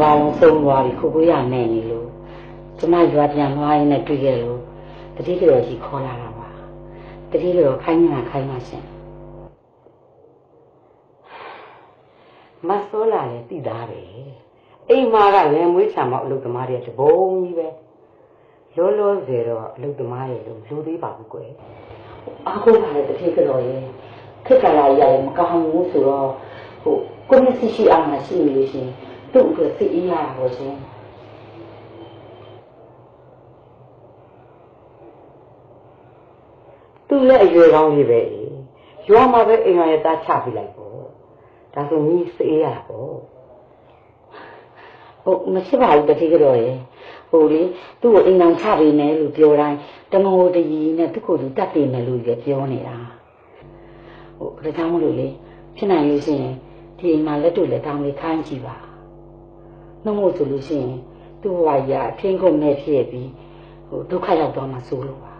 ပါးလုံးဆုံးသွားပြီခိုကိုရနဲ့နေလို့ကျမရွာပြန်သွားရင်းနဲ့တွေ့ခဲ့လို့တတိကတော်ကြီးခေါ်လာတာပါတတိကတော်ခိုင်းနေတာခိုင်းပါရှင်မဆိုးလာလေတည်သားပဲအိမ်မာကလည်းမွေးချာမအလုပ်သမားတွေတဘုံကြီးပဲလောလောဆယ်တော့အလုပ်သမားတွေလို့လူသေးပါဘူးကွယ်အားကိုးပါလေတတိကတော်ရဲ့ခက်ကလာရရင်မကောင်းဘူးဆိုတော့ဟိုကိုမျက်စိရှိအောင်မရှိနေလို့ရှင် သူ့အတွက်စိတ်အေးရတာပေါ့ရှင်သူ့လည်းအရွယ်ကောင်းကြီးပဲရွာမှာပဲအိမ်ရရဲ့သားချပြလိုက်ပေါ့ဒါဆိုမိစိတ်အေးရတာပေါ့ဟိုမရှိပါဘူးတတိကတော့ရေဟိုလေသူ့ကိုအိမ်အောင်ချပေးမယ်လို့ပြောတိုင်းတမန်တော်တကြီးနဲ့သူ့ကိုယ်သူတတ်တယ်မယ်လို့ပြောနေတာဟိုဒါကြောင့်မလို့လေဖြစ်နိုင်လို့ရှိရင်ဒီအိမ်မှာလက်တို့လက်တောင်းလေးခိုင်းကြည့်ပါ နှုတ်မို့ဆိုလို့ရှိရင်သူ့ဘဝကြီးအထင်းကုန်နဲ့ဖြစ်ပြီးဟိုဒုက္ခရောက်သွားမှဆိုလို့ပါ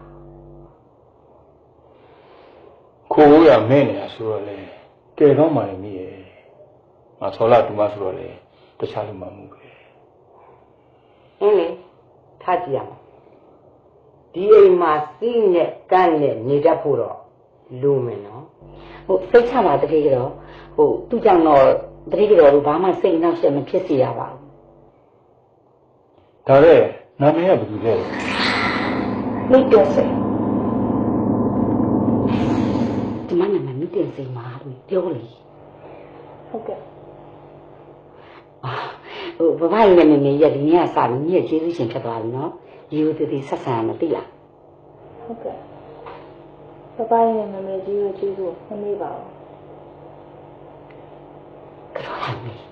ခိုးရမဲ့နေတာဆိုတော့လေကဲကောင်းပါလေမိရဲ့ငါဆောလာတူမဆိုတော့လေတခြားလူမှမဟုတ်ပဲအင်းလေထားကြည့်ရမယ်ဒီအိမ်မှာစီးနဲ့ကန့်နဲ့နေတတ်ဖို့တော့လူမယ်နော်ဟိုစိတ်ချပါတတိကတော့ဟိုသူ့ကြောင့်တော့တတိကတော့ဘာမှစိတ်နှောက်ယှက်မဖြစ်စေရပါဘူး ဒါတဲ့နာမည်ကဘယ်သူလဲမိတ်တော်စိတ်ဒီမနာမမိတဲ့စိတ်မှာပြောလေဟုတ်ကဲ့အာဟိုဘဘရဲ့နေနေရက်ဒီနေ့ကစပြီးမြည့်ကျေးဇူးရှင်ဖြစ်သွားပြီနော်ရေဦးတည်တည်ဆက်ဆံရမသိလားဟုတ်ကဲ့ပပရဲ့မမေကြီးကိုကျေးဇူးမမေ့ပါဘူးကတော့ဟမ်း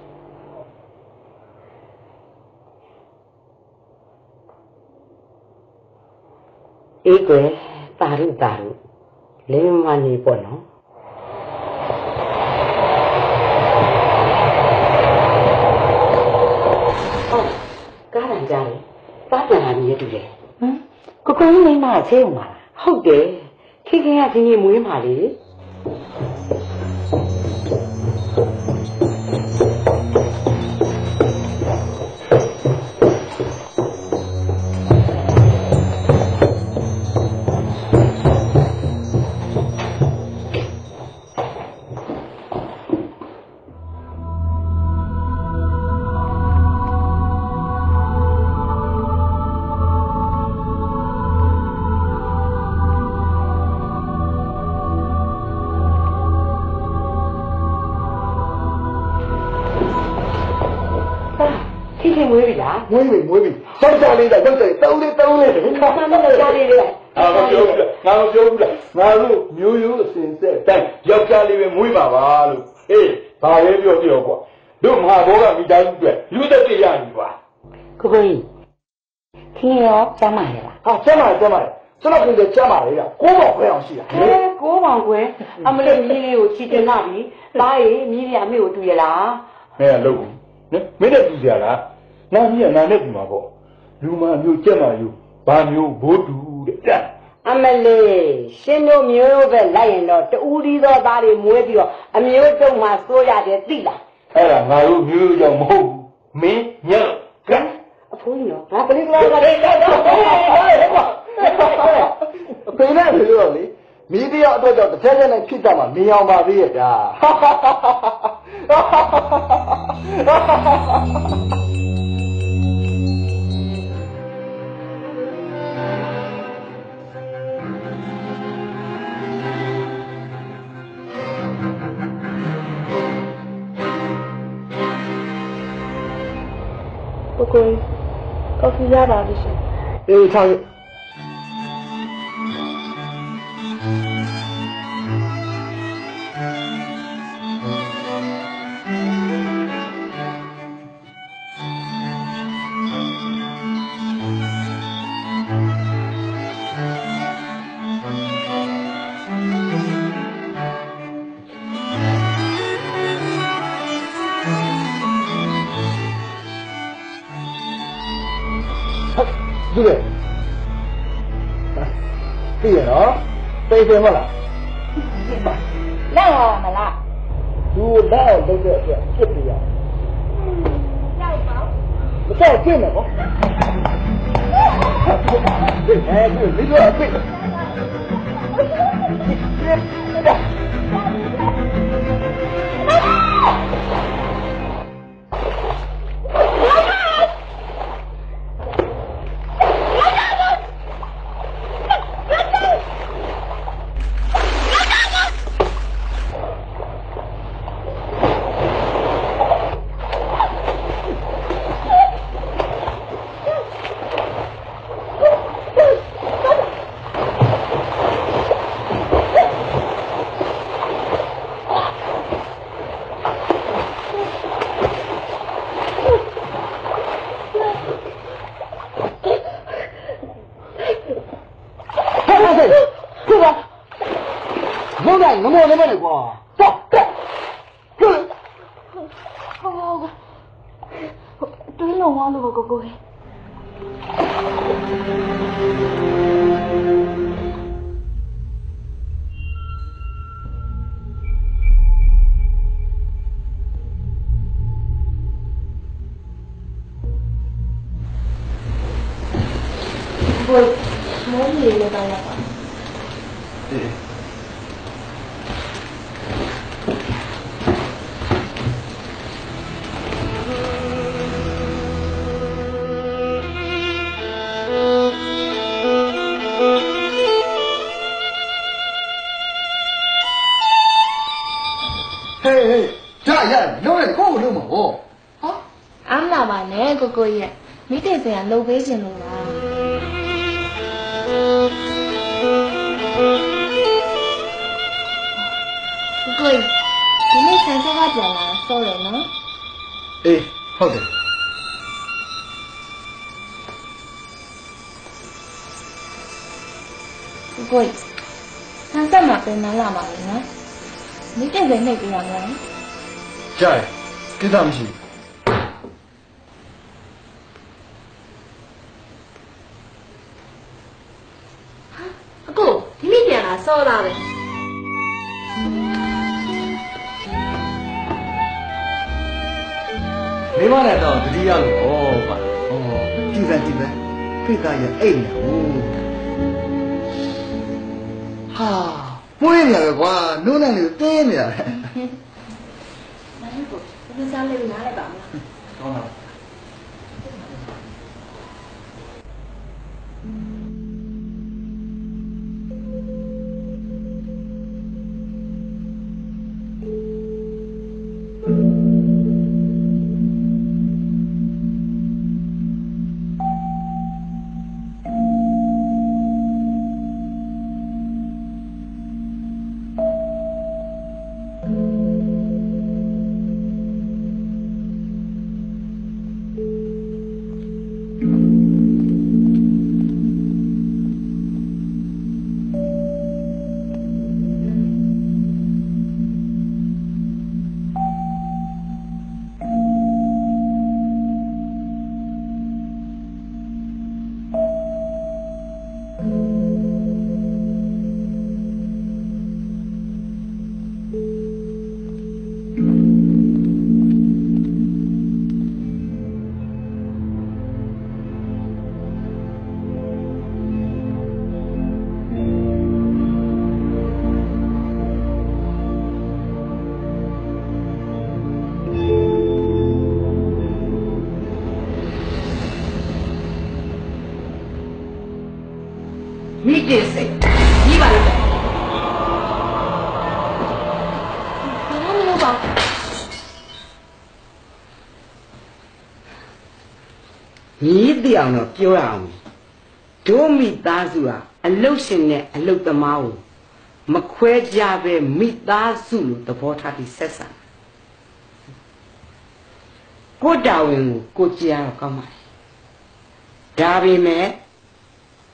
အေးကွယ်တာရုတာရုလင်းမနေပေါ့နော်ဟုတ်ကားတန်ကြတယ်တားပြန်လာပြီးရတူတယ်ဟမ်ကိုကိုကြီးမိမဆေးုံပါလားဟုတ်တယ်ခင်ခင်ကဒီနေ့မွေးမှာလေ မွေးပြီမွေးပြီယောက်ျားလေးတော့ယောက်ျားလေးတုံးလေးတုံးလေးဆမ်းမလို့ကြားလေးလေးငါမပြောဘူးလားငါမပြောဘူးလားငါတို့မျိုးရိုးအစဉ်ဆက်တိုင်းယောက်ျားလေးပဲမွေးပါပါလို့ဟေးဘာလဲပြောပြောကွာတို့မဟာဘောကမိသားစုအတွက်လူသက်တည်းရပြီကွာကိုကိုကြီးခင်းရောကျမ်းပါရဲ့လားဟာကျမ်းပါကျမ်းပါကျွန်တော်ပြင်တယ်ကျမ်းပါလေကကိုးပေါခွဲအောင်ရှိတာဟဲကိုးပေါင်ကွယ်အမလေးမြင်းလေးကိုချီတင်လာပြီသားရေမြင်းလေးအမေကိုတူရလားမင်းကလုပ်ဘူးနော်မင်းနဲ့တူကြလား နာမည်ကနာနဲ့တူမှာပေါ့လူမမျိုးကြက်မယူဘာမျိုးဘိုးတူတဲ့တက်အမလေးရှင်တို့မျိုးပဲလိုက်ရင်တော့တူးဒီသောသားတွေမွေးပြီးတော့အမျိုးတုံမှစိုးရတယ်သိလားအဲ့ဒါငါတို့မျိုးရိုးကြောင့်မဟုတ်ဘူးမင်းညံ့ကဲအဖိုးကြီးရောဘာပလိကလာကလေးတော့အဖေနဲ့ဖေလို့လေမိတယောက်အတွက်ကြောင့်တစ်ချက်ချက်နဲ့ဖြစ်တတ်မှာနေအောင်ပါသေးရဲ့ဗျာ ကိုကိုကြီးကော်ဖီရပါပြီ သိတယ် လှုပ်ပေးခြင်းလို့ပါကိုကိုကြီးဒီနေ့ဆန်ဆက်ကပြန်လာဆော့တယ်နော်အေးဟုတ်တယ်ကိုကိုကြီးဆန်ဆက်မှာပြန်လာပါလိမ့်နော်မိတဲ့စင်နှိပ်ပြရမလားကြားတယ်ကိစ္စမရှိဘူး အကိုဒီ နေ့ပြန်လာဆော့လာတယ်မိမနဲ့တော့တတိယလို့ဩပါဩကြည်စမ်းကြည်စမ်းခိတ်ကရအိတ်နေဟုတ်ဟာမွေးနေရကွာနိုးနေလေတင်းနေရတယ်နားလေးကိုဒီစားလေးနားလိုက်ပါမလားကောင်းတာ ညီးတိအောင်တော့ပြောရအောင်ဒုမိသားစုဟာအလုတ်ရှင်နဲ့အလုတ်သမားကိုမခွဲကြပဲမိသားစုလို့သဘောထားပြီးဆက်ဆံကိုတာဝန်ကိုကိုကြည့်ရတော့ကောင်းပါလေဒါပေမဲ့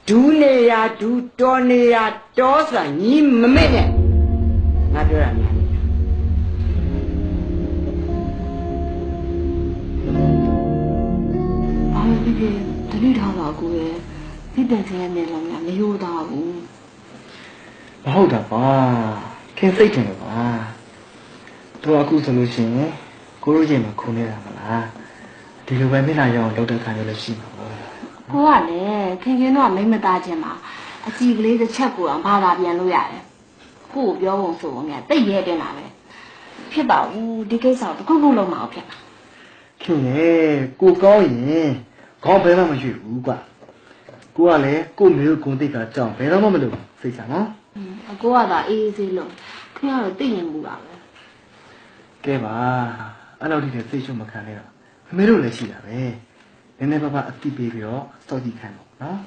ဒူးနေရဒူးတော်နေရတောဆိုတာညီးမမေ့နဲ့ငါပြောတာများ ဖြစ်ဖြစ်တတိထားပါကိုရဲ့ဒီတန်ဆင်းရဲ့မျက်လုံးကမယိုးသားဘူးမဟုတ်တာပါခင်စိတ်တယ်ပါတော့အခုဆိုလို့ရှိရင်ကိုရိုးချင်းမှာခုန်နေတာမလားဒီလိုပဲမျက်နှာရအောင်လောက်တဲ့ခံရလို့ရှိမှာပေါ့ကိုကလည်းခင်ခင်တော့မိမ့်မသားခြင်းမှာအကြည့်ကလေးတစ်ချက်ကိုတော့ဘာသာပြန်လို့ရတယ်ကိုကိုပြောဖို့ဆိုရင်တိတ်ရဲတင်တာပဲဖြစ်ပါဘူးဒီကိစ္စကိုတစ်ခုခုလုံးမအောင်ဖြစ်တာခင်ရဲ့ကိုကောင်းရင် ခေါင်းဘယ်မှမရွေ့ဘူးကွာကိုကလည်းကိုမျိုးကိုသိကကြောင်ဘယ်တော့မှမလုပ်ဘူးစိတ်ချနော်อืมအကိုကသာအေးအေးဆေးလုံးခင်ကတော့သိရင်မှုတာပဲကဲပါအဲ့လိုဒီတဲ့စိတ်ရှုံမခံနဲ့တော့အမေတို့လည်းရှိတာပဲနည်းနည်းပါးပါအတိပေးပြီးတော့စောင့်ကြည့်ခံတော့နော်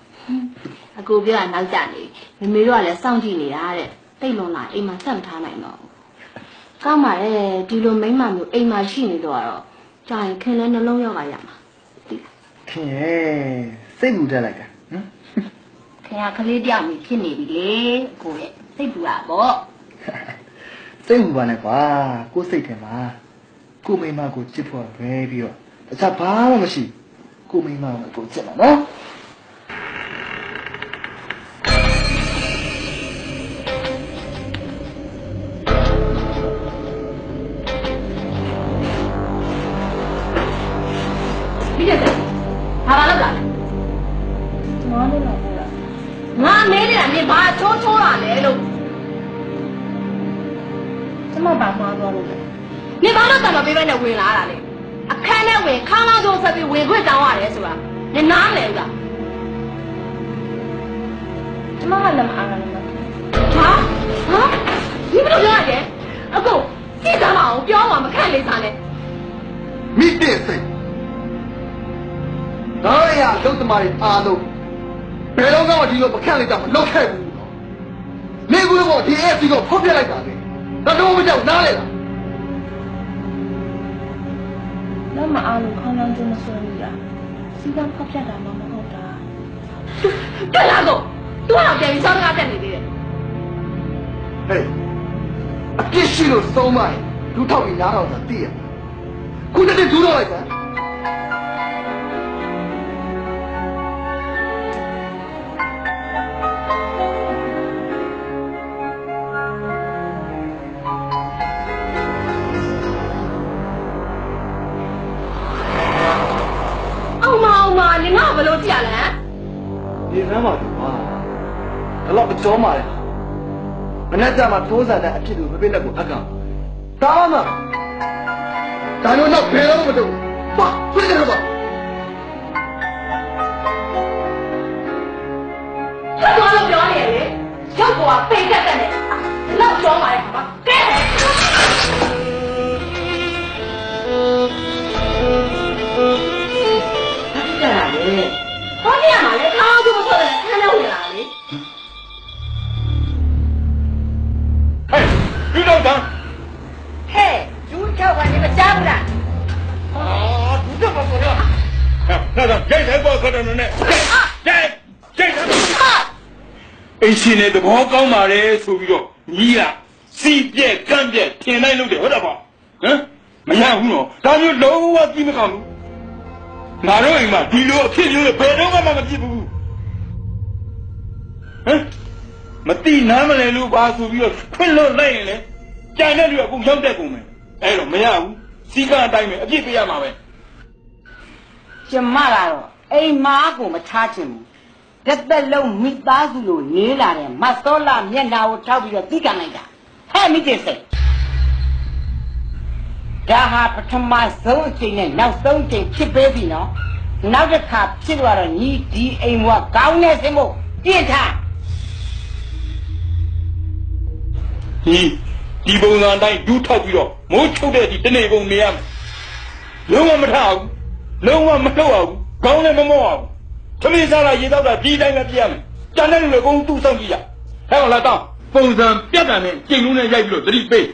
အကိုပြောတာနောက်ကျနေမမေတို့ကလည်းစောင့်ကြည့်နေတာတဲ့တိတ်လွန်လာအိမ်မှာဆက်မထားနိုင်တော့ဘူးကောင်းပါလေဒီလိုမိန်းမမျိုးအိမ်မှာရှိနေတော့ကတော့ကြာရင်ခင်လည်းနှလုံးရောဂါရမှာသိလား ခင်ရဲ့စိတ်ပူတက်လိုက်တာဟမ်ခင်ကကလေးတယောက်မြဖြစ်နေပြီလေအကိုရဲ့စိတ်ပူတာပေါ့စိတ်ပူပါနဲ့ကွာကိုယ်စိတ်ထဲမှာကိုမိမကိုချစ်ဖို့ပဲပြီးတော့တခြားဘာမှမရှိကိုမိမကိုကိုချစ်မှာနော် ပေးပဲနဲ့ဝင်လာတာလဲအခန်းထဲဝင်ခါးမောင်းကျိုးဆက်ပြီးဝင်ခွင့်တောင်းရတယ်ဆိုတာနေနားမလဲဘူးလားကျမကလည်းမအားလည်းမသိဟာဟာဒီမလို့ပြောရတယ်အကိုကြည့်သားမအောင်ပြောမှာမခန့်လေးစားနဲ့မိတဲ့စိတ်ဒါရရလုံသမားတွေအားလုံးဘယ်တော့မှဒီလိုမခန့်လိုက်တာမလုပ်ခဲ့ဘူးနေကူတော့ဒီအဲ့စီကိုဖောက်ပြလိုက်တာလေဒါတော့မကြောက်နားလေလား လက်မအားလို့ခေါင်းလောင်းကျမဆွဲလို့ရစီကံဖောက်ပြတ်တာမှမဟုတ်တာတွေ့လားကိုသူကတော့ပြန်ပြီးစောင်းကားတက်နေသေးတယ်ဟေးအပြစ်ရှိလို့သုံးမရင်ဒူးထောက်ပြီးနားတော့သာသိရမှာခုတည်းဒူးတော့လိုက်စ ကျော်မာတယ်မနေ့ကမှတိုးစားတဲ့အဖြစ်ကိုမပြည့်တဲ့ကိုအကောင်တားမှာဒါလို့တော့ဘယ်တော့မှမလုပ်ပါဆွေးတယ်ပါထွက်သွားလို့ပြောနေရလေရောက်ကွာပိတ်ကတ်တက်နေလောက်ကြောပါလေ ဒီတော့တန်းဟဲ့ကျူးချောက်ကနေမကြားဘူးလားအာဒုတော့မဆိုတော့ဟဲ့နားတော့ကြိုက်တယ်ပေါ့ခတော်နဲ့ကြိုက်ကြိုက်တယ်အရှင်နဲ့သဘောကောင်းပါလေဆိုပြီးတော့ညီကစီးပြက်ကန့်ပြက်ထင်တိုင်းလုပ်တယ်ဟုတ်တယ်ပေါ့ဟမ်မရဘူးနော်ဒါမျိုးလုံးဝကြည့်မကောင်းဘူးငါတို့အိမ်မှာဒီလိုအဖြစ်မျိုးဘယ်တော့မှမဖြစ်ဘူးဟမ် မတိနားမလဲလို့ပါဆိုပြီးတော့ခွင့်လွတ်လိုက်ရင်လေကြံတဲ့လူကအခုရောက်တဲ့ကုန်မယ်အဲ့တော့မရဘူးစီးကအတိုင်းပဲအပြစ်ပေးရမှာပဲကျမကတော့အိမ်မားကိုမထားချင်ဘူးတက်တက်လုံးမိသားစုလိုနေလာတယ်မတ်စောလာမျက်နှာကိုထောက်ပြီးတော့သိကန်လိုက်တာဟဲ့မိကျင်စိတ်ဒါဟာပထမဆုံးအချိန်နဲ့နောက်ဆုံးအချိန်ဖြစ်ပေးပြီနော်နောက်တစ်ခါဖြစ်သွားတော့ညီဒီအိမ်ဘွားကောင်းနေစင်မို့ပြင့်ထား ဒီဒီပုံစံအတိုင်းဒူးထောက်ပြီးတော့မိုးချုပ်တဲ့ဒီတနေကုန်နေရမယ်လုံးဝမထအောင်လုံးဝမလှုပ်အောင်ခေါင်းလည်းမမော့အောင်သမီးစားတာရေတော့တာဒီတိုင်းပဲပြရမယ်ကြံတဲ့လူလည်းကုန်သူ့ဆောင်ကြည့်ရဟဲ့ကောင်လာတော့ပုံစံပြတ်တာနဲ့ကျိန်လုံးနဲ့ရိုက်ပြီးတော့သတိပေး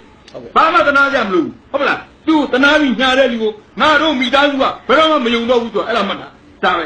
ဘာမှသနာကြမလို့ဟုတ်ပလားသူ့တနာပြီးညာတဲ့လူကိုငါတို့မိသားစုကဘယ်တော့မှမယုံတော့ဘူးဆိုတော့အဲ့ဒါမှတ်တာဒါပဲ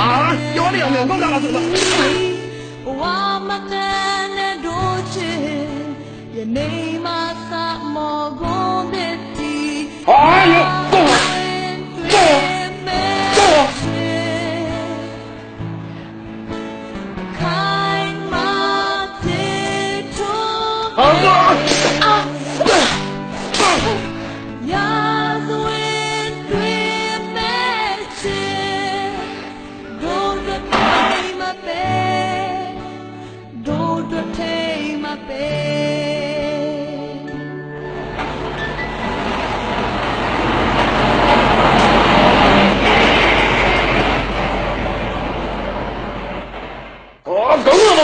စီအာပြောနေအောင်ငုံတာလားဆိုတော့ဝါမတဲ့နဲ့တို့ချေယနေ့မှစမောကုန်တဲ့တီဟာရော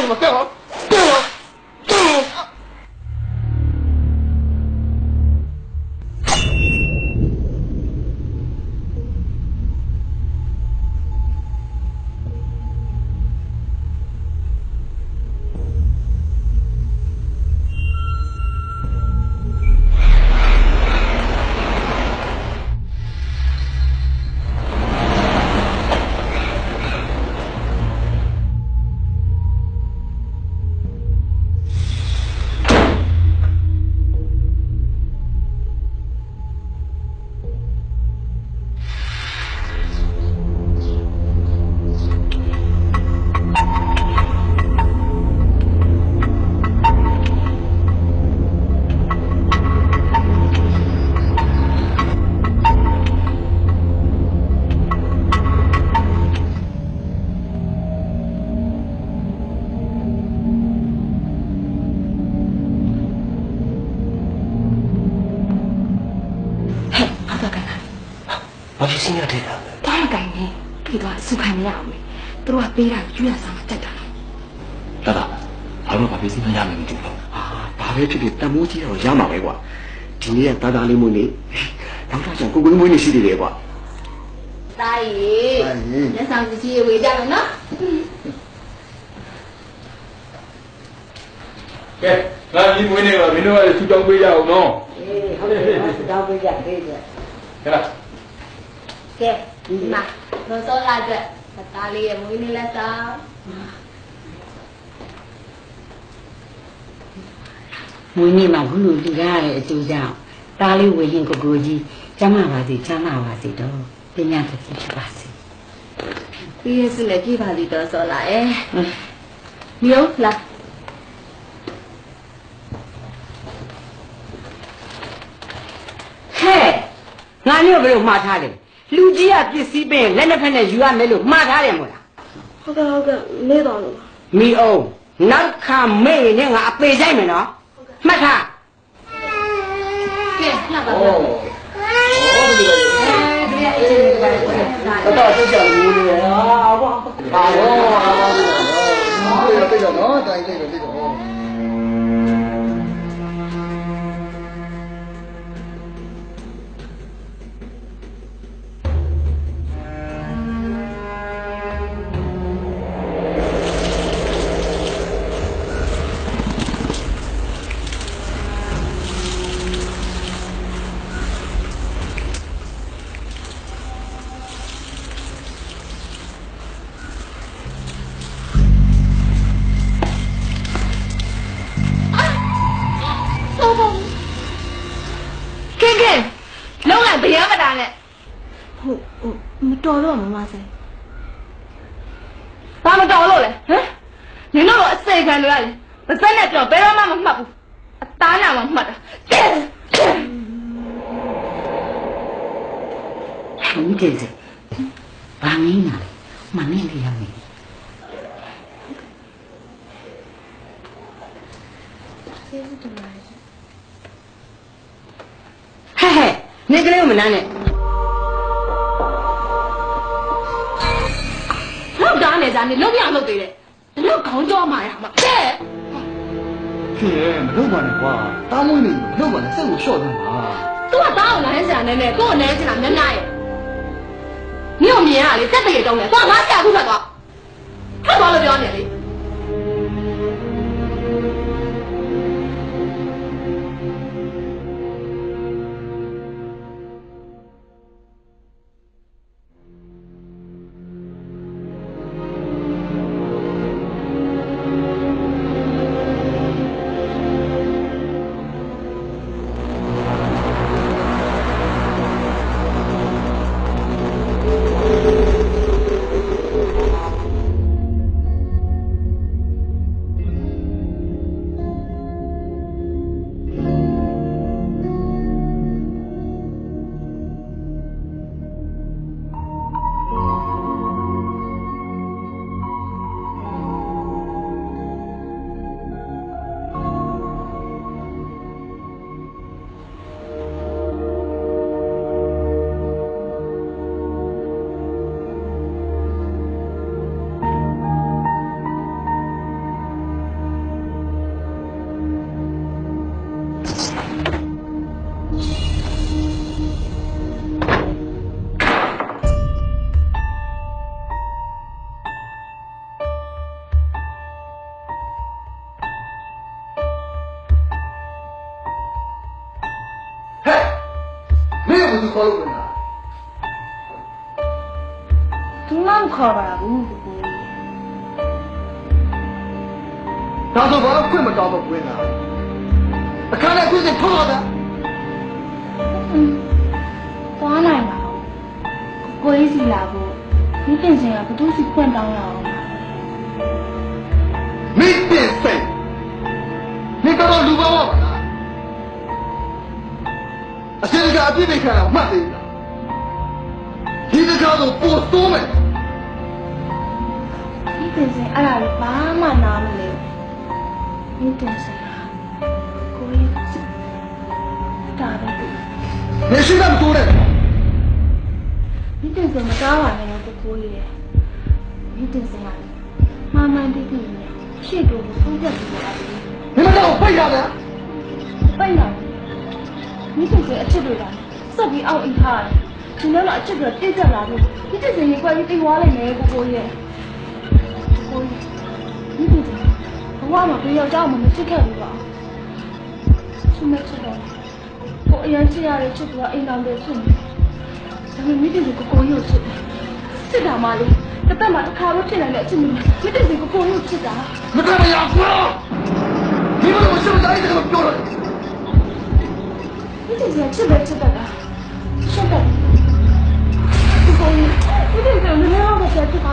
怎么干啊？ ဒီနေ့ကတာတာလေးမွေးနေနောက်တော့ကျန်ကိုကိုလေးမွေးနေရှိသေးတယ်ကွာတာကြီးလက်ဆောင်ပစ္စည်းဝေကြမယ်နော်ကဲငါဒီမွေးနေတော့မင်းတို့ကလည်းသူ့ကြောင်းပေးရအောင်နော်အေးဟုတ်တယ်တောင်းပေးကြပေးကြဟဲ့လားကဲဒီမှာတော့စောလာအတွက်တားလေးရဲ့မွေးနေ့လက်ဆောင်မွေးနေ့မှာခုလိုလူရတဲ့အကျိုးကြောင့် တားလေးဝေရင်ကိုကိုကြီးကျမ်းမာပါစေချမ်းသာပါစေတော့ပညာသတိဖြစ်ပါစေပြီးရစုလည်းပြပါသေးတော့စောလာရဲ့မျိုးလာဟဲ့ငါမျိုးဘယ်လိုမှားထားလဲလူကြီးကပစ္စည်းပေးရင်လက်နှစ်ဖက်နဲ့ယူရမယ်လို့မှားထားတယ်မို့လားဟုတ်ကဲ့ဟုတ်ကဲ့နေတော်လို့မိအောင်နောက်ခါမေ့ရင်ငါအပေဆိုင်မယ်နော်မှတ်ထား 哦，哦，对呀，以前那个牌子，那大师讲的，啊，哇，啊，哦，啊，这种，这种，这种，这种。50ဘာမတော်လို့လဲဟမ်နင်တို့တော့အစေခံလို့ရတယ်ပါစက်နဲ့ပြောဘယ်တော့မှမမှတ်ဘူးအသားနာမှမှတ်တာဆုံးကျေစေဘာငင်းလာမနေလေရမယ်ဟဲ့ဟဲ့နေကလေးကိုမနားနဲ့ လောက်တားနေကြနေလုံးပြအောင်လုပ်သေးတယ်ဒီလောက်ခေါင်းကြောမှာရမှာကဲခင်ရဲ့မလုပ်ပါနဲ့ကွာတားမွေးနေမလုပ်ပါနဲ့စိတ်ကိုလျှော့ထားပါသူကတောင်းလိုင်းဆရာနဲ့နဲ့ကိုယ်နဲချင်တာမျက်နှာရဲ့မြို့မြင်ရလေတက်တရေတုံးတယ်သွားငါဆရာခုထွက်သွားထွက်သွားလို့ပြောနေလေ ခေါ်ပါဘူးကိုကိုကြီးဒါဆိုဘာလို့ခွင့်မတောင်းတော့ဝင်လာအခါနဲ့ခွင့်စထောက်တာอืมသွားနိုင်ပါဘူးကိုကိုကြီးစီလာဖို့ဒီပြင်စင်ကဘသူစီခွင့်တောင်းရအောင်ပါမင်းတင်စိတ်မင်းကတော့လူပါဝပါလားအစင်ကအပြစ်ပေးခံတာမှတ်သေးလားဒီတကားတော့ပို့တိုးမယ် ဒီပြင်စင်အဲ့ဒါလေးဘာမှနားမလဲဒီပြင်စင်ကကိုကြီးတာပဲသူနေရှိတာမတိုးနဲ့ဒီပြင်စင်မကားပါနဲ့ကိုကိုကြီးရဲ့ဒီပြင်စင်ကမှန်မှန်တိတိနဲ့ရှေ့တို့ကိုဆုံးဖြတ်ပြီးပါလေမင်းကတော့ပိတ်ရတယ်ပိတ်လာဒီပြင်စင်အချစ်တွေကစက်ပြီးအောက်အိတ်ထားတယ်ဒီလိုတော့အချစ်တွေတိတ်ကျလာလို့ဒီပြင်စင်ကြီးကွယ်ပြီးတိတ်သွားလိုက်မယ်ကိုကိုရဲ့ကိုကြီး ဒီလိုဘဝမှာဘယ်ယောက်ျားမှမဖြစ်ခဲ့ဘူးပါသူမချစ်တော့ဟိုအရန်ချစ်ရတဲ့ချစ်သူကအိမ်တော်ပဲဖြစ်နေဒါပေမဲ့မိတင်ကိုကိုကိုရုပ်ချစ်တယ်ချစ်တာမှလေတစ်သက်မှာတစ်ခါလို့ဖြစ်နိုင်တဲ့အချစ်မျိုးမိတင်ကိုကိုရုပ်ချစ်တာမတွေ့မရဘူးလားဒီလိုမချစ်တိုင်းတကယ်ပြောတော့မိတင်ကချစ်ပဲချစ်တတ်တာချစ်တတ်ဒီကိုမိတင်ကလည်းမဟုတ်ဘူးချစ်တာ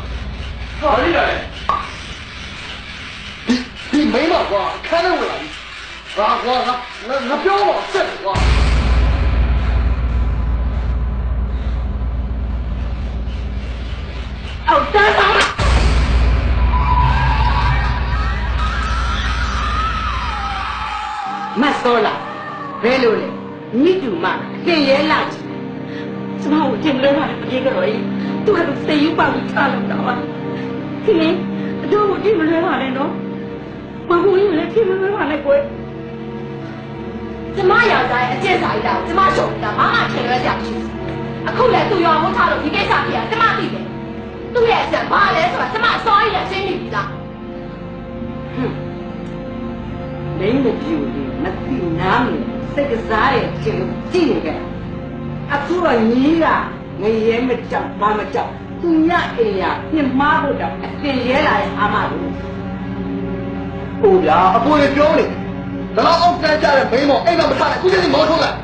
ဘာလို့လဲဒီမိမကွာခန်းထဲဝင်လာပြီဘာကွာငါငါပြောတော့ဆက်ကွာအောက်တန်းပါမဆောလာဘယ်လိုလဲမိတူမသင်ရဲလာချင်ကျွန်တော်ကိုတင်လို့ပါပြေကြတော့ရင်သူကသူစိတ်ယူပါဘူးချလာတော့ ပါဒီနေ့အတော့ကိုတင်မလွှဲပါနဲ့နော်မဟုတ်ရင်လည်းတင်မလွှဲပါနဲ့ကိုယ်ကျမယောက်ျားရဲ့အကျင့်စာရိတ္တကိုကျမရှုံးတာဘာမှထင်လွဲကြမရှိဘူးအခုလည်းသူရောဝတ်ထားလို့ဒီကိစ္စပြရကျမသိတယ်သူ့ရဲ့အချက်ဘာလဲဆိုတာကျမအစောကြီးရရှင်းနေပြီလားမင်းမပြူလေးမသိနားမလဲစိတ်ကစားရဲ့အချင်းကြည့်နေကြအခုတော့ညီးကငရဲမကြောက်ဘာမကြောက် သူညအိမ်ရပြင်းမာဖို့တော့အတင်ရဲလာတဲ့အာမလို့ဟိုဗျာအကိုလည်းပြောနေဒါတော့အောက်ကကြတဲ့မိန်းမောအိမ်ကမထားနဲ့ခုချိန်မောထုတ်လိုက်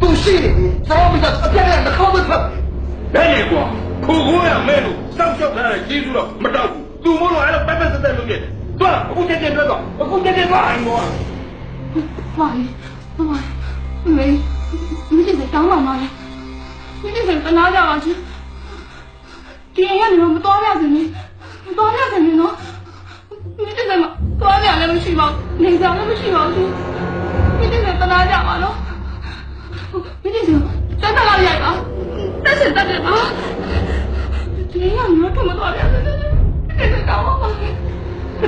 သူရှိနေပြီစောပြီးတော့အပြက်နဲ့နှာခေါင်းသွတ်ဘယ်နေကွာခိုးခိုးရမဲလို့စောက်ရှောက်ထားတဲ့ကျေးဇူးတော့မတောက်ဘူးသူမို့လို့အဲ့လိုပက်ပက်ဆက်ဆက်လုပ်နေသွားအခုချက်ချင်းထွက်တော့အခုချက်ချင်းသွားအိမ်မောဘာလဲဘာလဲမင်းမင်းစတောင်းပါမလား မင်းစတနာကြပါချင်းဒီရနေတော့မတော်ရစင်းမတော်ရစင်းနော်မင်းစမတော်ရလည်းမရှိပါဘူးနေစားလည်းမရှိပါဘူးမင်းစတနာကြပါနော်မင်းစတတ်တာရိုက်ပါတက်စတက်တယ်ပါဒီရနေတော့မတော်ရစင်းမင်းစတောင်းပါမလားဒီ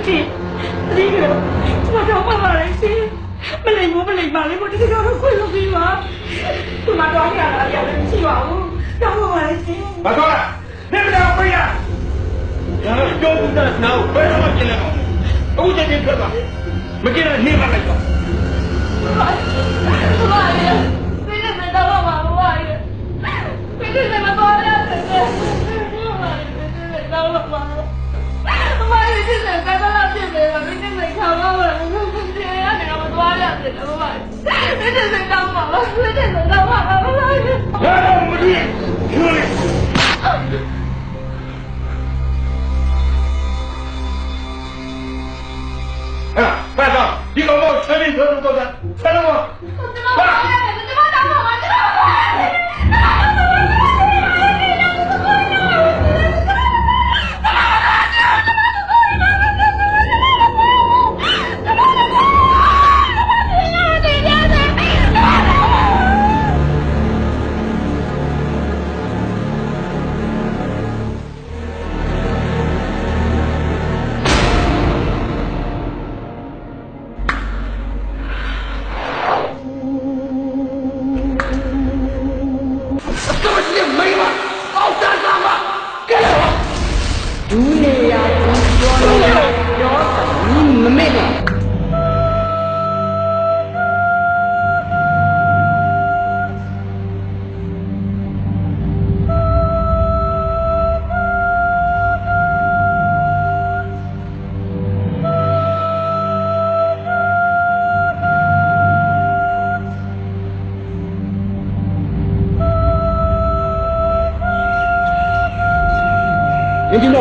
ဒီကတော့ကျွန်တော်ပါပါလေရှင် မလိမ့်ဘူးမလိမ့်ပါလေဘုဒီကတော့ခွင့်လို့ပြီးပါသူမတော်ရတာရတယ်မရှိပါဘူးတောင်းပါပါလေရှင်ဘာသွားလဲနေမလားပြရညာကြောဘူးတဲ့နာကိုဘယ်တော့မှပြင်လိုက်အောင်အခုချက်ချင်းထွက်သွားမကျင်တော့နေပါလိုက်တော့ဘာလဲမင်းစတောင်းပါမလားမင်းစမတော်ရစင်းမင်းစတောင်းပါမ လားမမလေးစကတလာဖြစ်နေမှာမင်းစခံပါမလားဒီရနေတော့မတော်ရစင်းတော့မမင်းစတောင်းပါမလားမင်းစတောင်းပါမလား ဘာလို့မကြည့်ကျိုးလေ啊，班长，你老母全力投入作战，全了吗？这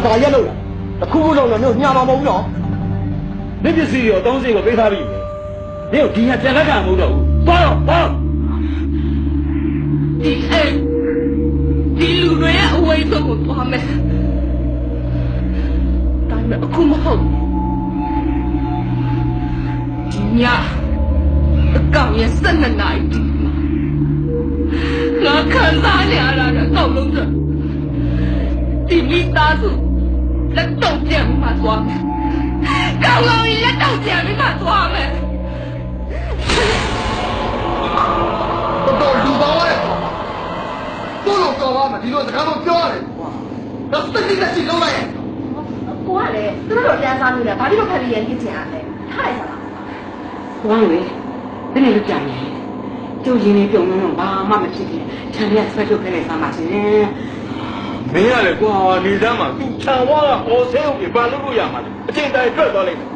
တော့ဘာရက်လို့လဲတခုခုလုံးတော့မျိုးညာမှာမဟုတ်ဘူးနော်လက်ပစ္စည်းရောတောင်းစင်ကိုပေးထားပြီမျိုးဒီဟာပြန်လက်ကမဟုတ်တော့ဘူးသွားတော့သွားဒီအိမ်ဒီလူတွေအဝေးဆုံးကိုသွားမယ်ဒါပေမဲ့အခုမဟုတ်ဘူးညာအကောင်ရဲ့၁၂နာရီဒီမှာငါခံစားနေရတာတော့တော့လုံးတယ်ဒီမိသားစု လက်တော့ပြန်ပြီးမှသွားမယ်ကောင်းကောင်းကြီးလက်တော့ပြန်ပြီးမှသွားမယ်တော်တော်လူပေါင်းရတယ်ကိုလိုတော်ပါမယ်ဒီလိုစကားတော့ပြောရတယ်ကွာတော့တက်တိတက်စီလုံးလိုက်ရင်ကိုကလည်းသူတို့တော့ပြန်စားလို့လေဘာဖြစ်လို့ဖက်ပြီးရန်ဖြစ်ချင်ရလဲထားလိုက်စမ်းပါဝမ်းလေဒီနေ့လူကြနေကျုပ်ရင်းနေပြုံလုံးဘာမှမဖြစ်ဘူးခြံရဆွဲထုတ်ခဲ့တဲ့ဆမ်းပါရှင် မင်းရလေကွာနေစမ်းမှာသူခြံဝါကဟောဆဲဟုတ်ပြီဘာလို့လို့ရမှာလဲအချိန်တိုင်းထွက်သွားလိမ့်မယ်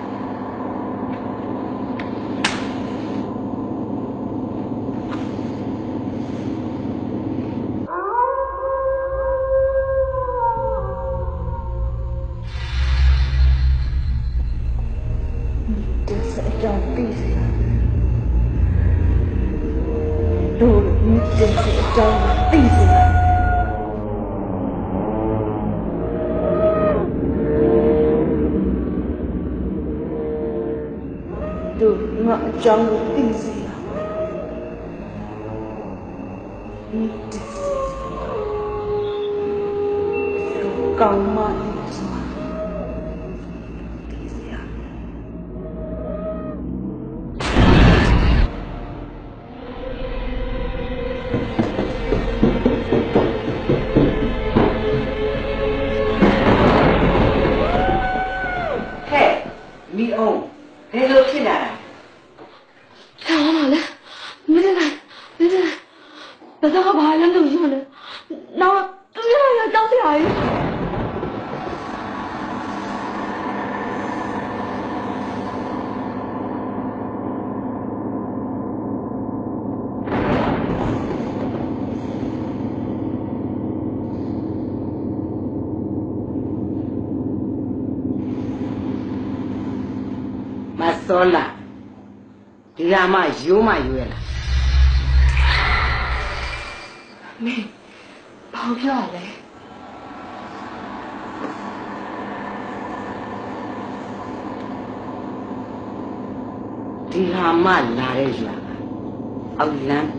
ငါ မှရိုးမှရိုးရလားမင်းဘာပြောရလဲဒီဟာမှလာတဲ့ရွာအောက်လမ်း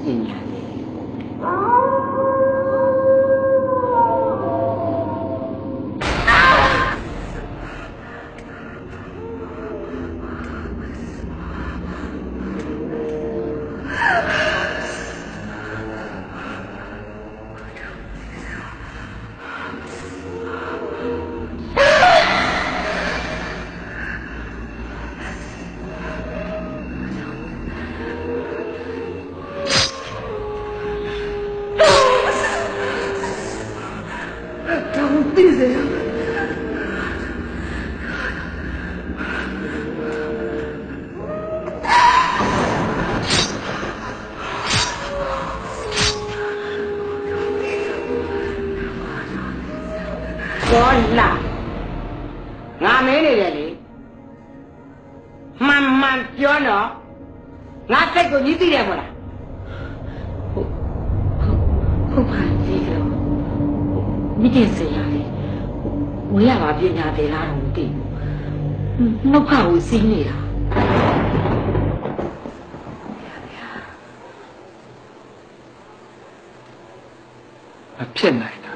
မဖြစ်နိုင်တာ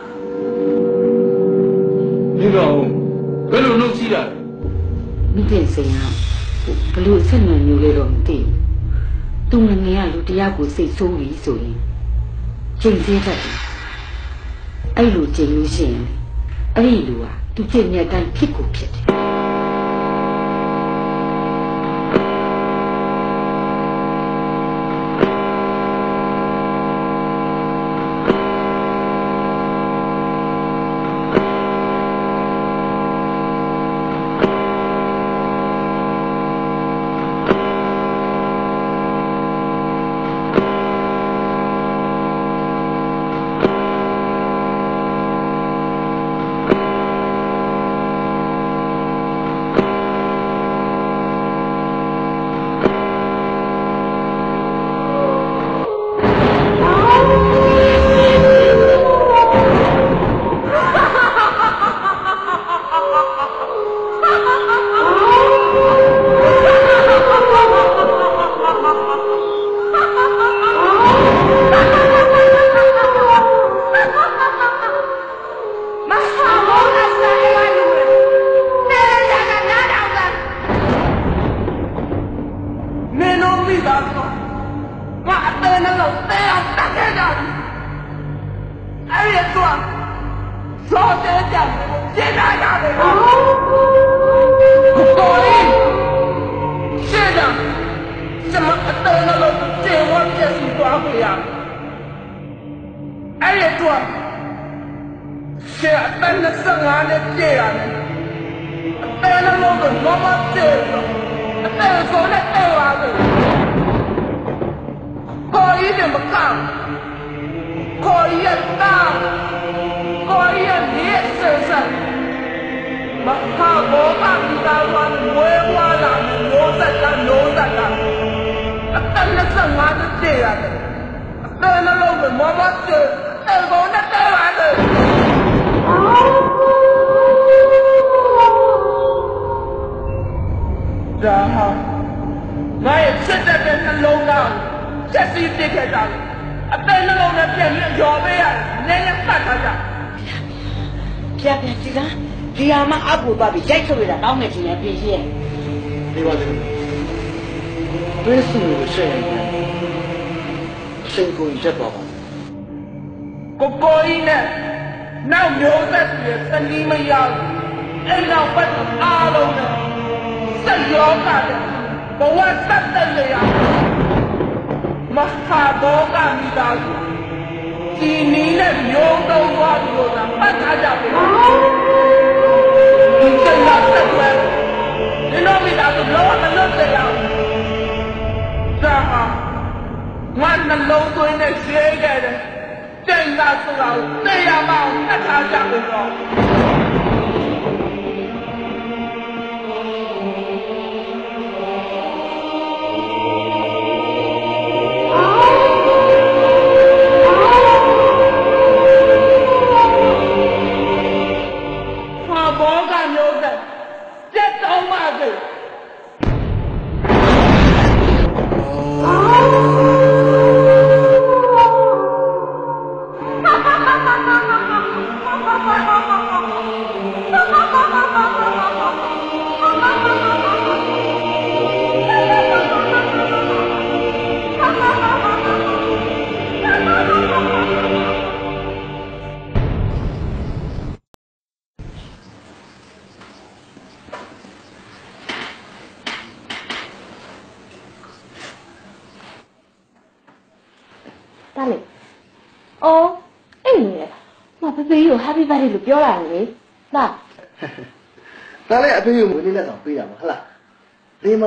ဒီတော့ဘယ်လိုလုပ်ကြည့်ရလဲမိတင်စိန်ကဘယ်လိုအဆက်အနွယ်မျိုးလဲတော့မသိဘူးသူငငယ်ကလူတရားကိုစိတ်ဆိုးပြီဆိုရင်ချိန်သေးတယ်အဲ့လိုချိန်လို့ရှိရင်အဲ့ဒီလူကသူပြည့်မြတ်တိုင်းဖြစ်ကိုဖြစ်တယ်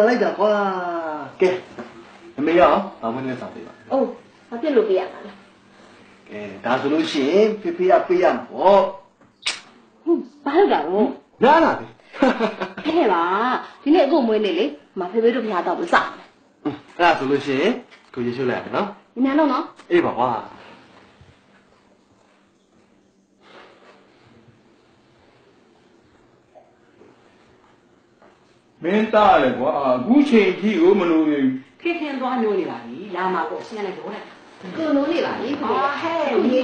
ဒီမှာလိုက်တာကွာကဲအမေရောဘာမွေးနေ့လက်ဆောင်ပေးပါအိုးဘာဖြစ်လို့ပြရမှာလဲကဲဒါဆိုလို့ရှိရင်ဖေဖေကပေးရမှာပေါ့ဟုတ်ဘာလို့လဲနားလားပဲဖဲပါဒီနေ့အခုမွေးနေလေမဖေဖေတို့ဖျားတော့လို့စတယ်အဲ့ဒါဆိုလို့ရှိရင်ကိုရေချိုးလိုက်ရမယ်နော်ဒီနေ့တော့နော်အေးပါကွာ မင်းသားလေကွာအခုချိန်ကြီးကိုမလို့ဘူးခင်းခင်းသွားမျိုးနေပါပြီလာမှာပေါ့ရှင်းလိုက်တော့လိုက်ကိုနိုးနေပါလေဟောဟဲ့ရေ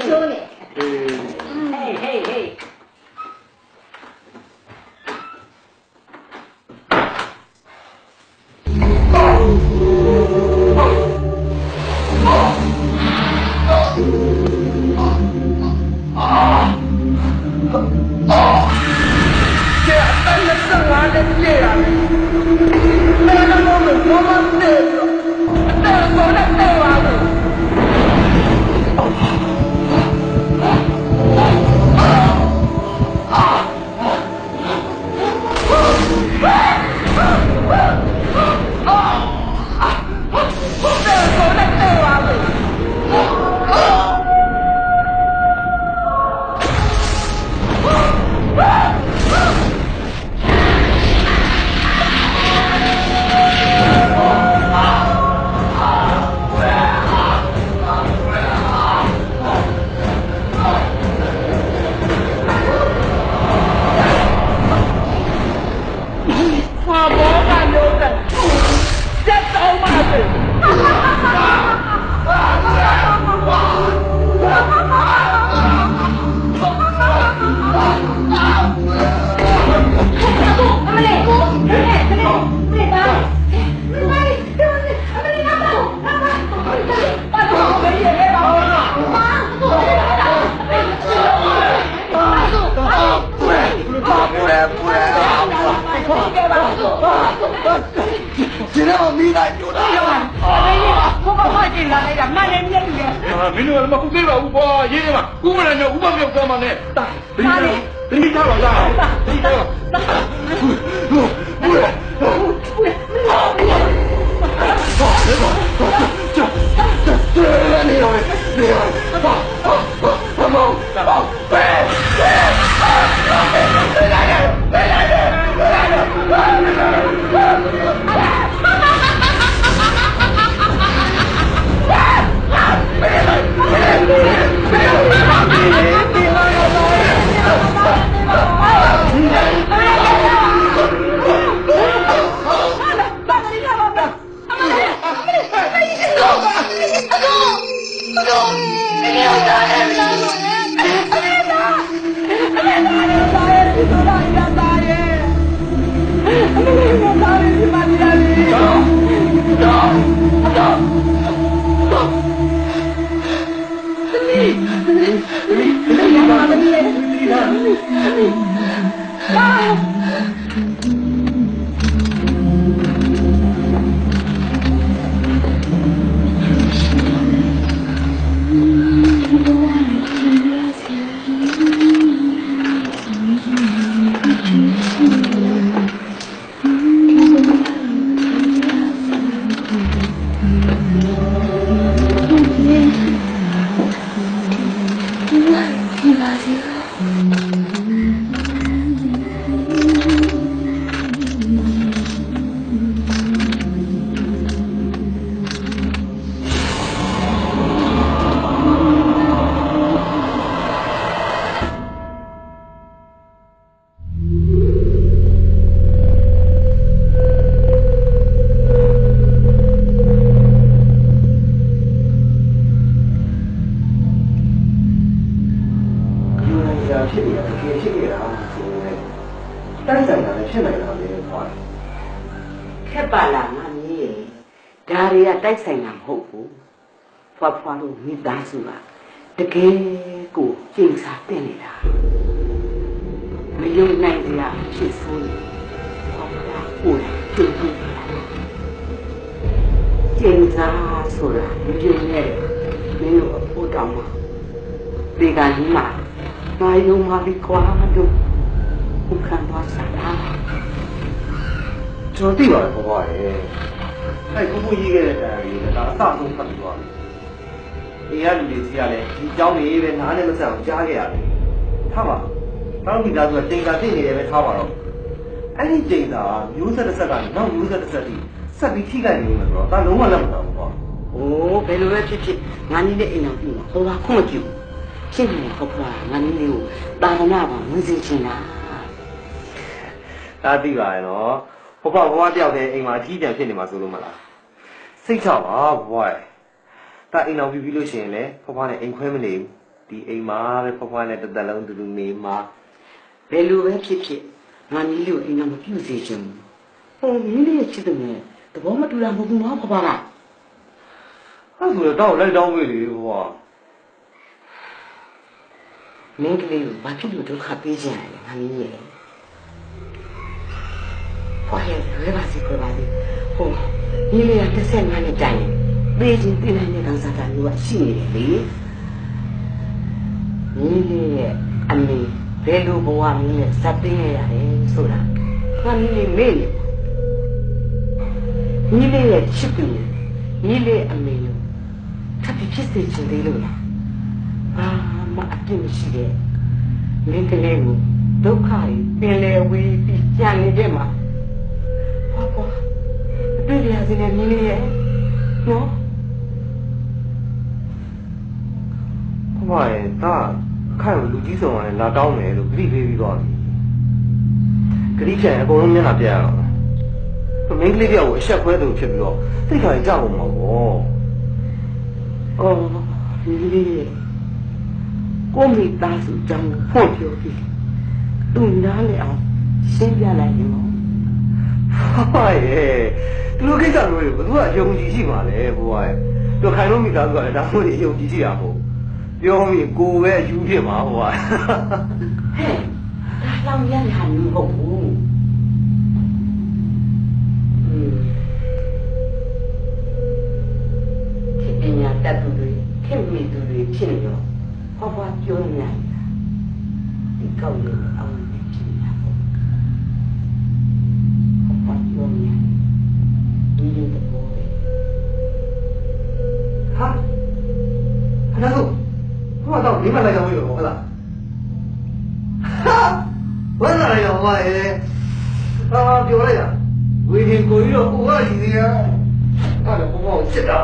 ဖွား ပဲနားနဲ့မဆက်အောင်ကြားခဲ့ရတယ်ထားပါတောင်းမိသားစုကတင်တာတင်နေတယ်ပဲထားပါတော့အဲ့ဒီတင်တာမျိုးဆက်တစ်ဆက်ကနေနောက်မျိုးဆက်တစ်ဆက်ထိဆက်ပြီးထိခိုက်နေမှာဆိုတော့ဒါလုံးဝလက်မတော်ဘူးပေါ့။အိုးဘယ်လိုပဲဖြစ်ဖြစ်ငါနီးတဲ့အိမ်တော်ပြီမှာဟိုကခွင့်မပြုဘူး။ရှင်းနေဟုတ်ပါငါနီးလေးကိုတာရဏပါမစင်ချင်တာဒါသိပါရဲ့နော်ဘဘဘဝတယောက်တည်းအိမ်မှာအထီးပြန်ဖြစ်နေမှာဆိုလို့မလားစိတ်ချပါဘဘရဲ့ဒါအိမ်အောင်ပြီးပြီးလို့ရှိရင်လည်းဘဘနဲ့အိမ်ခွဲမနေဘူး ဒီအိမ်မှာပဲဘဘနဲ့တစ်သက်လုံးတူတူနေမှာ။ဘယ်လိုပဲဖြစ်ဖြစ်ငါနီးလေးကိုအိမ်တော်မပြုစေချင်ဘူး။ဟိုနီးလေးရဲ့ချစ်တဲ့နဲ့သဘောမတူတာမဟုတ်ဘူးနော်ဖဖကအဲ့ဆိုတော့လိုက်တောင်းမေးလေဘဘမင်းကလေးကိုဘာဖြစ်လို့ဒုက္ခပေးကြရလဲငါနီးရဲ့။ဟောရဲ့ရွေးပါစီပြောပါလိဟိုနီးလေးကတစ်ဆက်ငါနဲ့တိုင်ပေးချင်းပြနိုင်တဲ့ကောင်စားတာမျိုးကရှိနေတယ်လေ။ နီးလေးရဲ့အမေဘယ်လိုဘဝမျိုးနဲ့စပ်သိရရတယ်ဆိုတာငါနီးလေးမေ့နေညီလေးရဲ့ချစ်သူညီလေးအမေလို့ထပ်ပြီးဖြစ်စေချင်သေးလို့လားအာမအပြစ်မရှိတဲ့မင်းကလေးကိုဒုက္ခကြီးပင်လေဝေးပြီးကြံနေတဲ့မှာဟောပေါ်အတွေ့ရစင်းနဲ့ညီလေးရဲ့နော်ဘဘရဲ့ဒါအ ခန့်ကိုလူကြီးဆောင်ရတယ်လာတောင်းမယ်လို့ဂရိပေးပြီးတော့ဂရိချင်အကုန်လုံးမျက်နှာပြရအောင်မင်းကလေးတယောက်ကိုအဆက်ခွဲသူဖြစ်ပြီးတော့စိတ်ခါကြီးကြောက်မှာပေါ့အော်ညီလေးရဲ့ကိုမိသားစုကြောင့်ဖွင့်ပြောပြီးသူနားလေအောင်ရှင်းပြလိုက်ရင်နော်ဟာရဲ့သူတို့ကိစ္စမျိုးတွေဘယ်သူကယုံကြည်ရှိမှာလဲဘွားရဲ့သူခိုင်လို့မိသားစုကလည်းဒါမျိုးတွေယုံကြည်ရှိတာမဟုတ် ပြောမိကိုပဲအယူဖြစ်မှာဘွားဟဲ့ဒါလောင်ရရဟာမျိုးမဟုတ်ဘူးอืมခေပညာတတ်သူတွေခေမိသူတွေဖြစ်နေတော့ဟောဘွားပြောနေရတယ်ဒီကောက်လို့အောင်နေဖြစ် သူကတော့မိမလိုက်အောင်ပြောဟုတ်လားဟာဝဲလာရအောင်ပါရဲ့ဟာပြောလိုက်ရဝေခင်ကိုကြီးတော့ဟိုကကြီးနေရဟာလည်းဘောဘောစစ်တာ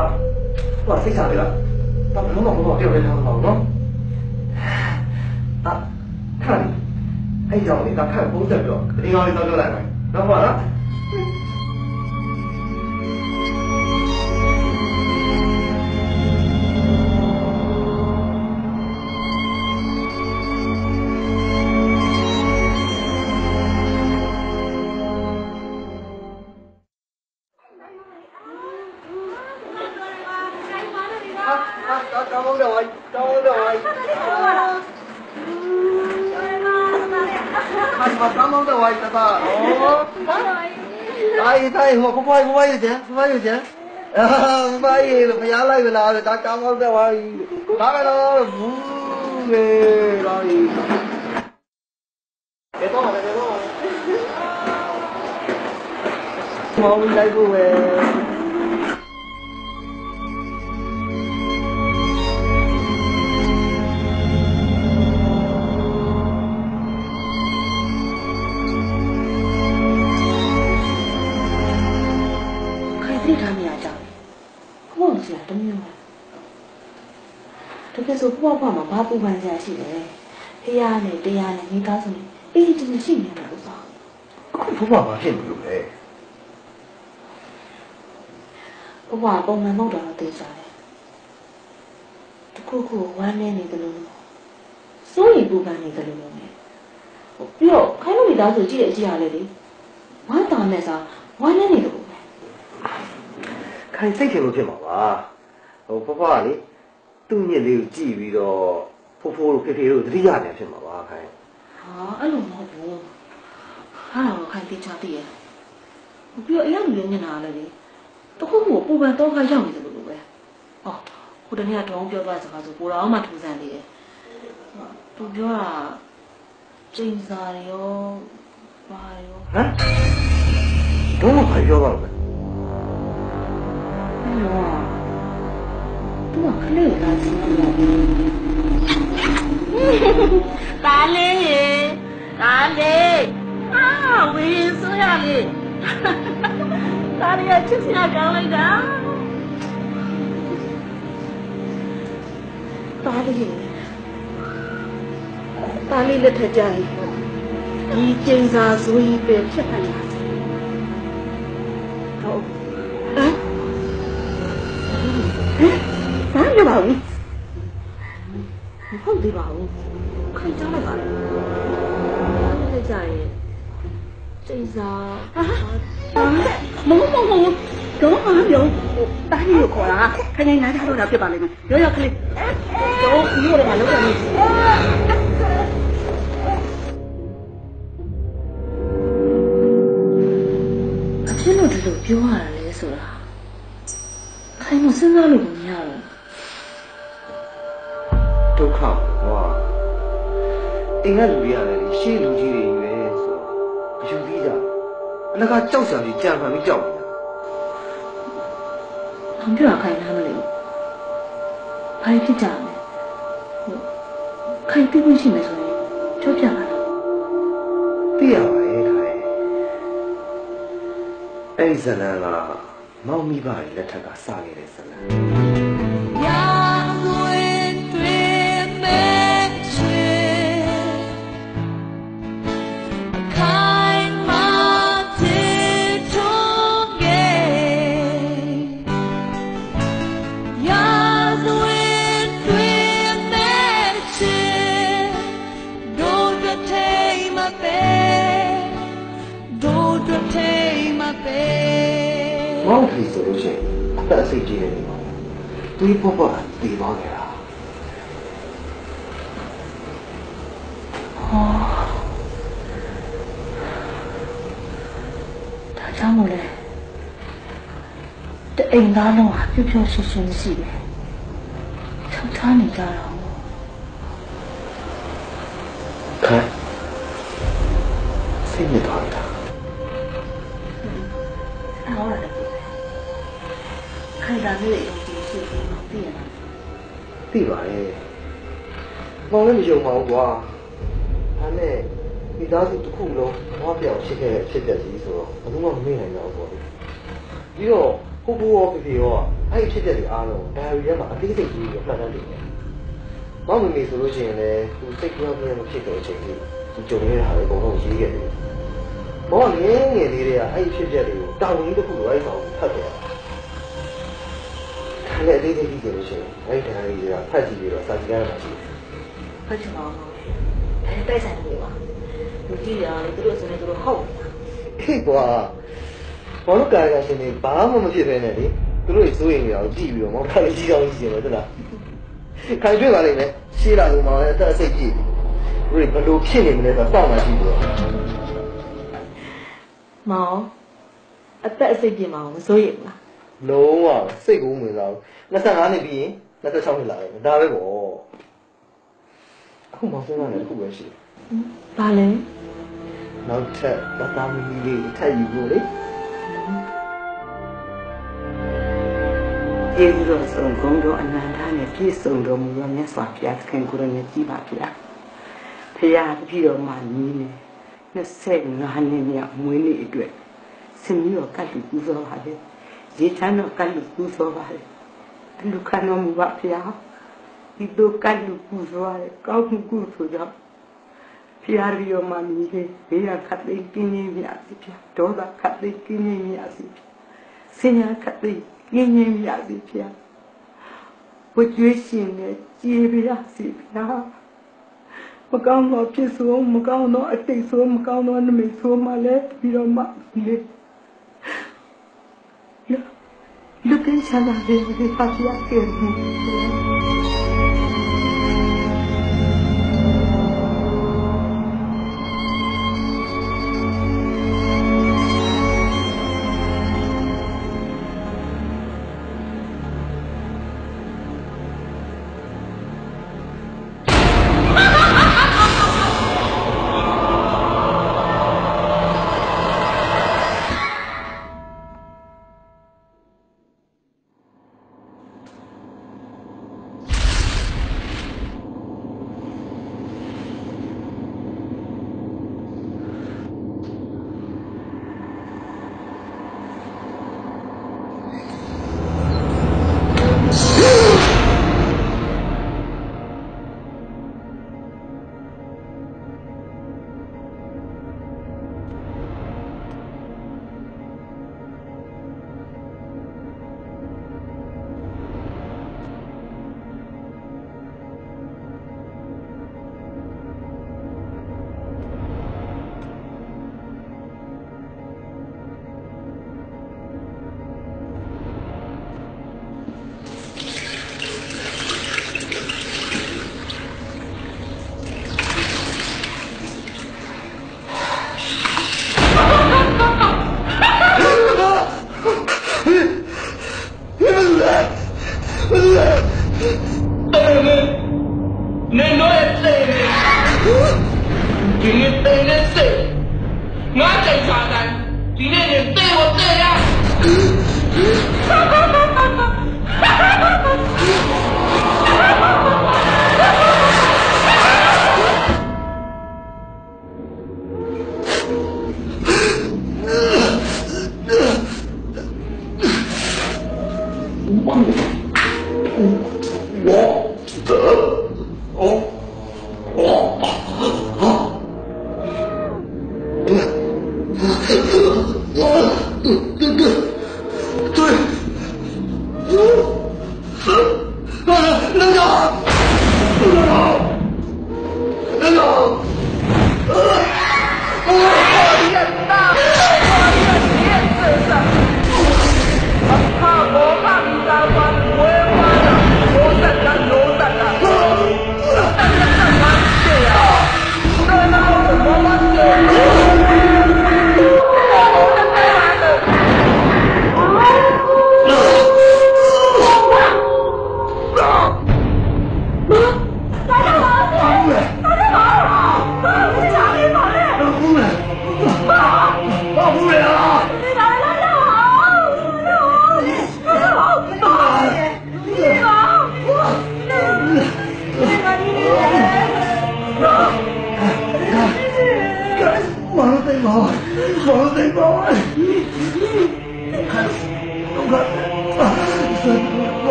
ဟိုကစိတ်ချပြီလားတော့ဘယ်လိုမှဘောဘောပြောလဲတော့မဟုတ်နော်အာခါအဲ့ကြောင့်လေဒါခက်ပုံးသက်ပြီးတော့တင်အောင်လေးတော့ပြောလိုက်မယ်တော့ပါလား ပြီကျန်အာမအေးလို့ဖျားလိုက်မလားလို့ဒါကာမောက်တက်သွားပြီဒါပဲတော့ဘူးလေတော့ဒီတော့လည်းတော့မောင်းလိုက်ဖို့ပဲ တမျိုးတကယ်ဆိုဘုရားဘမှာဘာပူပန်စရာရှိလဲဖះနဲ့တရားနဲ့မိသားစုနဲ့အေးတူရှိနေမှာလို့ဆိုအခုဘုရားဘာဖြစ်နေလို့လဲဘုရားပုံမှန်မဟုတ်တော့သိကြတယ်တခုခုဝမ်းနေနေတယ်လို့စိုးရိမ်ပူပန်နေတယ်လို့နဲ့ဟိုပြီးတော့ခိုင်လို့မိသားစုကြည့်တဲ့အကြည့်ရလေလေဝမ်းတာနဲ့စားဝမ်းနေနေလို့ပဲခိုင်စိတ်ချင်လို့ဖြစ်မှာပါ ဟိုဘဘကလေသူ့မြစ်လေးကိုကြည့်ပြီးတော့ဖိုးဖိုးတို့ဖေဖေတို့သတိရတယ်ဖြစ်မှာပါခိုင်ဟာအဲ့လိုမဟုတ်ဘူးဟာတော့ခိုင်သိချသိရဲ့ပြီးတော့အရင်လူရဲ့မျက်နှာလည်းလေတခုခုပူပန်တော့ခါရောက်နေတယ်လို့ပဲဟောဟိုတနေ့ကတော့ပြောသွားစကားဆိုပူတော်မှထူဆန်းနေတယ်သူပြောတာကျိန်စာတွေရောဘာတွေရောဟမ်တော့ဘာပြောပါ့မလဲအဲ့တော့ သူကခလေးလာစီးတယ်တာလေးရေတာလေးအာဝေးဆိုရလေတာရီကချစ်စရာကောင်းလိုက်တာတာလေးတာလေးလက်ထက်ကြရင်ဒီကျင်းစာဇွေးပဲဖြစ်နိုင်တာဟုတ်ဟမ် ဘာလို့ပါဘူးဟုတ်တယ်ပါဘူးခိုင်ကြလိုက်ပါလေလက်ကြရင်ကျင်းစာမဟုတ်မဟုတ်တော့မပြောတားကြီးကိုခေါ်တာခဏနားထားလို့တော့ဖြစ်ပါလိမ့်မယ်ရောရောကလေးတော့ဒီလိုလည်းမလုပ်ရဘူးအဖြစ်လို့ဒီလိုပြောရတာလဲဆိုတာခိုင်မစဉ်းစားလို့မရတော့ ဒုက္ခကွာအင်္ဂလူတွေကလည်းရှေ့လူကြီးတွေရွယ်ဆိုအယူပြီးကြအလကားကြောက်စရာကြီးကြံဖန်ပြီးကြောက်နေတာ။ဘာပြောတာခိုင်နားမလဲဘူး။ဘာဖြစ်ကြလဲ။ဟုတ်ခိုင်ပြည့်ပြည့်ရှိမယ်ဆိုရင်ပြောပြပါတော့သိရပါရဲ့ခိုင်အဲ့ဒီဇလန်ကမောင်မိဘရဲ့လက်ထက်ကစခဲ့တဲ့ဇလန် မောင်ခီဆိုလို့ရှိရင်အသက်အစိတ်ကြီးနေနေပါသူ့ပေါ်ပေါ်တည်သွားခဲ့တာ။ဒါကြောင့်မို့လဲ။တအိမ်သားလုံးဟာပျော်ပျော်ရွှင်ရွှင်ရှိတယ်။ချောက်ချားနေကြတော့ခိုင်စိတ်ညစ် ခိုင်တာလေးအုံကြည့်ရှိပြီးမှသိရလားသိပါရဲ့မောင်လည်းမယုံပါဘူးကွာဒါနဲ့မိသားစုတစ်ခုလုံးဘာပြောင်ရှိခဲ့တဲ့ဖြစ်တဲ့ကြီးဆိုတော့ဘယ်သူမှမမေ့နိုင်တော့ဘူးပေါ့လေပြီးတော့ကိုကိုရောဖေဖေရောအဲ့ဒီဖြစ်တဲ့တွေအားလုံးဒါရီထဲမှာအသေးစိတ်ကြီးကိုမှတ်တမ်းတင်တယ်မောင်မမေဆိုလို့ရှိရင်လည်းသူစိတ်ကြောက်ကြောက်မဖြစ်တဲ့အချိန်ကြီးသူကြုံရတဲ့ဟာတွေအကုန်လုံးရေးခဲ့တယ်မောင်ကငယ်ငယ်လေးတွေကအဲ့ဒီဖြစ်တဲ့တွေကိုတာဝန်ကြီးတစ်ခုလိုအဲ့ဆောင်ဖတ်တယ် ခနဲ့အသေးစိတ်ကြီးကြည့်လို့ရှိရင်အဲ့ဒီဒါရီတွေကဖတ်ကြည့်ပြီးတော့စာကြည့်ရမှာရှိတယ်။ဖတ်ချင်ပါဘူး။အဲတိုက်ဆိုင်နေပါ။လူကြီးရတယ်သူတို့ဆိုနေသူတို့ဟုတ်နေတာဟေ့ကွာဘာလို့ကာယကရှင်နေဘာမှမဖြစ်ပဲနဲ့လေသူတို့စိုးရင်ကြောင်ကြည့်ပြီးတော့မောင်ဖတ်လို့ကြီးကောင်းကြီးရှင်တယ်ဟုတ်လားခိုင်တွေ့ပါလိမ့်မယ်ရှေးလာလို့မောင်လည်းအသက်အစိတ်ကြည့်ပြီးဘယ်လိုဖြစ်နေမလဲဆိုတော့စောင့်မှကြည့်ပြီးတော့။မောင်အသက်အစိတ်ပြင်မအောင်မစိုးရိမ်ဘူးလား လုံးဝစိတ်ကူးမဝင်စားဘူး25နှစ်ပြီးရင်26နှစ်လာတယ်ဒါပဲပေါ့အခုမောင်စဉ်းစားနေတစ်ခုပဲရှိတယ်။ဘာလဲနောက်ထပ်တသားမီလေးထပ်ယူဖို့လေကျေးဇူးတော်ဆုံးဂုဏ်တော်အနန္တနဲ့ပြည့်စုံတော်မူသောမြတ်စွာဘုရားသခင်ကိုယ်တော်မြတ်ကြီးပါဗျာဖရာတပည့်တော်မှာညီးနေ25နှစ်မြောက်မွေးနေ့အတွက်စင်မျိုးကတ်လူပူဇော်ပါလေ ရေချမ်းတော်ကတ်လူပူဇော်ပါလေအလူခံတော်မူပါဖရာဒီတို့ကတ်လူပူဇော်ရတဲ့ကောင်းမှုကုသိုလ်ကြောင့်ဖရာရီယောမှာညီးနေဘေးရခတ်သိမ်းကင်းကြီးမြတ်စီဖရာဒေါသခတ်သိမ်းကင်းကြီးမြတ်စီဖရာစင်ညာခတ်သိငင်းငင်းရစီဖျားဝကျွေးရှင်နဲ့ကြည်ပြရစီဖျားမကောင်းတော့ဖြစ်ဆိုမကောင်းတော့အတိတ်ဆိုမကောင်းတော့နမိတ်ဆိုမှလည်းပြီးတော့မှလေ လူကင်းချမ်းသာတယ်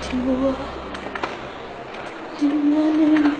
지워 지워는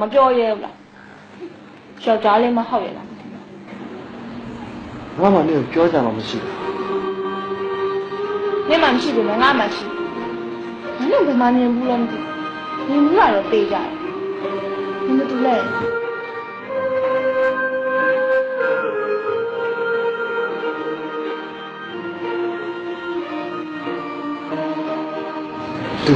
မပြောရဲဘူးလားယောက်ျားလေးမဟုတ်ရလားငါမှလည်းပြောကြမှာမရှိဘူးနင့်မှမရှိဘူးငါမှရှိငါလည်းဘယ်မှမြင်ဘူးလဲမသိဘူးမြင်ဘူးကတော့တေးကြတယ်မင်းတို့လဲသူ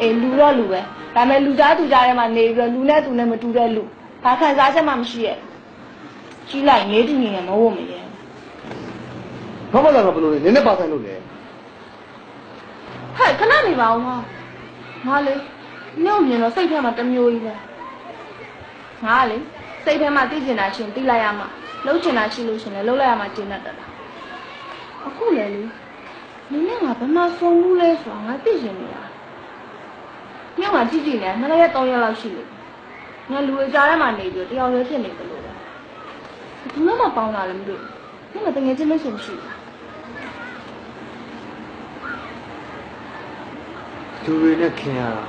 အေးလူတော့လူပဲ ဒါပေမဲ့လူသားသူသားထဲမှာနေပြီးတော့လူနဲ့သူနဲ့မတူတဲ့လူဘာခံစားချက်မှမရှိရဲ့ကြီးလိုက်နေတူနေရမဟုတ်မရဲဘာမှလည်းဘယ်လိုလဲနည်းနည်းပါဆိုင်လို့လေဟဲ့ခဏနေပါဦးဟာငါလေညောင်မြင်တော့စိတ်ထဲမှာတစ်မျိုးကြီးပဲငါလေစိတ်ထဲမှာသိကျင်တာရှင်သိလိုက်ရမှာလှုပ်ချင်တာရှိလို့ရှင်လည်းလှုပ်လိုက်ရမှာကျင်းတတ်တယ်လားအခုလေလေနင်းနဲ့ငါဘယ်မှာဆုံးဘူးလဲဆိုတာငါသိကျင်နေတာ ညောင်ကကြည့်ကြည့်နေနှစ်ရက်သုံးရက်လောက်ရှိနေငါလူအကြားထဲမှာနေပြီးတော့တယောက်တည်းဖြစ်နေတယ်လို့ပဲဒီမှာမှပေါင်းတာလည်းမတွေ့ဘူးညမတငယ်ချင်းမရှိမရှိဘူးသူတွေနဲ့ခင်ရတာ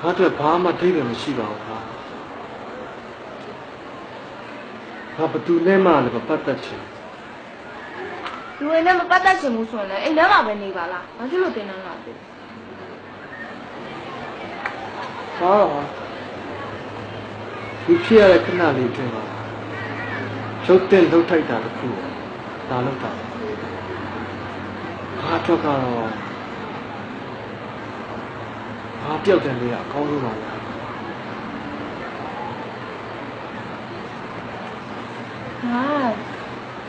ငါတို့ဘာမှထိပ်ပဲမရှိပါဘူးဟာငါဘသူနဲ့မှလည်းမပတ်သက်ချင်လူဝင်နဲ့မပတ်သက်ချင်ဘူးဆိုရင်လည်းအိမ်ထဲမှာပဲနေပါလားဘာဖြစ်လို့တင်တန်းလာပြီ ဟာဒီဖြစ်ရတဲ့ခဏလေးအတွင်းမှာရုပ်တင်လှုပ်ထိုက်တာတစ်ခုဒါလောက်တာဟာတော့ကတော့ဟာပြောက်တယ်လေးကအကောင်းဆုံးပါလားဟာ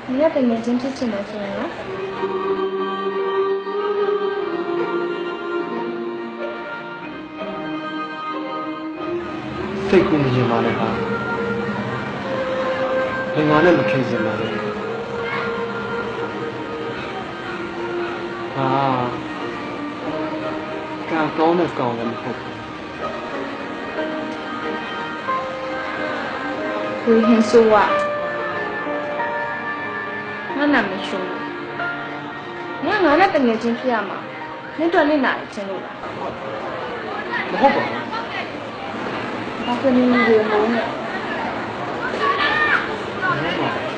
ဒီကတငယ်ချင်းဖြစ်ချင်တယ်ဆိုရင်နော် စိတ်ကူးမရင်ပါနဲ့ပါဘယ်မှာနဲ့မခင်စင်ပါနဲ့ဟာကံကောင်းတဲ့ကောင်လည်းမဟုတ်ဘူးကိုဟင်ဆိုးဝငါနာမည်ရှုံးငါငါနဲ့တငယ်ချင်းဖြစ်ရမှာနင့်တော်နင့်နာချင်းလို့လားမဟုတ်ပါဘူး ဘာကနင်းနေလို့လဲမဟုတ်ပါဘူး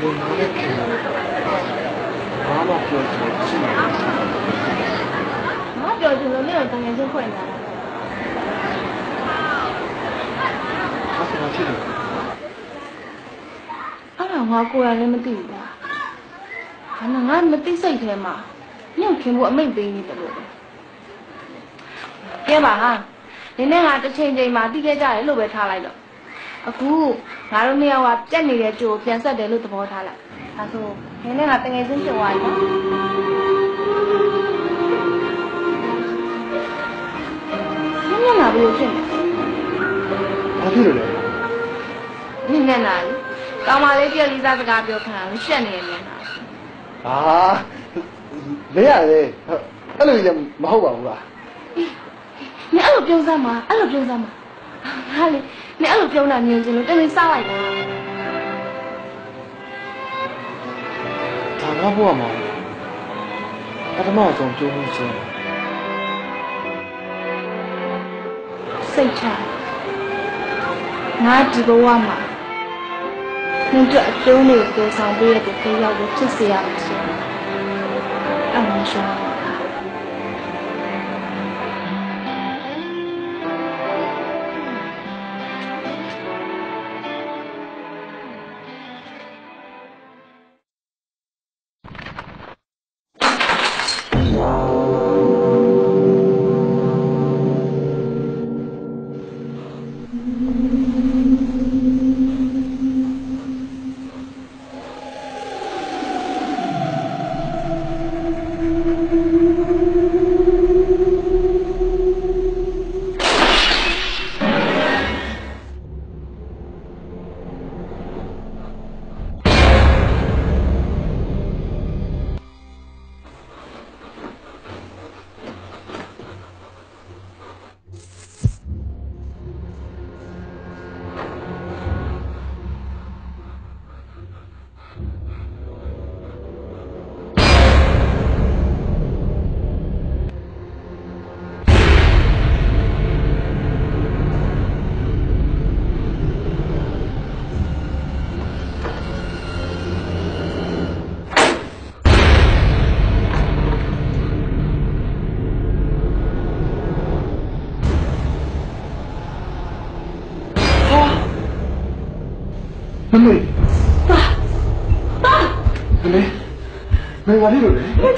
ဘယ်မှာလဲခင်ဗျာဘာမှပြောချင်တယ်ရှိမှာငါပြောချင်လို့နင့်တော်တငယ်ချင်းဖွင့်လာတာဘာစကားဖြစ်လဲအဲ့ဒါငါကိုယ်တိုင်လည်းမသိဘူးလားဘာလို့ငါမသိစိတ်ထဲမှာညှို့ခင်ဖို့အမိတ်ပေးနေတယ်လို့ကဲပါဟာ နင်းနဲ့ငါတစ်ချိန်ချိန်မှာတိခဲ့ကြတယ်လို့ပဲထားလိုက်တော့အခုငါတို့နှစ်ယောက်ကပြက်နေတဲ့ကြိုကိုပြန်ဆက်တယ်လို့သဘောထားလိုက်ဒါဆိုနင်းနဲ့ငါတငယ်ချင်းဖြစ်သွားပြီနော်နင်းမျက်နှာဘယ်လိုဖြစ်လဲဘာဖြစ်လို့လဲနင်းမျက်နှာလေကောင်းပါလေပြက်လေးစားစကားပြောခံရလို့ရှက်နေရဲ့မျက်နှာဟာလဲရတယ်အဲ့လိုလည်းမဟုတ်ပါဘူးလား နင်အဲ့လိုပြုံးစမ်းမှာအဲ့လိုပြုံးစမ်းမှာဟာလေနင်အဲ့လိုပြုံးတာမြင်ချင်လို့တမင်စားလိုက်တာဒါငါဘဝမှာပထမဆုံးကြိုးမှုချင်းစိတ်ချငါဒီဘဝမှာနင်တို့အကျိုးလေးကိုဆောင်ပေးရတဲ့ခေရောက်ကိုဖြစ်စေရမှာဆိုရင်အမှန်ရှော မင်းဘာ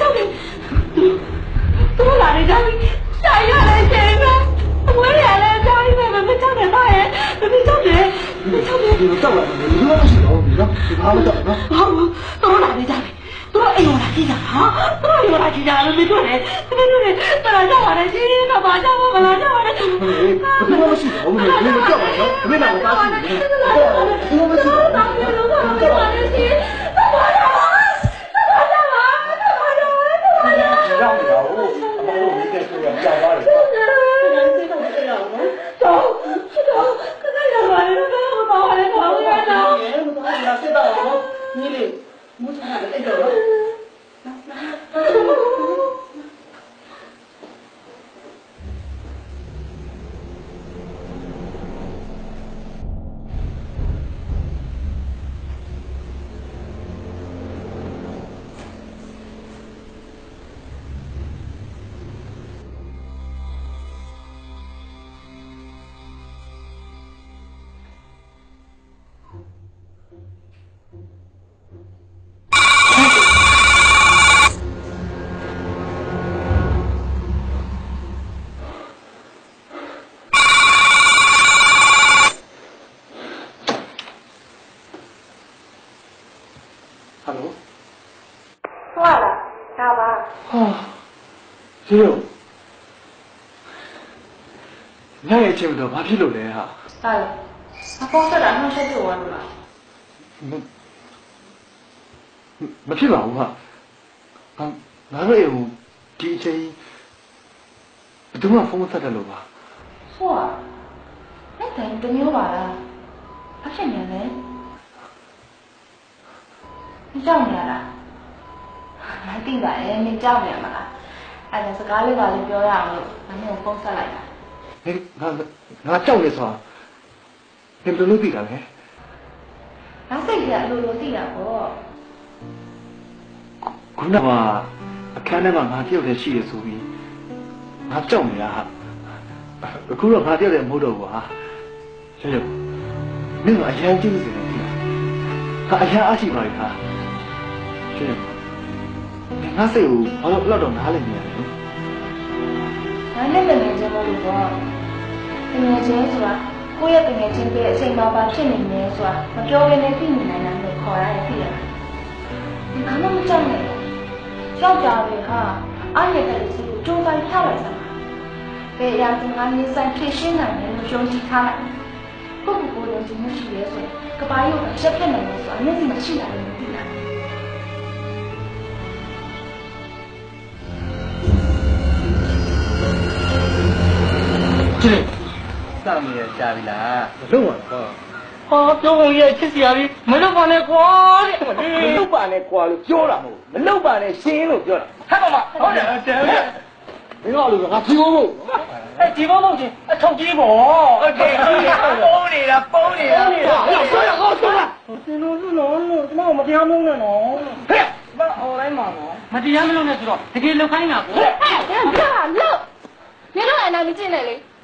ဖြစ်လို့လဲဟာ ဟာလေအပေါ်ဆက်တာနှောက်ဆက်ပြသွားလို့လား မမဖြစ်ပါဘူးဟာငါငါတို့အိမ်ကိုဒီအချိန်ဘယ်သူမှဖုန်းမဆက်တယ်လို့ပါ ဟုတ်อ่ะအဲ့တိုင်းတမျိုးပါလားအဖြစ်နေလဲမကြောက်နေရလားမသိပါရဲ့မကြောက်နေမှာလားအဲ့ဒါစကားလေးပါလေးပြောရအောင်လို့မင်းကိုပုံဆက်လိုက်တာ ဟဲ့ငါငါကြောက်နေဆိုတာဘယ် လိုလုပ်သိတာလဲငါစိတ်ကအလိုလိုသိတာပေါ့ခုနကအခန်းထဲမှာငါတယောက်တည်းရှိရဆိုပြီးငါကြောက်နေတာဟာအခုတော့ငါတယောက်တည်းမဟုတ်တော့ဘူးဟာရရမင်းကအရန်ကြည့်နေတယ်ဒီလားဟာအရန်အရှိပါပြီဟာရရငါစိတ်ကိုဘာလို့လောက်တော့နားလည်နေရလဲငါနဲ့တငယ်ချင်းမလို့ပေါ့တငယ်ချင်းဆိုတာ ကိုယ့်ရဲ့တငယ်ချင်းတွေအချိန်မှာပါဖြစ်နေနေဆိုတာမပြောဘဲနဲ့သိနေနိုင်တာမျိုးခေါ်ရတယ်သိရလားဒီကမှမကြောက်နဲ့ကြောက်ကြပဲဟာအားရတဲ့စီကိုကြိုးစားထားလိုက်စမ်းဘယ်အရာကငါနေဆိုင်ဖြစ်ရှင်းနိုင်တယ်လို့ယုံကြည်ထားလိုက်ကိုယ့်ကိုယ်ကိုယ်ယုံကြည်မှုရှိရဲဆိုရင်ကဘာရုပ်အချက်ဖြစ်နိုင်လို့ဆိုတာမျက်စိမှာရှိတာလည်းမသိလားကျင်း စောင့်နေရကြာပြီလားမလုပ်ပါဘူးဟောပြောကုန်ရဲ့ချစ်စရာကြီးမလုပ်ပါနဲ့ကွာတဲ့မလုပ်ပါနဲ့ကွာလို့ပြောတာမဟုတ်မလုပ်ပါနဲ့ရှင်လို့ပြောတာဟဲ့မမဟုတ်တယ်တယ်မင်းတို့လူကငါဒီဘုံမို့အဲဒီဘုံမို့ချင်းအထုပ်ကြီးပေါ့ဟုတ်တယ်ပုံနေတာပုံနေတာပုံနေတာဟောဆွဲဟောဆွဲရှင်တို့လူလုံးလို့ကျွန်တော်မတရားမလုပ်နဲ့နော်ဟဲ့မအော်လိုက်မှာနော်မတရားမလုပ်နဲ့ဆိုတော့တကယ်လောက်ခိုင်းတာပေါ့ဟဲ့ဟဲ့လောက်မင်းတို့အနာမကျင့်နဲ့လေ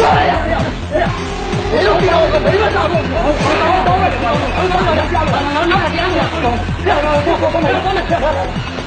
来吧，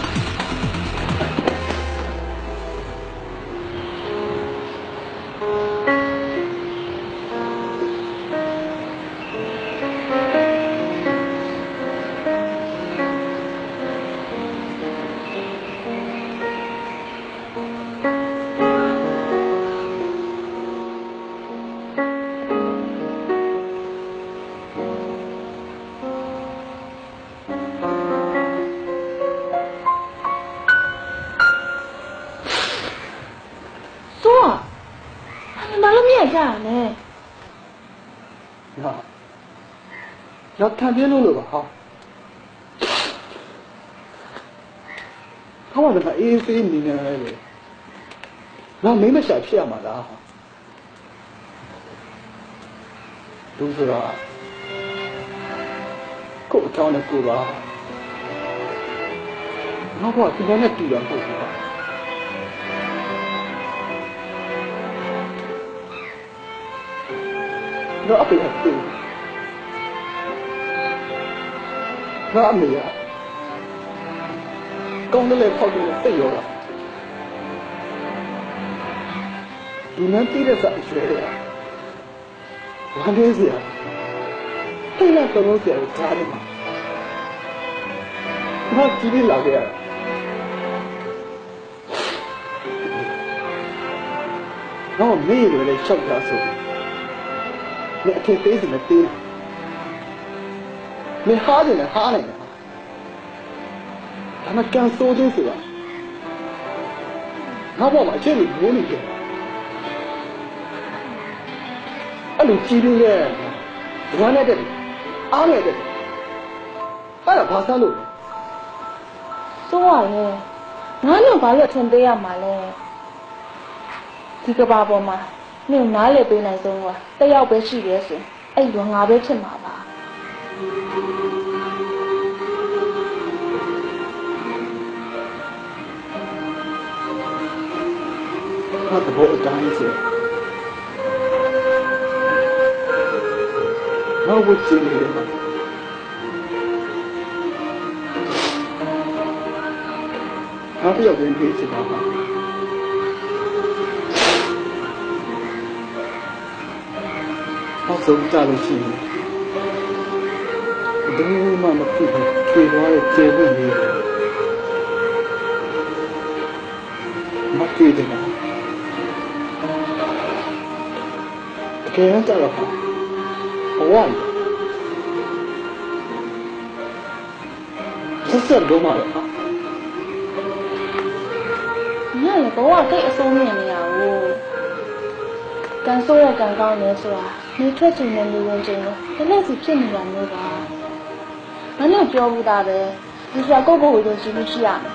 要看别弄了吧，好。他往这看 A C 里面来的，然后没没想骗嘛的哈，都是啊，够挑的够吧。然后今天那地缘够吧。那阿贝还对。 ငါအမေကကောင်းတယ်လေဖောက်တယ်စိတ်ရောတာဒီနန်းတည်တဲ့စာရွှဲရဝမ်းနေစရာထိတ်လန့်တုံ့လုံးစရာကိုကြားနေမှာငါကြည့်ပြီးလာခဲ့ရတော့မေးလို့လည်းရှောက်တာဆို你အထင်သေးစီမသေး မင်းဟားတယ်နဲ့ဟားနေတယ်ဒါမှကန်ဆိုးခြင်းဆိုတာငါ့ဘောမှာအချက်ကိုမိုးနေတယ်အဲ့လိုကြည်ပြီးရဲ့ဝမ်းနဲ့တက်တယ်အားနဲ့တက်တယ်အဲ့ဒါဘာစားလို့လဲစိုးရရဲ့ငါတို့ဘာလို့အထင်သေးရမှာလဲဒီကဘာပေါ်မှာနင့်နားလေပေးနိုင်ဆုံးကတက်ရောက်ပဲရှိတယ်ဆိုရင်အဲ့လိုငါပဲဖြစ်မှာပါ ငါဟာသဘောအတိုင်းဆိုနောက်ဝတ်ချင်နေတယ်မှာနော ဘယ်မှမဖြစ်ဘူးပြေးသွားတဲ့ကျေဝတ်လေးမပြေးတယ်နော်တကယ်ကြတော့ဘဝဆက်ဆက်တော့မှာဟာညလည်းဘဝတိတ်အဆုံးမြင်နေရဘူးကန်ဆိုးရကန်ကောင်းနေဆိုတာနေထွက်ချင်တဲ့လူဝင်ချင်းလို့တလက်စီဖြစ်နေတာမျိုးပါ မနဲ့ပြောဘူးသားပဲဒီကကိုယ့်ကိုယ်ကိုယုံကြည်မှုရှိရမယ်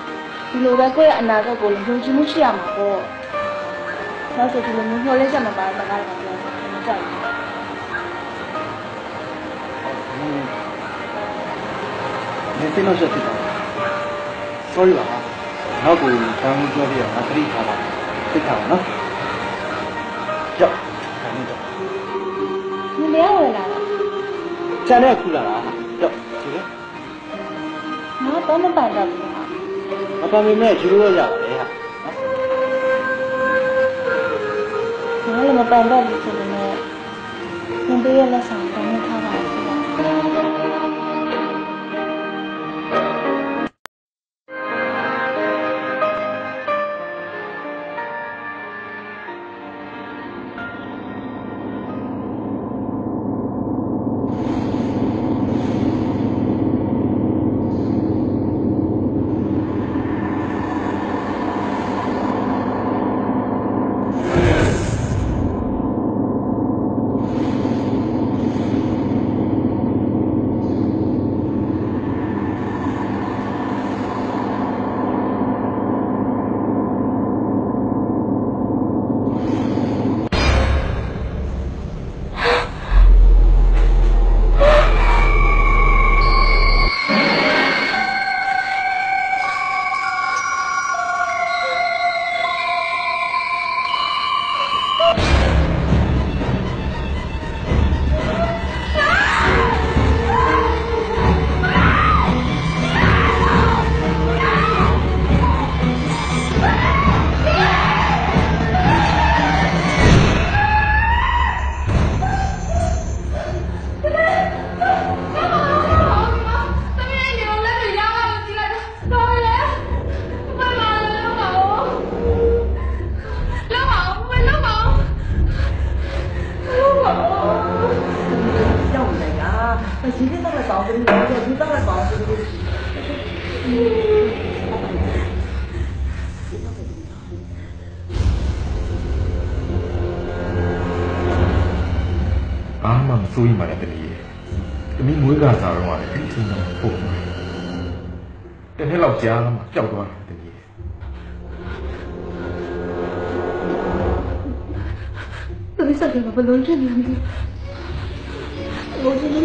ဒီလိုပဲကိုယ့်ရဲ့အနာဂတ်ကိုလည်းယုံကြည်မှုရှိရမှာပေါ့နောက်ဆိုဒီလိုမျိုးမျှော်လင့်ချက်မပါတဲ့ကားတွေကလည်းမကြောက်ဘူးဒီစိနောချက်ဖြစ်တာ sorry ပါနောက်ကိုတန်းပြောပြရအောင်သတိထားပါသိထားပါနော်ကြောက်ဒါနဲ့တော့ဒီလေဝယ်လာတာကျန်တဲ့ခုလာတာ နော်တော့မပန်တော့ဘူးဟာမပန်ပေမဲ့ယူလို့ရပါတယ်ဟာနော်လည်းမပန်တော့ဘူးဆိုတော့သင်ပေးရလက်ဆောင် စိုးရိမ်ပါတယ်တမီးရဲ့တမီးမွေးကစားတော့ရတယ်အဲ့ဒီချိန်မှာပို့တယ်တစ်ထက်လောက်ကြားမှာပျောက်သွားတယ်တမီးရဲ့တမီးစက်ကဘယ်လိုလဲနေလဲဘယ်လိုလဲ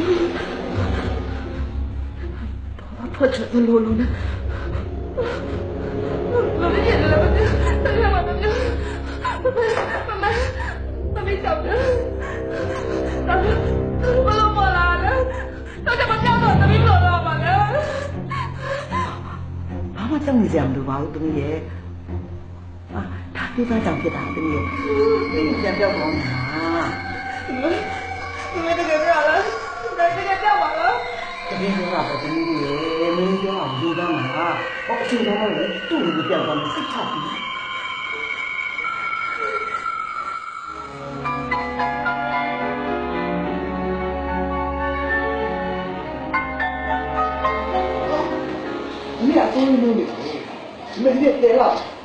တော့ထွက်ချက်ဘယ်လိုလဲ 别再讲别的了，你。你讲掉毛嘛？你们，你们都掉毛了，你这个掉毛了。别说话，别说话，没人话，我就掉毛。哦，新疆的人都是掉毛的，太差劲。你俩终于没有了。你们了。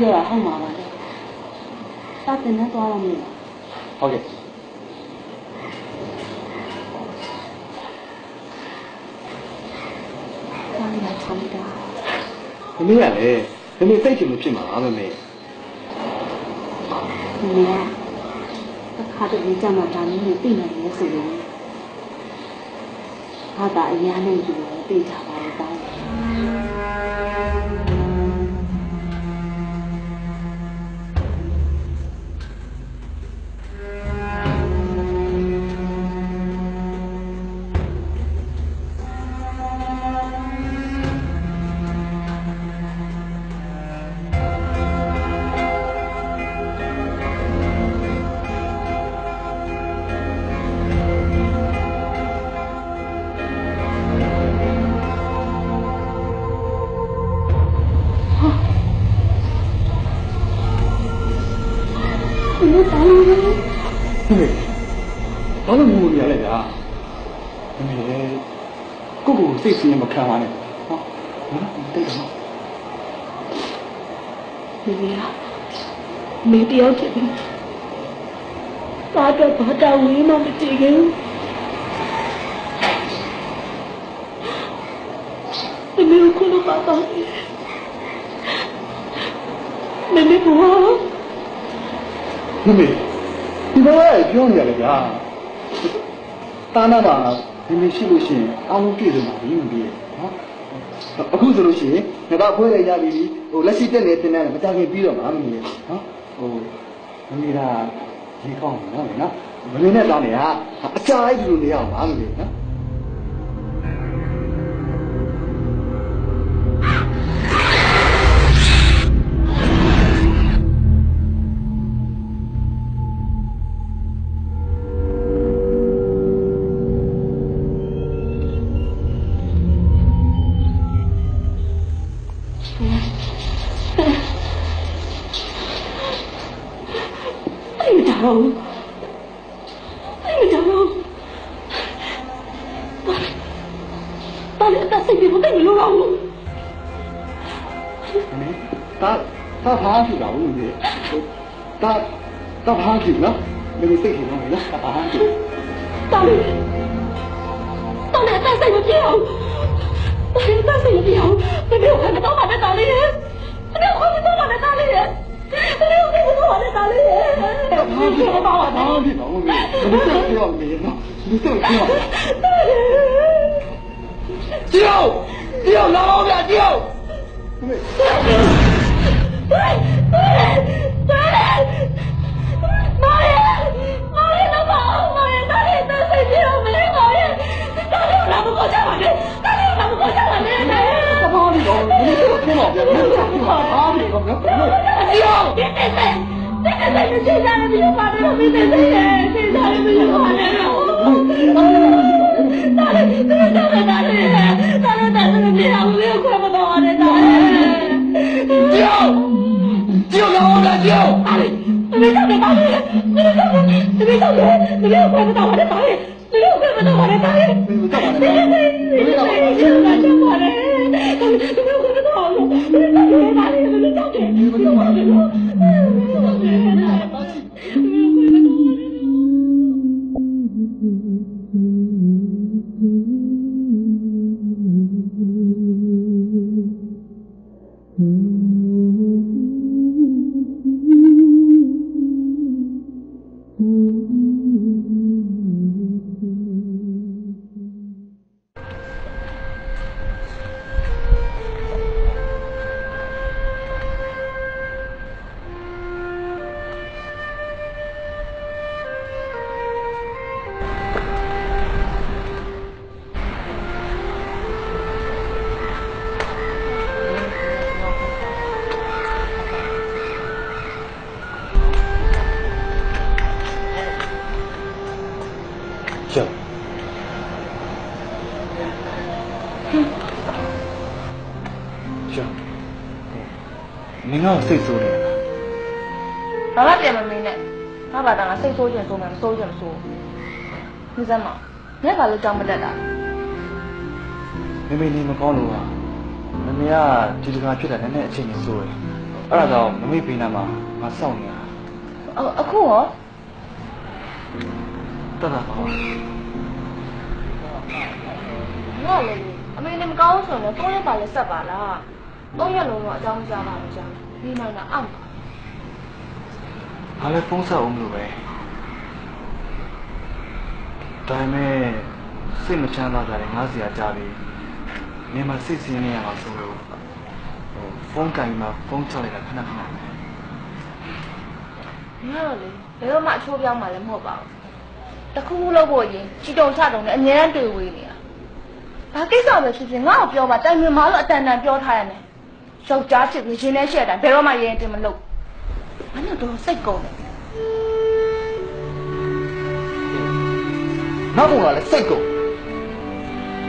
ပြောတာဟုတ်မှာပါလေတားတင်နေသွားရမယ်ဟုတ်ကဲ့တားရချမ်းတာမင်းကလည်းမင်းစိတ်ချမဖြစ်မှာမမေဒီနေ့ကတစ်ခါတည်းကြမှာဒါမျိုးနဲ့ပြင်နေတယ်ဆိုရင်ဟာတာအများနဲ့ယူတယ်သိကြပါလေ စိတ်ဆင်းရဲမခံပါနဲ့ဟောနော်တိတ်တော့ဒီနေရာမင်းတယောက်ဖြစ်ပြီဘာတော့ဘာတောင်းဝေးမှမတည်ခင်ဒီမျိုးကိုတော့ပါပါမမေဘောဒီမေဒီဘာလဲပြောနေရတယ်ဗျာတာနာမှာ ဒီမေရှိလို့ရှိရင်အားလုံးပြည့်စုံပါပြီမပြီးနော်အခုဆိုလို့ရှိရင်ငါတော့ဖွဲရရပြီဟိုလက်ရှိတက်နေတင်နေမကြခင်ပြီးတော့မှာမင်းနော်ဟိုမင်းကဒီကောင်းနော်နော်မင်းနဲ့တောင်းနေကအချားအဲ့ဒီလိုနေရအောင်ပါမင်းနော် ဖြစ်တာနည်းနည်းအချိန်ကြီးဆိုးတယ်အဲ့ဒါကြောင့်မမေပေးနာမှာငါစောင့်နေတာအခုရောတတ်တာပါငါလည်းအမေနဲ့မကောင်းဆိုရင်တော့ရက်ပါလဲဆက်ပါလား၃ရက်လုံးတော့အကြောင်းကြားပါမကြောင်းဒီနိုင်တာအောက်ပါငါလည်းဖုန်းဆက်အောင်မလို့ပဲဒါပေမဲ့စိတ်မချမ်းသာကြတယ်ငါစီကကြားပြီးနေမှာစိတ်ဆင်းနေရအောင်ဆိုလို့ဟို ဖုန်းကင်မှာဖုန်းချလိုက်တာခဏခဏပဲငါတော့လေဘယ်တော့မှအချိုးပြောင်းမှလည်းမဟုတ်ပါဘူးတခုခုလုပ်ဖို့ရင်ချီတုံချတုံနဲ့အများကြီးတွေ့ဝေးနေတာဘာကိစ္စပဲဖြစ်ဖြစ်ငါ့ကိုပြောပါတိုင်ပင်မလို့အတန်တန်ပြောထားရမယ်ယောက်ျားဖြစ်ပြီးရှင်နဲ့ရှက်တာဘယ်တော့မှရင်တင်မလုပ်ဘာလို့တော့စိတ်ကုန်လဲနောက်ပုံကလည်းစိတ်ကုန်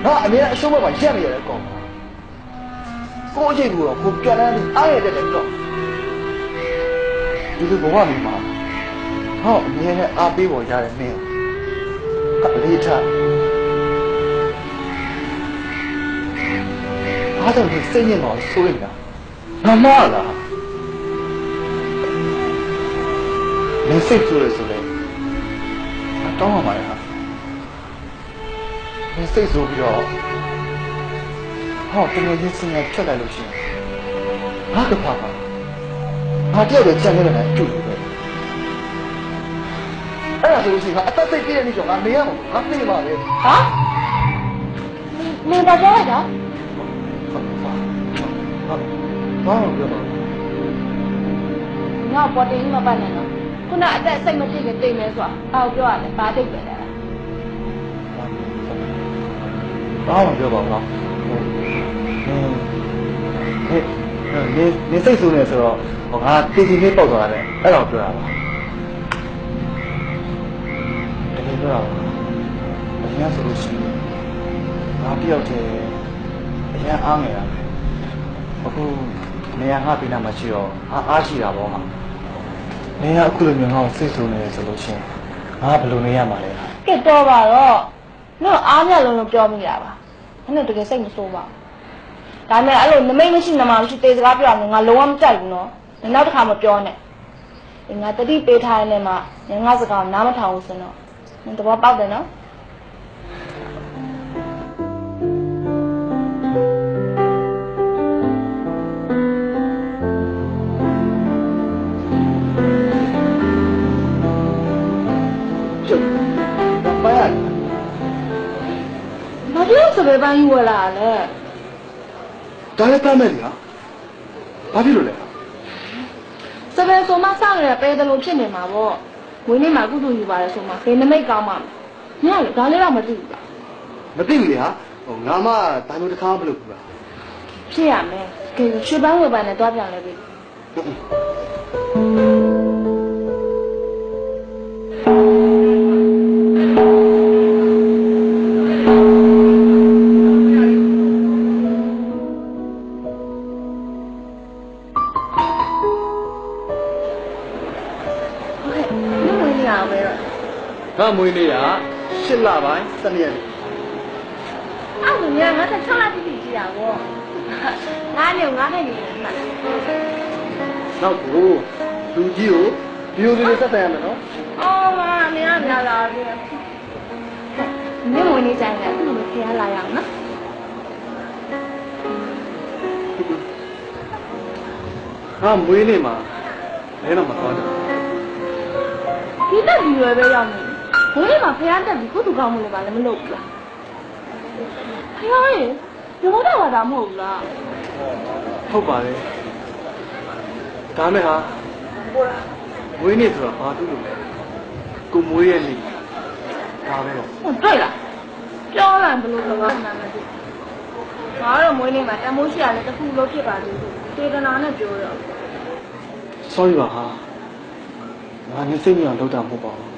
ငါအမြဲအရှုံးဘက်မှာရက်နေရတဲ့ကောင် ကိုအချိန်ကတော့ကိုပြန်လာပြီးအားရတဲ့တဲ့တော့ဒီလိုဘဝမှာမှာဟောအမြဲနဲ့အားပေးပေါ်ကြတဲ့မင်းကအလေးထားဘာကြောင့်ဒီစိတ်ညစ်တော့ဆိုးနေတာငါမလားမစိတ်ဆိုးရဆိုလေအတောင်းရမှာလေဟာမစိတ်ဆိုးပြီးတော့ ဟောတကယ်ရင်းစင်ရဖြတ်လိုက်လို့ရှိရင်ဟာကဖာပါဟာတယောက်တည်းကြံနေတယ်တူတယ်ပဲအဲ့ဒါဆိုလို့ရှိရင်ငါအသက်သိပြည့်တဲ့နေ့ကျော်ငါနေရမှာငါသိပါလေဟာနေပါကြလိုက်တာဘာလို့ပြောတော့ငါပေါ်တင်ကြီးမပတ်နဲ့တော့ခုနအသက်စိတ်မပြည့်ခင်တိတ်မဲဆိုတာအောက်ပြောရတယ်ဘာတိတ်ပဲလဲဘာမှပြောပါဘူးဟင်း နေနေစိတ်ဆိုးနေဆိုတော့ဟောငါတီတီလေးပေါက်သွားတယ်အဲ့တော့ပြောတာပါတကယ်ပြောတာပါအရင်ဆိုလို့ရှိရင်ငါတယောက်တည်းအရင်အားငယ်တာပဲအခုနေရာငါပြည်နာမှာရှိတော့အားအားရှိတာပေါ့ဟာနေရာအခုလိုမျိုးငါ့ကိုစိတ်ဆိုးနေတယ်ဆိုလို့ရှိရင်ငါဘယ်လိုနေရမှာလဲကဲတော့ပါတော့တော့အားမြလုံးလုံးပြောမိတာပါအဲ့နဲ့တကယ်စိတ်မဆိုးပါဘူး ဒါနဲ့အဲ့လိုနမိတ်မရှိနမမရှိတေစကားပြောအောင်ငါလုံးဝမကြိုက်ဘူးနော်နောက်တစ်ခါမပြောနဲ့ငါတတိပေးထားတဲ့နေ့မှာငါစကားနားမထောင်ဘူးဆိုတော့သဘောပေါက်တယ်နော်ကျုပ်ဘာရလဲ။ဘာလို့စပယ်ပန်းယူလာလဲ ဒါလည်းတမ်းမဲ့လေဟာဘာဖြစ်လို့လဲ။စပယ်ဆိုမှစောင့်ရတဲ့ပဲတယ်လို့ဖြစ်နေမှာပေါ့။ဝင်းနေမှာကုသိုလ်ယူပါရဲဆိုမှဘယ်နမိတ်ကောင်းမှာမလဲ။ညလေဒါလေးတော့မသိဘူးလားမသိဘူးလေဟာဟိုငါမှဒါမျိုးတစ်ခါမလုပ်ဘူးလား။ဖြစ်ရမယ်။ကဲရွှေပန်းဝယ်ပန်းနဲ့တွားပြန်လဲပြီ။ ငါမွေးနေ့က၈လပိုင်း၁၂ရက်နေ့။အဲ့လိုများငါတက်6လတိတိကြည့်ရပေါ့။ငါနဲ့ငါနဲ့နေတယ်မှတ်တယ်နောက်ကိုလူကြီးကိုဒီလိုလေးဆက်ဆံရမယ်နော်။အော်မနေရများလာပြီ။ညဝင်နေကြတယ်အခုလိုဖျားလာရအောင်နော်။ငါမွေးနေ့မှာလဲတော့မသွားဘူးဒီတက်ဒီရွယ်ပဲရောက်နေ ဘိုးလေးမှာဖျားတက်ပြီးကုသကောင်းမှုလည်းပါလည်းမလုပ်ဘူးလားဖျားရေဘုံတော့ပါတာမဟုတ်ဘူးလားဟုတ်ပါလေဒါမဲ့ဟာမွေးနေ့ဆိုတာဘာတူလို့လဲကိုမွေးရဲ့နေ့ဒါပဲတော့ဟုတ်တွေ့လားပြောလိုက်ဘလို့စကားနာမသိငါတော့မွေးနေမှာတမိုးရှိရလဲတစ်ခုလို့ဖြစ်ပါသေးတယ်စေတနာနဲ့ပြောတော့ sorry ပါဟာငါနေစိတ်မြအောင်လုပ်တာမဟုတ်ပါဘူး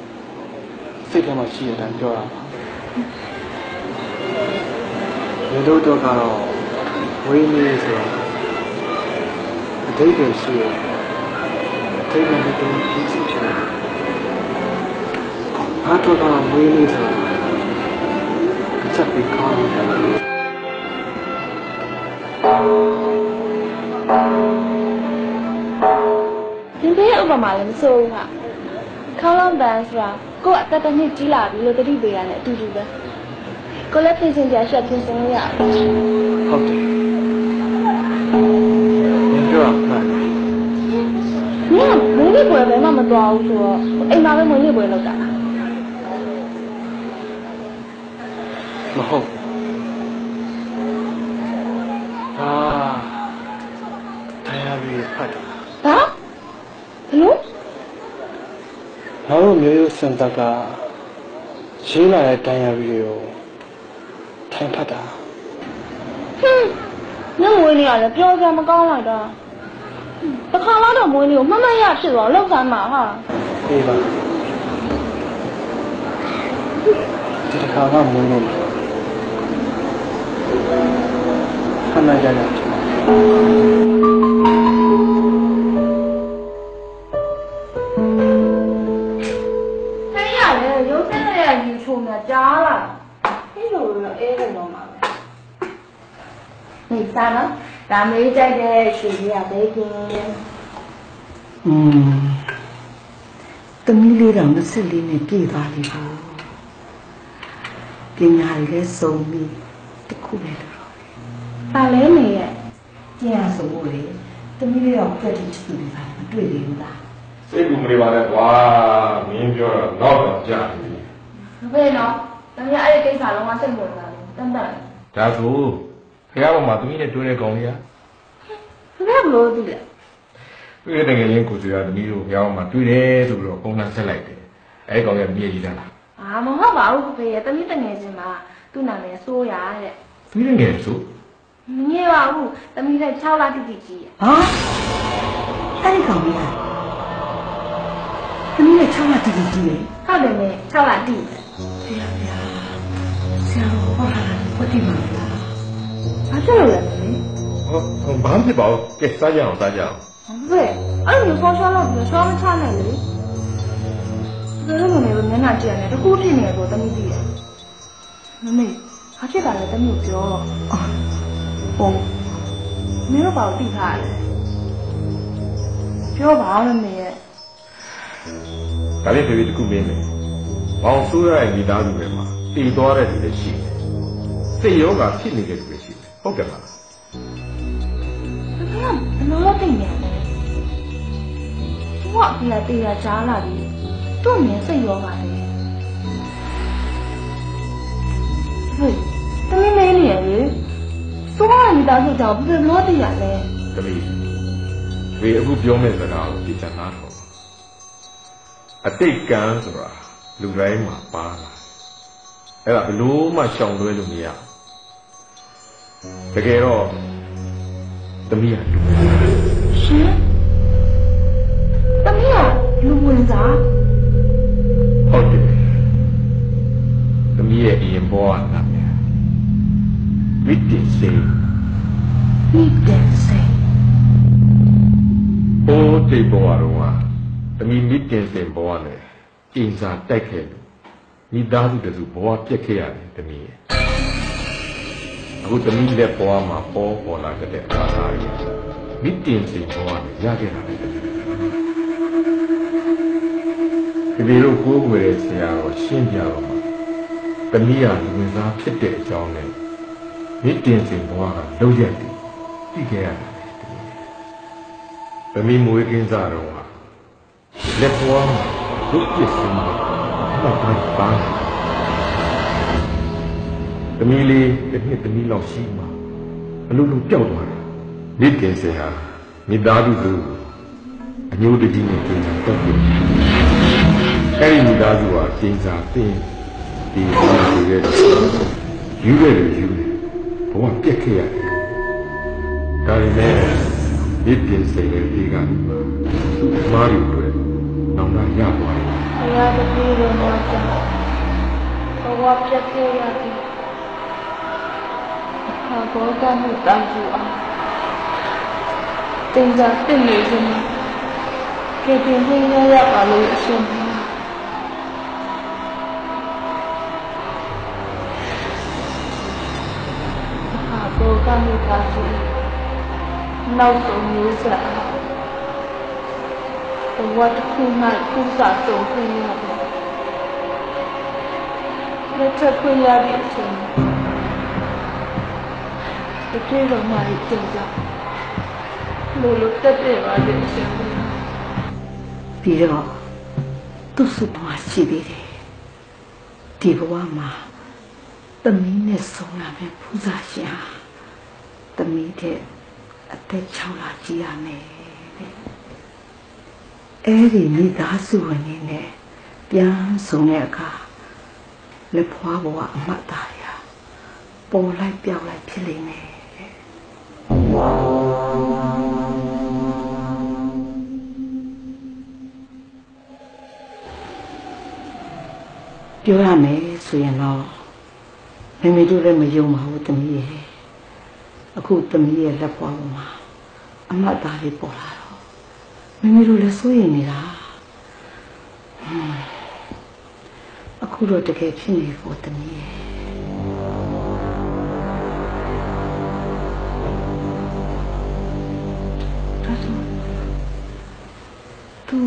စိတ်ထဲမှာရှိရတဲ့အတိုင်းပြောတာပါဒီလိုတော့ကတော့ဝေးနေဆိုတာအတိတ်ပဲရှိရအတိတ်ပဲတူပြီးစီချင်ဟာတော့ကဝေးနေဆိုတာအချက်ပြီးကောင်းတယ်ဒီဘေးဥပမာလည်းမဆိုးဘူးဟာခေါင်းလုံးပန်းဆိုတာ ကို့အသက်တစ်နှစ်ကြီးလာပြီလို့တတိပေးရတယ်အတူတူပဲကိုလည်းပြင်ဆင်ကြရှက်ပြင်ဆင်လို့ရတယ်ဟုတ်တယ်ဘယ်ပြောမှန်းလဲ။ညမွေးနေ့ပွဲပဲမှမတော်ဘူးဆိုတော့အိမ်မှာပဲမွေးနေ့ပွဲလုပ်တာလားမဟုတ်အာတရားပြီးဖတ်တယ်။ဟာဘလို့ ငါတို့မျိုးရိုးစံတက်ကရေးလာတဲ့တရားပြီးတွေကိုထိုင်ဖတ်တာဟင်းညမွေးနေ့ကလည်းပြောကြမကောင်းလိုက်တာ။တစ်ခါတော့တော့မွေးနေ့ကိုမမရဖြစ်သွားလောက်ဆမ်းမှာဟာအေးပါဒီတစ်ခါကမွေးနေမှာခဏကြာကြာ။ ယူချုံများကြားလာ။ဟိလိုလိုအေးတယ်တော့မှာပဲ။နေစားနော်ဒါမေးကြိုက်တဲ့ရွှေကြီးကဘဲကင်းอืมတမီးလေးတော့24နဲ့ပြည့်သွားပြီကိုပညာရည်လည်းစုံပြီတခုပဲတော့ပါလဲမေရဲ့ကျင်းရဆိုလို့လေတမီးလေးတော့ကြက်တိချစ်နေပါမတွေ့သေးဘူးလားစိတ်ကူမနေပါနဲ့ကွာမင်းပြောတော့တော့တော့ကြာပြီ မဖေနော်တမီးအဲ့ဒီကိစ္စလုံးဝစိတ်ဝင်စားတယ်တန်တန်ဒါဆိုခရပေါ်မှာသမီးနဲ့တွေ့တဲ့ကောင်လေးကဖေဘလို့သူလဲတွေ့တဲ့ငယ်ချင်းကိုစီကသမီးတို့ခရပေါ်မှာတွေ့တယ်ဆိုပြီးတော့ပုံနှံဆက်လိုက်တယ်အဲဒီကောင်ကမြေကြီးတာလားအာမဟုတ်ပါဘူးဖေရဲ့တမီးတငယ်ချင်းမှာသူ့နာမည်စိုးရတဲ့သမီးနဲ့ငယ်ဆိုမငယ်ပါဘူးတမီးလည်း6လတိတိကြီးရဲ့ဟာအဲ့ဒီကောင်လေးကတမီးနဲ့6လတည်တည်ကြီးလေဟုတ်တယ်မေ6လတိ ဆရာဗျာဆရာတော်ဘာလာဘာတိမှာလဲဘာဖြစ်လို့လဲမေဟောဘာမှဖြစ်ပါဘူးကဲစားကြအောင်စားကြအောင်ဖေအဲ့လိုဆောချောလို့ပြောချောမချနိုင်လေဒါလို့မနေမျက်နှာကြည့်ရတယ်တခုဖြစ်နေတော့တမီးသိတယ်မမေဘာဖြစ်တာလဲတမီးကိုပြောတော့အော်ဟုတ်မင်းတို့ဘာလို့သိထားလဲပြောပါမမေရဲ့ဒါလေးဖေဖေတခုမင်းမယ် ဘောင်ဆိုးရတဲ့မိသားစုတွေမှာတည်သွားတဲ့လူတွေရှိတယ်စိတ်ယောဂဖြစ်နေတဲ့လူတွေရှိတယ်ဟုတ်ကဲ့ပါ။ဘာကဘလို့သိနေလဲ။သူကဒီကတရားကြားလာပြီ။သူ့မြင်စိတ်ရောပါလေ။ဟေးတမင်းမင်းနေရလေ။သူကမိသားစုကြောင့်ဘယ်လိုသိရလဲသမီးဖေအခုပြောမယ့်စကားကိုသိချင်တာတော့အတိတ်ကံဆိုတာ လူတိုင်းမှာပါလာအဲ့ဒါဘလို့မှရှောင်လွှဲလို့မရတကယ်တော့သမီးကလူ။ရှင်။တမင်းကလူဝင်စားဟုတ်တယ်သမီးရဲ့အရင်ဘဝကနာမည်ဝိတ္တိစေမိတဲ့စိတ်ဘိုးတိတ်ဘဝတော့ကသမီးမိတင်စင်ဘဝနဲ့ ကျင်စာတိုက်ခဲ့လို့မိသားစုတစုဘဝပြက်ခဲ့ရတယ်သမီးရဲ့အခုသမီးလက်ဘဝမှာပေါ်ပေါ်လာတဲ့အခါသားကြီးမိတင်စင်ဘဝနဲ့ရခဲ့တာလေသမီးဒီလိုကိုးကွယ်တဲ့ဆရာတော်ရှင်းပြတော့မှာသမီးဟာလူဝင်စားဖြစ်တဲ့အကြောင်းနဲ့မိတင်စင်ဘဝကလုံးရက်တည်ပြီးခဲ့ရတယ်သမီးမွေးကင်းစားတော့ဟာလက်ပွားမှာ ဒုက္ခစင်းမှာတော့ဘာပါလဲသမီးလေးတစ်နှစ်သမီးလောက်ရှိမှာအလုံးလုံးပျောက်သွားတယ်မိတင်စင်ဟာမိသားစုလူအညိုတကြီးနဲ့ကျင်းတာတော့ပြီအဲ့ဒီမိသားစုဟာကျင်းစာတင်းဒီဘာလို့လဲယူရတယ်ယူတယ်ဘဝပြက်ခဲ့ရတယ်ဒါပေမဲ့ဒီပြင်စိတ်ရဲ့ဒီကသူ့မားရီတွေ နောင်လာရသွားတယ်။ဘုရားတပည့်တော်မှာကြောင့်ဘဝပြတ်ခဲ့ရသည်။အခါဘောကမှုတောင်းကြအောင်တင်ကြတင်နေခြင်းကေတင်ဟင်းရရပါလို့အရှင်ဘုရားအခါဘောကမှုတောင်းကြနောက်ဆုံးမျိုးစား ဘဝတစ်ခုမှကုသဆုံးခွင့်ရတယ်လက်ထပ်ခွင့်ရတဲ့အချိန်တကယ်တော့မှကြင်ကြလို့လို့တက်တယ်ပါတဲ့အရှင်ဘုရားပြီးတော့သူ့စုတော်ရှိသေးတယ်ဒီဘဝမှာသမီးနဲ့ဆုံးရမယ်ပူဇာရှင်ဟာသမီးတဲ့အသက်6လကြီးရမယ်တဲ့ အဲ့ဒီမိသားစုဝင်နေနဲ့ပြန်ဆုံးတဲ့အခါလက်ဖွားဘဝအမတ်သားရပေါ်လိုက်ပြောက်လိုက်ဖြစ်လိမ့်မယ်တဲ့ပြောရမယ်ဆိုရင်တော့မမေတို့လည်းမယုံပါဘူးတမီးရဲ့အခုတမီးရဲ့လက်ပွားပေါ်မှာအမတ်သားလေးပေါ်လာတော့ မမေတို့လည်းစိုးရိမ်နေတာအခုတော့တကယ်ဖြစ်နေဖို့တမီးရဲ့သူ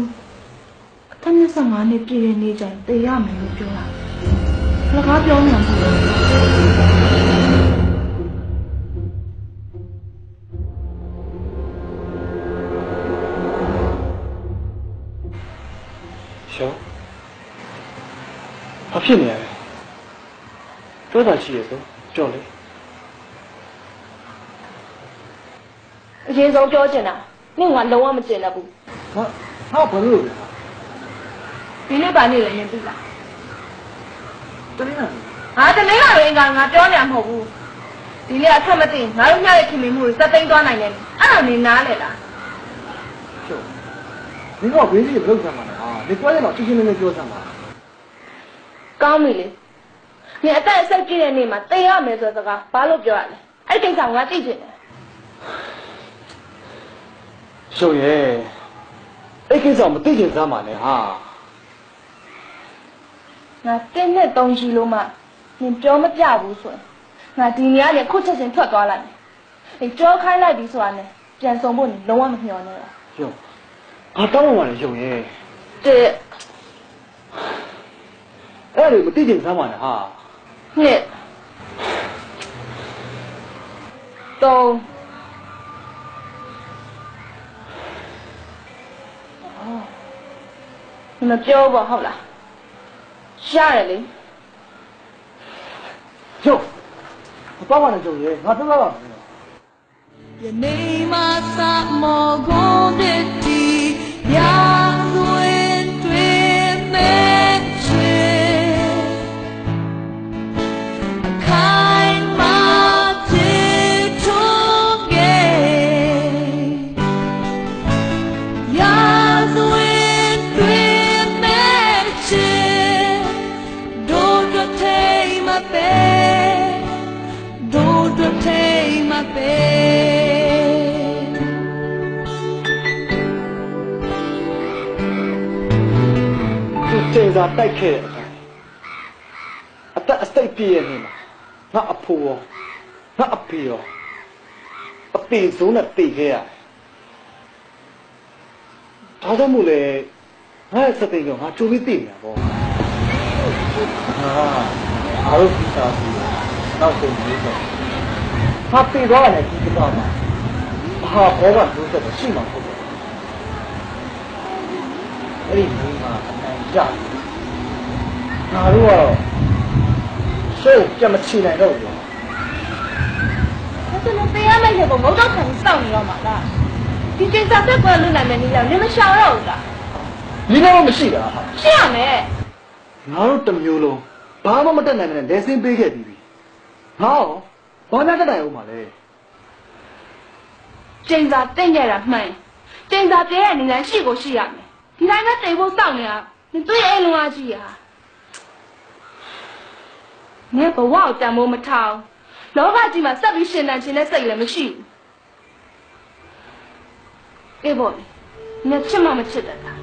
အသက်25နှစ်ပြည့်တဲ့နေ့ကျရင်တည်ရမယ်လို့ပြောတာ။လကားပြောမှမဟုတ်ဘူး။ ဖြစ်နေရလဲပြောတာရှိရဆိုကြောက်လေအရင်ဆုံးပြောချင်တာနင့်ကလုံးဝမကျင်တတ်ဘူးဟာဟာဘာလို့လဲဒီနေ့ပါနေလည်းနင်သိလားတမင်းကငါတမင်းလာရင်ကငါပြောနေမှာမဟုတ်ဘူးဒီနေ့အခက်မသိငါတို့ညရဲ့ခင်မင်မှုတွေစက်သိမ်းသွားနိုင်တယ်အဲ့ဒါနေနားလေလားရှောမင်းကဘေးကြီးဘယ်လိုဆမ်းမှာလဲဟာဒီကွာရတော့ချင်းချင်းလေးလေးပြောဆမ်းပါ ကောင်းပြီလေနင်အသက်အဆက်ပြည့်တဲ့နေ့မှာတေရမယ်ဆိုတဲ့စကားဘာလို့ပြောရလဲအဲ့ဒီကိစ္စကငါသိချင်တယ်ရှောရဲ့အဲ့ကိစ္စမသိချင်စမ်းပါနဲ့ဟာငါတင်းနဲ့တုံးချီလို့မှနင်ပြောမပြဘူးဆိုရင်ငါဒီနေရာလေခုချက်ချင်းထွက်သွားလိုက်မယ်ဒီကြောခိုင်းလိုက်ပြီဆိုတာနဲ့ပြန်ဆောင်ဖို့နင်လုံးဝမမျှော်နဲ့တော့ရှောငါတောင်းပါလေရှောရဲ့တစ် အဲ့ဒါမသိချင်စမ်းပါနဲ့ဟာနှစ်သုံးအော်နင်မပြောပါဟုတ်လားရတယ်လေရှောမပေါ့ပါနဲ့ရှောရဲ့ငါပြောပါပါမယ်ယနေ့မှစမောကုန်တဲ့ဒီရာ စာတိုက်ခဲ့တဲ့အတိုင်းအသက်အစိတ်ပြည့်ရဲ့နေမှာငါအဖိုးရောငါအဖေရောအပေဆုံးနဲ့တိတ်ခဲ့ရတယ်ဒါကြောင့်မို့လေငါရဲ့စပိန်ကငါကြိုပြီးတိတ်နေတာပေါ့ဟာအားလုံးပြီးသားပြီနောက်ဆုံးပြီးတော့ဟာပြေတော့လည်းဒီကတော့မှာဟာဘောကလို့ဆိုတော့ရှိမှာပေါ့အဲ့ဒီမိန်းမအနိုင်ကြတယ် ငါတို့ကတော့ရှုပ်ကြမချီနိုင်တော့ဘူးဒါဆိုရင်တေရမယ်ရေကိုငုံတော့ခံစောင့်နေတော့မှာလားဒီကိစ္စသက်ကွယ်လွတ်နိုင်မယ်နည်းလားနင်မရှောင်တော့ဘူးလားဒီတော့မရှိတာဟာရှင်းရမယ်ငါတို့တစ်မျိုးလုံးဘာမှမတက်နိုင်တဲ့လက်စင်းပေးခဲ့ပြီးပြီငါရောဘာနဲ့တက်နိုင်အောင်မလဲကျင်းစာတင့်ကြတာမှန်ကျင်းစာပြဲတဲ့နည်းလမ်းရှိကိုရှိရမယ်ဒီတိုင်းပဲတိမ်ဖို့စောင့်နေတာနင်တွေ့ရဲ့လုံးဝကြီးဟာ နင်ဘဝကိုတန်ဖိုးမထောင်လောကကြီးမှာဆက်ပြီးရှင်သန်ခြင်းနဲ့စိတ်လည်းမရှိဘူးအေးပေါ့လေနင်ချစ်မှမချစ်တတ်တာ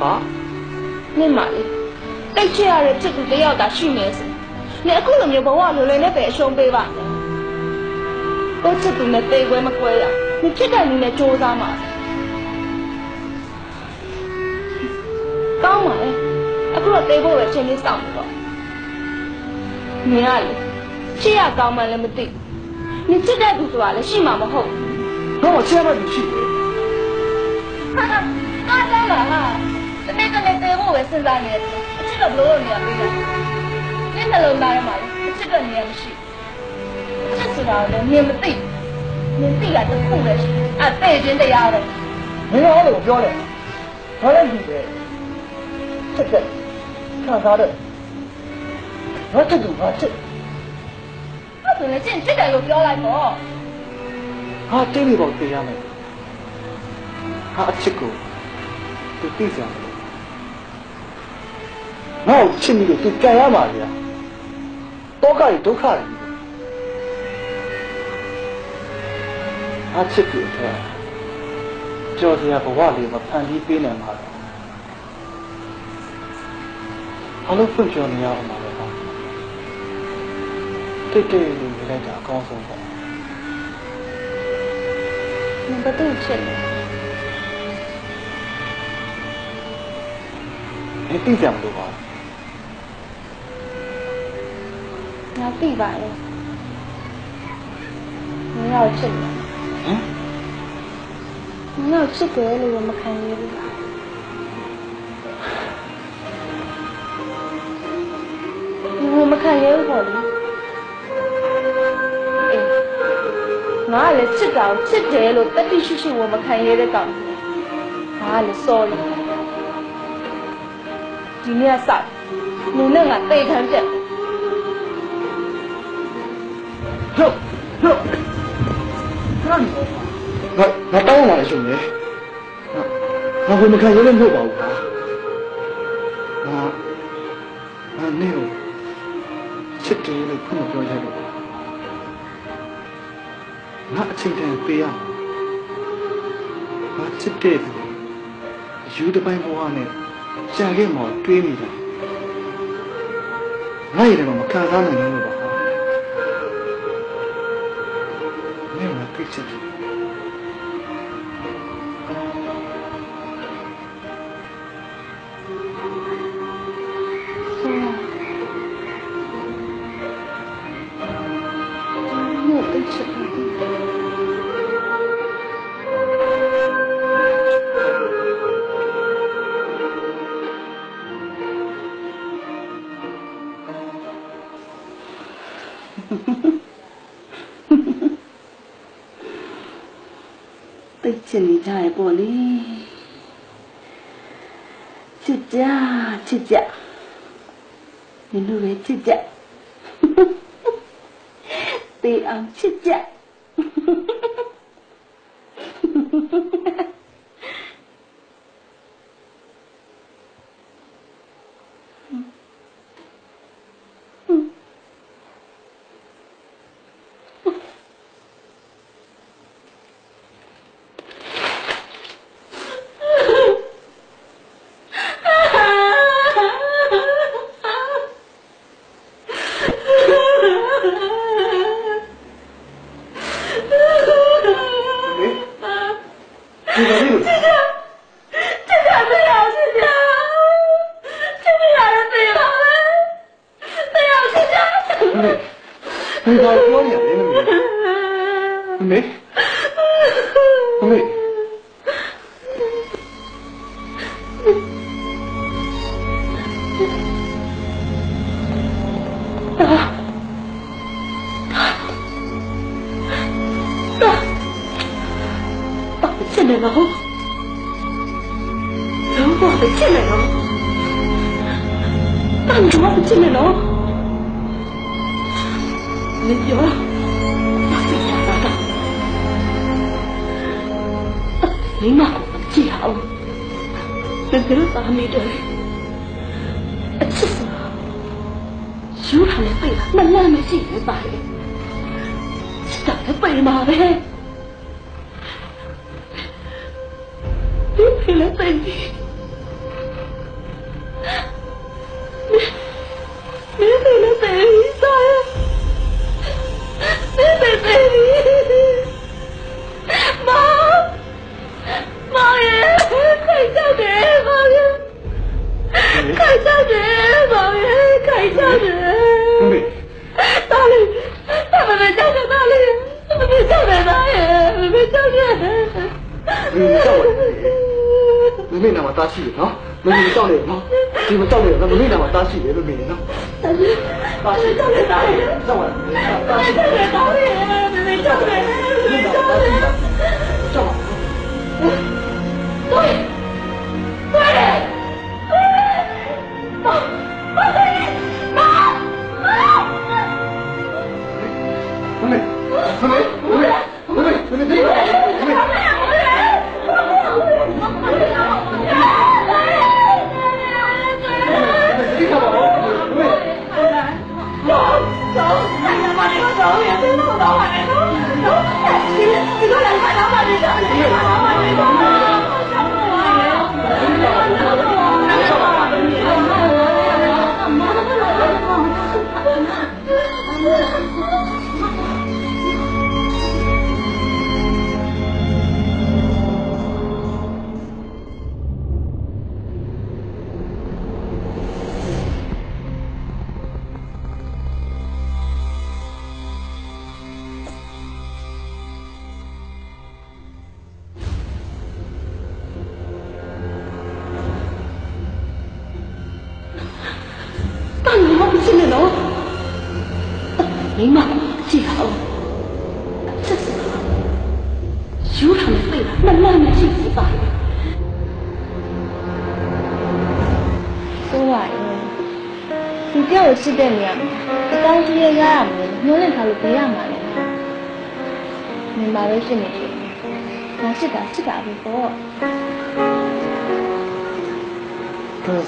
ဟာနင့်မလေးတိတ်ချရတဲ့ချစ်သူတယောက်သာရှိနေစေနင်အခုလိုမျိုးဘဝလိုလွယ်နဲ့ပဲအရှုံးပေးပါနဲ့ကိုချစ်သူနဲ့တိတ်ခွဲမခွဲရနင်ချစ်တဲ့နည်းနဲ့စူးစမ်းပါကောင်းပါလေအခုတော့တိတ်ဖို့ပဲချင်းလေးစောင့်နေတော့ နင်ကလေချစ်ရကောင်းမှလည်းမသိဘူးနင်ချစ်တဲ့သူဆိုတာလည်းရှိမှာမဟုတ်ဘူးငါ့ကိုချဲမှမရှိဘူးဟာဟာအားလုံးလားဟာတနေ့တနေ့တေဖို့ပဲစဉ်းစားနေတယ်အချစ်တော့ဘလို့နေရပြီလားနင်းနှလုံးသားထဲမှာလေအချစ်တော့နေရမရှိအချစ်ဆိုတာကိုလည်းမြင်မသိမြင်သိတာတစ်ခုပဲရှိအသေးချင်းတရားပဲမင်းကအဲ့လိုပြောတယ်ဘာလဲဒီပဲချက်ချက်ခံစားတယ် ငါချက်သူငါချက်အဲ့ဒါလည်းချင်းချစ်တယ်လို့ပြောလိုက်တော့ဟာတိတ်နေပေါ့သိရမယ်ဟာအချစ်ကိုသူသိစရာမလိုငါ့ကိုချစ်မိလို့သူကြံရမှာလေတောကရဒုက္ခရည်ဟာချစ်ကိုတဲ့ကြော်စရာဘဝလေးမဖန်တီးပေးနိုင်မှာတော့ဘာလို့ဖွင့်ပြောနေရအောင်မလဲဟာ တိတ်တိတ်လေးနေလိုက်တာအကောင်းဆုံးပေါ့မဘသူချစ်တယ်အတိကြမလို့ပါငါသိပါတယ်ငါရောက်ချစ်တယ်ဟမ်ငါရောက်ချစ်တယ်လို့မခံရဘူးမခံရဘူးပေါ့လေ ငါကလည်းချစ်တာကိုချစ်တယ်လို့တတိရှိရှိဝမခံရတဲ့ကောင်ငါကလည်း sorry ဒီနေ့ကစနင်နဲ့ငါတိတ်ခမ်းပြက်ဟုတ်ဟုတ်ခဏငါငါတောင်းလာတယ်ရှင်လေငါဘယ်မခံရလဲမဟုတ်ပါဘူးငါငါနေတော့ချစ်တယ်လို့ခုမပြောရတော့ ငါအချိန်တန်ပေးရငါချစ်တဲ့သူယူတစ်ပိုင်းဘဝနဲ့ကြံခဲ့မှတွေးမိတာငါရည်လည်းမခံစားနိုင်ဘူးလို့ပါဟာမင်းမသိချင်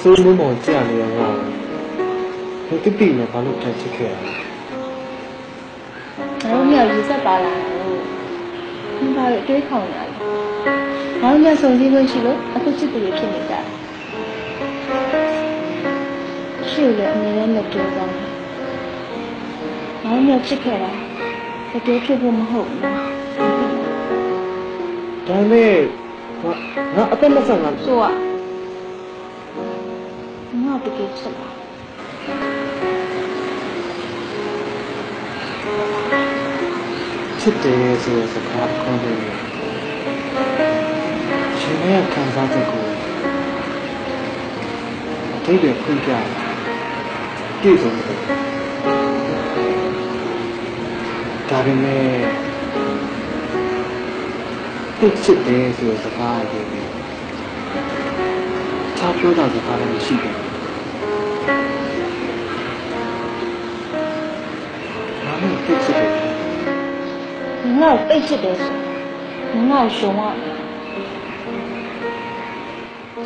ဒါဆိုလို့မောင်ကြာနေရတော့ဒီတိတိနဲ့ဘာလို့ထချစ်ခဲ့ရလဲငါတို့မြောက်ရေးဆက်ပါလာတယ်။ဘာလို့အတွေးခေါင်ရလဲ။ငါတို့မြောက်ဆုံးစည်းခွင့်ရှိလို့အခုချစ်သူတွေဖြစ်နေကြတယ်။ရှိလို့အမြဲတမ်းလက်တိုးကောင်းတယ်။ငါတို့မြောက်ချစ်ခဲ့တာလက်တိုးဖြစ်ဖို့မဟုတ်ဘူး။ဒါနဲ့ငါငါအသက်လက်ဆက်ငါဆိုอ่ะ ငါတကယ်ချစ်လားချစ်တယ်ဆိုတဲ့စကားတစ်ခုနဲ့ရှင်ရဲ့ခံစားချက်ကိုအတိတ်တွေဖွင့်ပြတယ်ပြည့်စုံတယ်ဒါပေမဲ့တိတ်ချစ်တယ်ဆိုတဲ့စကားအရေးပဲချားပြောတာစကားလည်းမရှိဘူး ဘာလို့တိတ်ချစ်တယ်ငါ့ကိုတိတ်ချစ်တယ်ဆိုငါ့ကိုရှုံရ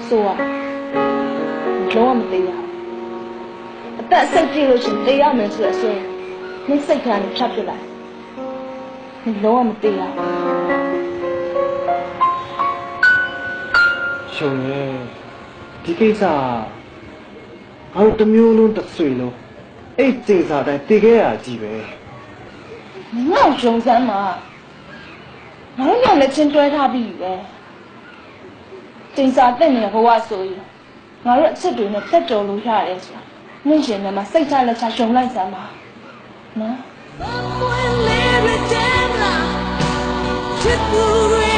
ဆိုอ่ะလုံးဝမသိရဘူးအသက်စိတ်ကြည့်လို့ရှရင်သိရမယ်ဆိုတဲ့အစင်းနေစိတ်ထဲကနေဖြတ်ပြစ်လိုက်နေလုံးဝမသိရဘူးရှုံရဲ့ဒီကိစ္စငါတို့တစ်မျိုးလုံးတစ်ဆွေလုံးအဲ့ကျင်စာတိုင်းတည်ခဲ့ရကြီးပဲ ငါ့ကိုရှုံစမ်းမှာငါတို့ညလည်းချင်းတွဲထားပြီပဲတင်စာတက်နေတဲ့ဘဝဆိုရင်ငါတို့အချစ်တွေနဲ့တက်တော်လို့ရတယ်ဆိုတာနှင်းရှင်ထဲမှာစိတ်ချလက်ချရှုံလိုက်စမ်းပါနော်ချစ်သူတွေရဲ့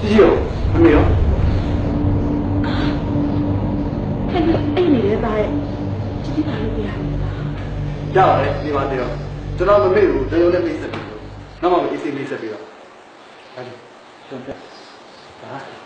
ကြီးရောအမေရောဘူးအဲ့အဲ့နေတဲ့သားရဲ့ချစ်တာလို့ပြရတယ်ရပါတယ်ဒီမှာတည်းရောကျွန်တော်မမေ့ဘူးတရုံနဲ့မိတ်ဆက်ပြီးတော့နောက်မှမအေးစိမိတ်ဆက်ပြီးတော့အဲ့ဒီရှုံပြဟာ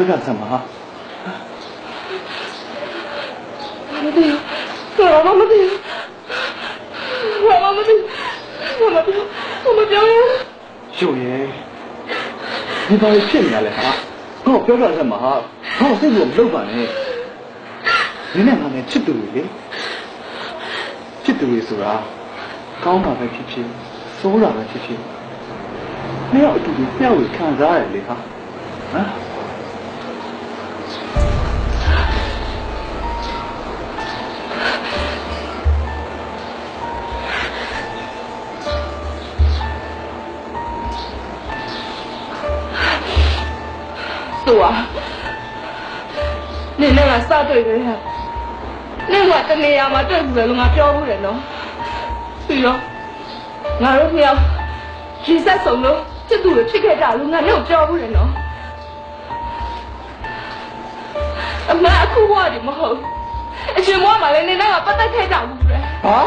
这个怎么 ဆက်ဆုံလို့ချစ်သူတွေဖြစ်ခဲ့ကြလို့ငါလည်းပြောဘူးလေနော်အမအခုဘာဒီမဟုတ်အရှင်မောကလည်းနေတော့ပတ်သက်ခဲ့ကြဘူးလေဟာ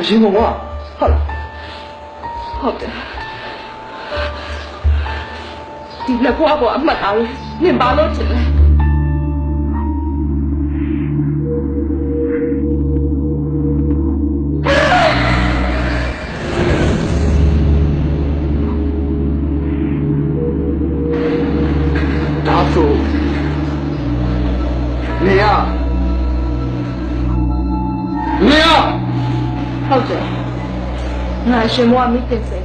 အရှင်မောကဟုတ်လားဟုတ်တယ်ဒီလက်ကွာပေါ်အမှတ်အားလို့နင်ပါလို့ချင်တယ် השם הוא עמית את זה.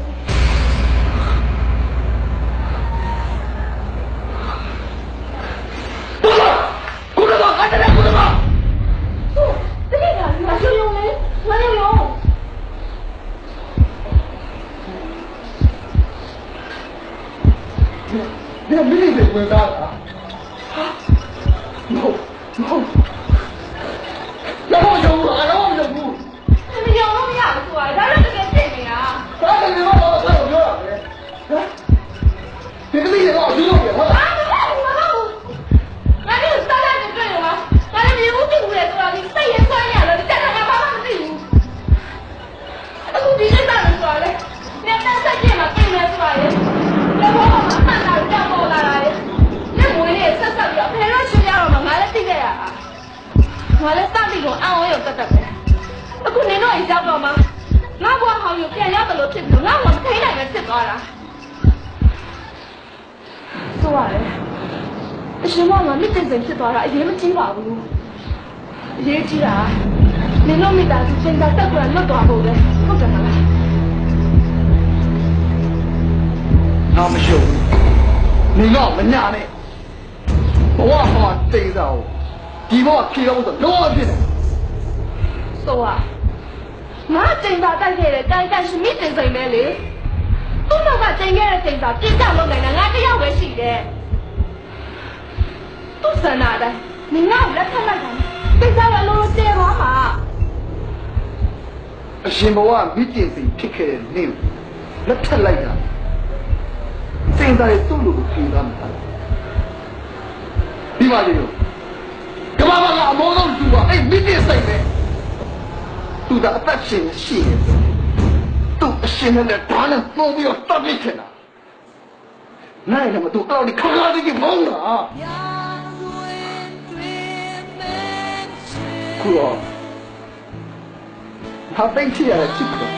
ဘဝမိကျင်စိတ်ဖြစ်ခဲ့တဲ့နင်ကိုလက်ထက်လိုက်တာစိတ်သားရဲ့သူ့လိုကိုဖြေသားမှာဒီပါလေရောကမ္ဘာမှာအမောဆုံးသူကအဲ့မိကျင်စိတ်ပဲသူကအသက်ရှင်ရှိနေတယ်သူအရှင်နဲ့ဓာတ်နဲ့ပုံပြီးတော့တပ်ပစ်ချင်တာနိုင်တယ်မသူတော့ဒီခါခါလေးကြီးမုန်းတာခုတော့ ဟာပိတ်ချရတဲ့ချစ်ကို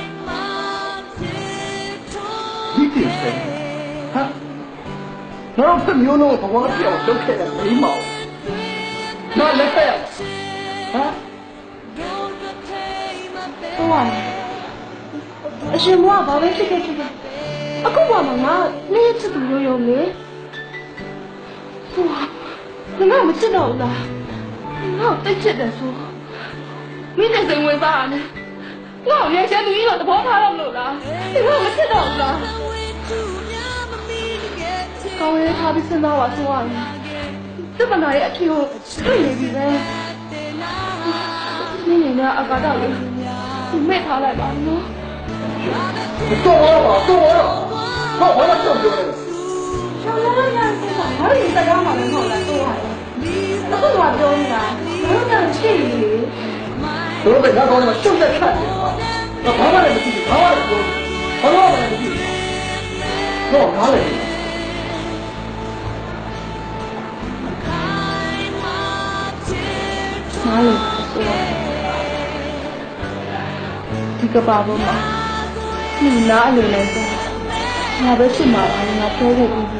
ဒီတင်စိတ်ဟာတော့တမျိုးလုံးဘဝပြောင်းလုပ်ခဲ့တဲ့မိမောင်တော့လက်ဖက်ဟာဟုတ်ပါမယ်အရှင်ဘွားဘာပဲဖြစ်ခဲ့ဖြစ်ခဲ့အခုဘွားမှာငါနေချစ်သူရိုးရိုးလေဟုတ် ငါ့ကိုရေချက်သူကြီးကသဘောထားတော့မလို့လားဒီလိုမဖြစ်တော့ဘူးလားကောင်းရဲထားပြီးစဉ်းစားပါဆိုရမယ်တမနာရဲ့အဖြစ်ကိုတွေ့နေပြီပဲနင်းနေတာအကာတော့လေသူမဲ့ထားလိုက်ပါနော်တော့တော့တော့တော့တော့ဘာလို့တော့ပြောလဲဆောင်းလို့ရတယ်ဆိုတာဘာလို့ဒီတရားမှမဟုတ်လားတော့ရတယ်အခုကပြောနေတာဘာလို့လဲချစ်ကြီးတို့ကငါကောင်းတယ်ရှုပ်တဲ့ခက်တယ် ငါဘာမှလည်းမသိဘူးဘာမှလည်းပြောဘာမှလည်းမသိဘူးတော့ငါလည်းငါလည်းပြောဒီကဘာပေါ်မှာလူနာအလိုနဲ့ဆိုငါပဲဖြစ်မှာပါငါပြောခဲ့ပြီးပြီ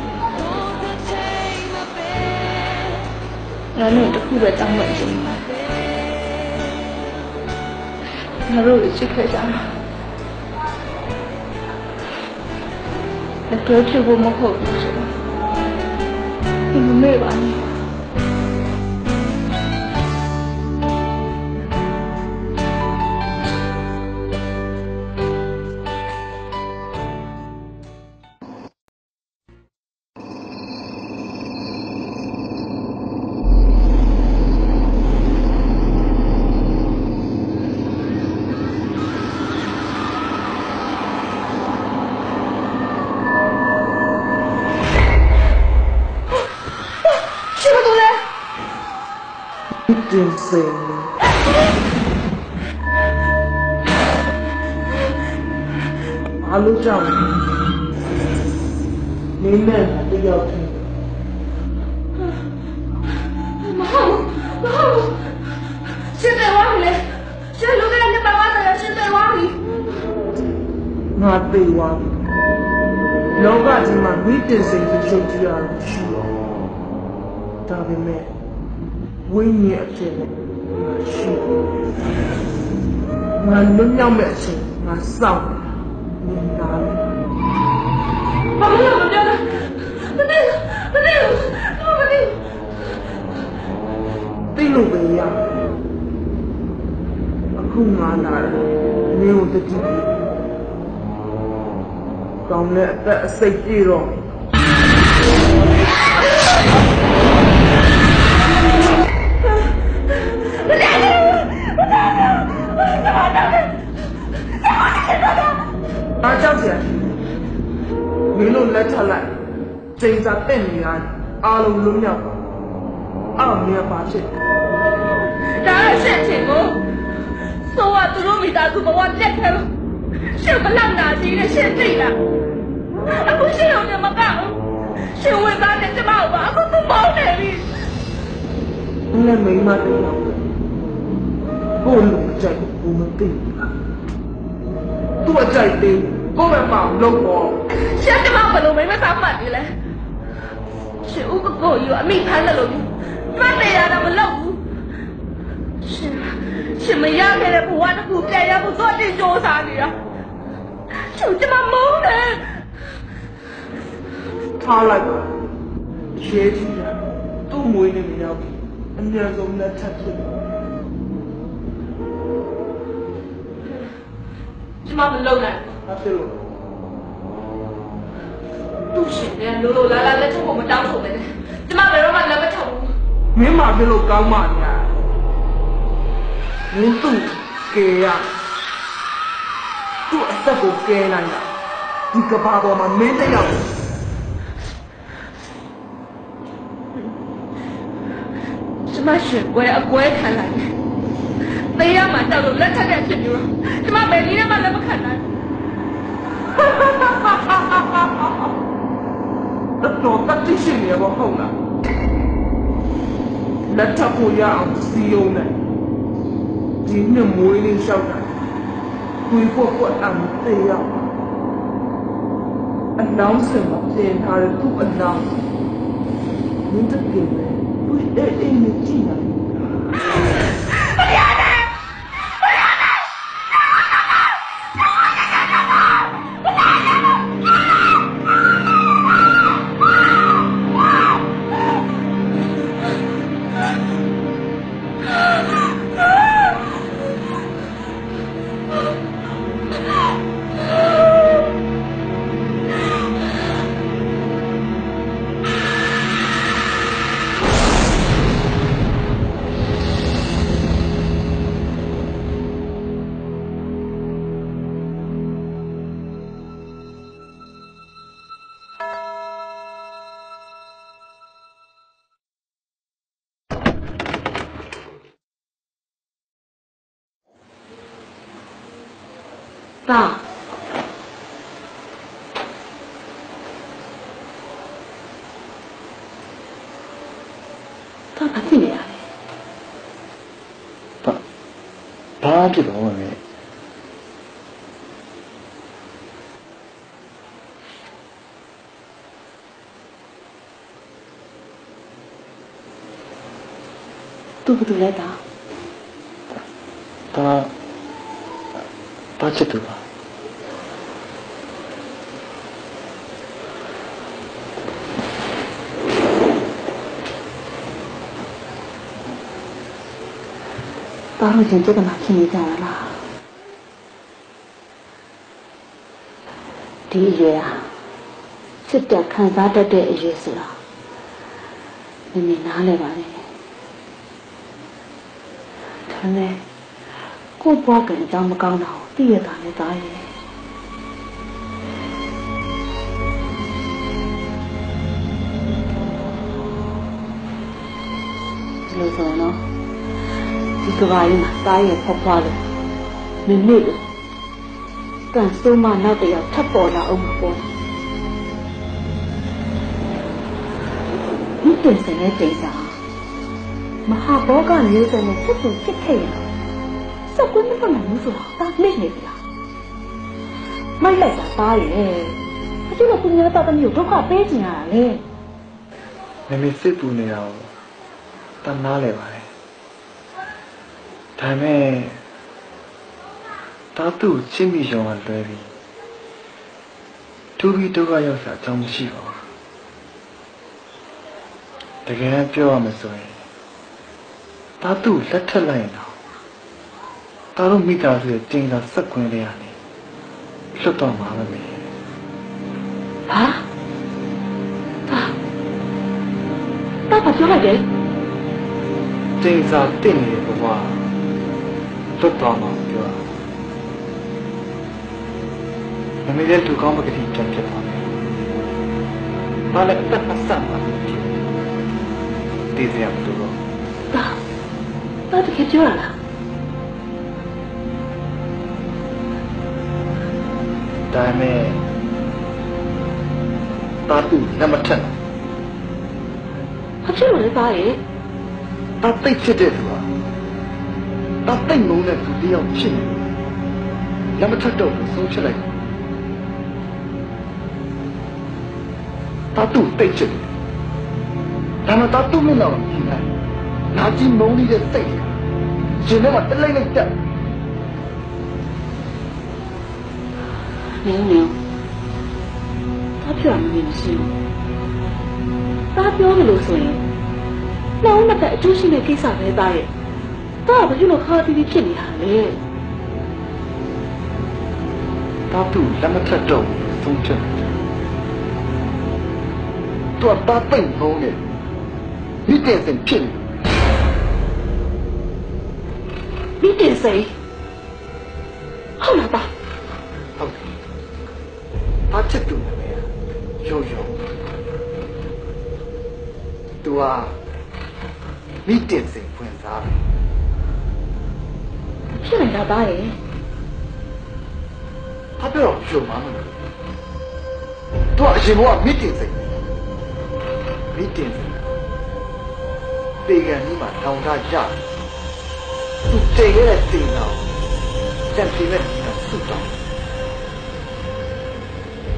အဲ့တော့တခုပဲတောင်းမှတ်ခြင်းပါ ငါတို့ချစ်ခဲ့ကြတာလက်တွဲဖြစ်ဖို့မဟုတ်ဘူးဆိုတော့ဒီမမေ့ပါနဲ့ ကြောင့်နေနဲ့တယောက်တည်းမဟုတ်မဟုတ်ရှင်းတယ်ဝါလေရှင်းလို့လည်းပါပါတယ်ရှင်းတယ်ဝါပြီငါသိသွားပြီလောကကြီးမှာမိတင်စိမ်ကိုချုပ်ကြည့်ရလို့ရှိတော့ဒါပေမဲ့ဝိညာဉ်အဖြစ်နဲ့ငါရှိငါလွတ်မြောက်မဲ့အချိန်ငါစောင့် နေတာလေဘာလို့မပြောလဲမသိမသိမသိသိလို့ပဲရအခုငါလာတယ်မင်းကိုတတိပြုကောင်းတဲ့အသက်အစိတ်ပြေတော့ စာတက်နေရတယ်အားလုံးလုံးမြောက်ပါအောက်နေပါဖြစ်တယ်ဒါရရှင်းချင်ကိုဆိုတော့သူတို့မိသားစုဘဝလက်ထဲလို့ရှင်းဘလောက်နာကြီးနဲ့ရှင်းသိလားအခုရှင်းအောင်မကောက်ရှင်းဝင်သားတဲ့ကျမကိုပါအခုသူမောင်းနေပြီ။နဲ့မိန်းမတူတော့ကိုလူမကြိုက်ဘူးမသိဘူးလားသူ့အကြိုက်သေးကိုယ့်ဘက်မှာလုံးပေါ်ရှင်ကျမဘယ်လိုမိမစားမှတ်နေလဲ ရှင်ဦးကကိုယူအမိဖမ်းတယ်လို့ကျမနေရတာမလုပ်ဘူးရှင်ရှင်မရခဲ့တဲ့ဘဝတစ်ခုပြန်ရဖို့သွားတင်ကြိုးစားနေတာရှင်ကျမမုန်းတယ်ထားလိုက်ပါရဲကြီးတာသူ့မွေးနေမရောက်ဘူးအများဆုံးလက်ထပ်ဖြစ်တယ်ကျမမလုပ်နိုင်ဘာဖြစ်လို့ သူ့ရှင်နဲ့လိုလိုလာလာလက်ချက်ကိုမတောင်းဆိုပဲကျမဘယ်တော့မှလက်မထောက်ဘူးမင်းမဖြစ်လို့ကောင်းမှညာမင်းသူ့ကဲရသူ့အသက်ကိုကဲနိုင်တာဒီကဘာပေါ်မှာမင်းတစ်ယောက်ကျမရှင်ကွယ်အကွဲခံလိုက်တယ်သေရမှာတောက်လို့လက်ထက်တဲ့ဖြစ်မျိုးတော့ကျမဘယ်နည်းနဲ့မှလက်မခံနိုင် တော်တော်တတိရှိနေဘောဟုတ်လားလက်ထပ်ကိုရအောင်စီယုံနဲ့ဒီနှစ်မွေးလေးလျှောက်တာကိုယ်ဖို့ကအမ်သေးရအောင်အလောင်းစင်မှာပြင်ထားတဲ့သူ့အလောင်းမင်းတကယ်ပဲသူ့အဲ့အဲ့နဲ့ကြည့်နေတာတာ ဘာဖြစ်နေရလဲဘာဘာဖြစ်တော့မလဲသူဘာလုပ်လဲတာဒါဘာချစ်တူပါတာ တို့ချင်းပြဿနာဖြစ်နေကြတာလားဒီအရွယ်ဟာစစ်တပ်ခံစားတတ်တဲ့အရွယ်ဆိုတာမင်းမင်းနားလဲပါလေဒါနဲ့ကိုယ့်ဘွားကအကြောင်းမကောင်းတာကိုသိရတာနဲ့သားရဲ့ဒီလိုဆိုရင်တော့ ဒီကဘာကြီးမှာတားရဲ့ဖွားဖွားလို့မမေ့လို့ကန်ဆိုးမနောက်တစ်ယောက်ထပ်ပေါ်လာအောင်မပေါ်ဒီတင်စင်ရဲ့တိတ်စာမဟာဘောကမျိုးစံနဲ့စစ်သူဖြစ်ခဲ့ရစက်ကွင်းမဖတ်နိုင်ဘူးဆိုတာတာမေ့နေပြီလားမိုက်လိုက်တာတားရဲ့အကျိုးကသူများတာတမျိုးဒုက္ခပေးချင်ရတာလေမမေစစ်ပူနေတာကိုတန်းနားလဲပါတယ် ဒါပေမဲ့တာသူ့ကိုချင်းမိရောကလွဲပြီးသူပြီးဒုက္ခရောက်စာအကြောင်းမရှိပါဘူးတကယ်ပြောရမယ်ဆိုရင်တာသူ့ကိုလက်ထက်လိုက်ရင်တော့တာတို့မိသားစုရဲ့တင်စာစက်ကွင်းလေးကနေလွတ်တော့မှာပဲမေဟာတာတာဘာပြောလိုက်တယ်တင်စာတင်နေတဲ့ဘဝ လွတ်တော့မှာပြောတာမမေလည်းလူကောင်းပကတိပြန်ဖြစ်သွားတယ်။ဘာလဲအသက်မဆက်ပါဘူးဖြစ်။တည်စရာမလိုတော့တာတာတကယ်ပြောရလားဒါပေမဲ့တာတူလက်မထက်နဲ့ဘာဖြစ်လို့လဲသားရဲ့တာသိပ်ဖြစ်တဲ့သူက တာတိတ်ငုံတဲ့သူတယောက်ဖြစ်နေလက်မထက်တော့ဘူးဆုံးချက်လိုက်တာသူ့တိတ်ချစ်တယ်ဒါမှတာသူ့မျက်နှာကိုကြည့်လိုက်နာကြည့်မုန်းနေတဲ့စိတ်ရှင်ထဲမှာတလိမ့်လိုက်တက်နင်းနင်းတာပြောမနေမရှိဘူးတာပြောမလို့ဆိုရင်နှောင်းမတက်အကျိုးရှိတဲ့ကိစ္စပဲသားရဲ့ တာဘာဖြစ်လို့ခါတီးတီးဖြစ်နေတာလဲတာသူ့လက်မထက်တော့ဘူးဆုံးချက်တော့တာတိတ်ငုံနေဒီတဲ့စင်ဖြစ်နေမိတင်စိန်ဟုတ်လားတာဟုတ်တယ်။အချစ်တူနာမည်ရိုးရိုး။ तू ဟာမိတင်စိန်ဖွင့်စားတယ် ဖြစ်နိုင်တာသားရဲ့။ဘာပြောတော့ရိုးမှမလို့။ तू အရင်ကမိတင်စိန်မိတင်စိန်ပေကန်ကြီးမှာတောင်တာရ။ तू တည်ခဲ့တဲ့တင်တော်စံပြင်းမဲ့ဆုတောင်း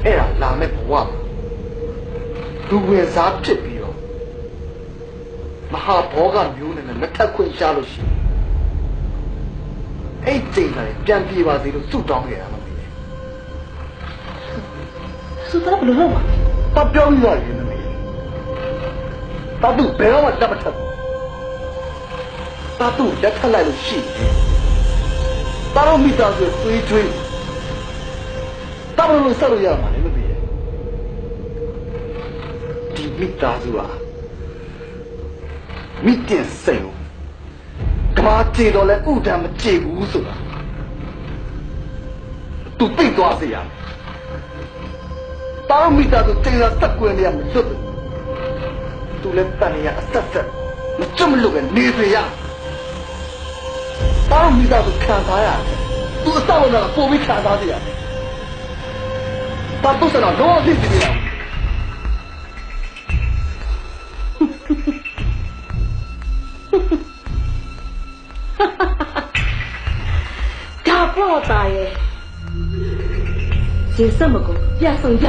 အဲ့ဒါလာမဲ့ဘဝမှာသူဝင်စားဖြစ်ပြီးတော့မဟာဘောဂမျိုးနဲ့လက်ထပ်ခွင့်ရှားလို့ရှိရင် အဲ့ချိန်ကလည်းပြန်ပြေပါသေးလို့ဆုတောင်းခဲ့တာမသိဘူးစူတာဘယ်လိုလုပ်မှာ။တော့ပြောပြီးသွားပြီမမေ။တာသူဘယ်တော့မှလက်မထပ်ဘူး။တာသူလက်ထပ်လိုက်လို့ရှိရင်တာတို့မိသားစုသွေးထွေးတာဘယ်လိုဆက်လို့ရမှာလဲမမေ။ဒီမိသားစုဟာမိတင်စိန် ကဘာကြေတော့လဲဥဒံမကြေဘူးဆိုတာသူသိသွားစေရမယ်တာတို့မိသားစုတင်လာစက်ကွင်းနေရမလွတ်ဘူးသူလည်းတန်ရအဆက်ဆက်မကျွတ်မလွတ်ပဲနေစေရတာတို့မိသားစုခံစားရတယ်သူအဆောက်အအုံကပုံပြီးခံစားစေရတယ်တာပုစနာတော့အဖြစ်စီနေ ဒါပေါ့သားရဲ့ရှင်စက်မကုန်ပြန်ဆောင်ကြ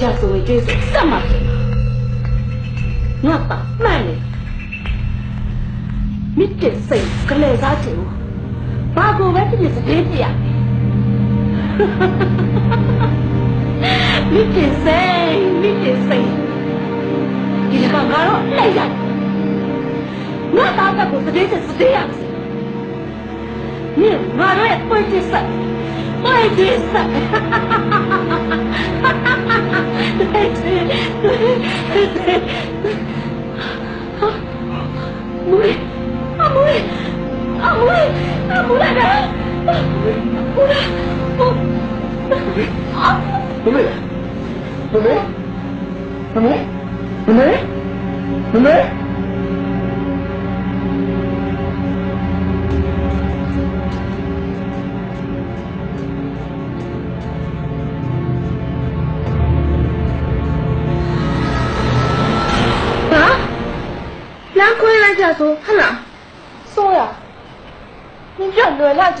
ရဆိုရင်ကျေးဇူးစက်မှာဖြစ်ငါပါမှန်နေမိတဲ့စိတ်ကလေးစားချင်ဘူးဘာကိုပဲဖြစ်ဖြစ်စတဲ့ပြရမိတဲ့စိတ်မိတဲ့စိတ်ဒီကငါတော့လိုက်ရ 何があったこと伝説でやつ。ねえ、悪い、ポイティさん。ポイティさん。あ、もうい、あ、もうい、あ、もうい、あ、もうだ。もうだ。あ、ごめん。ごめん。ごめん。ごめん。ごめん。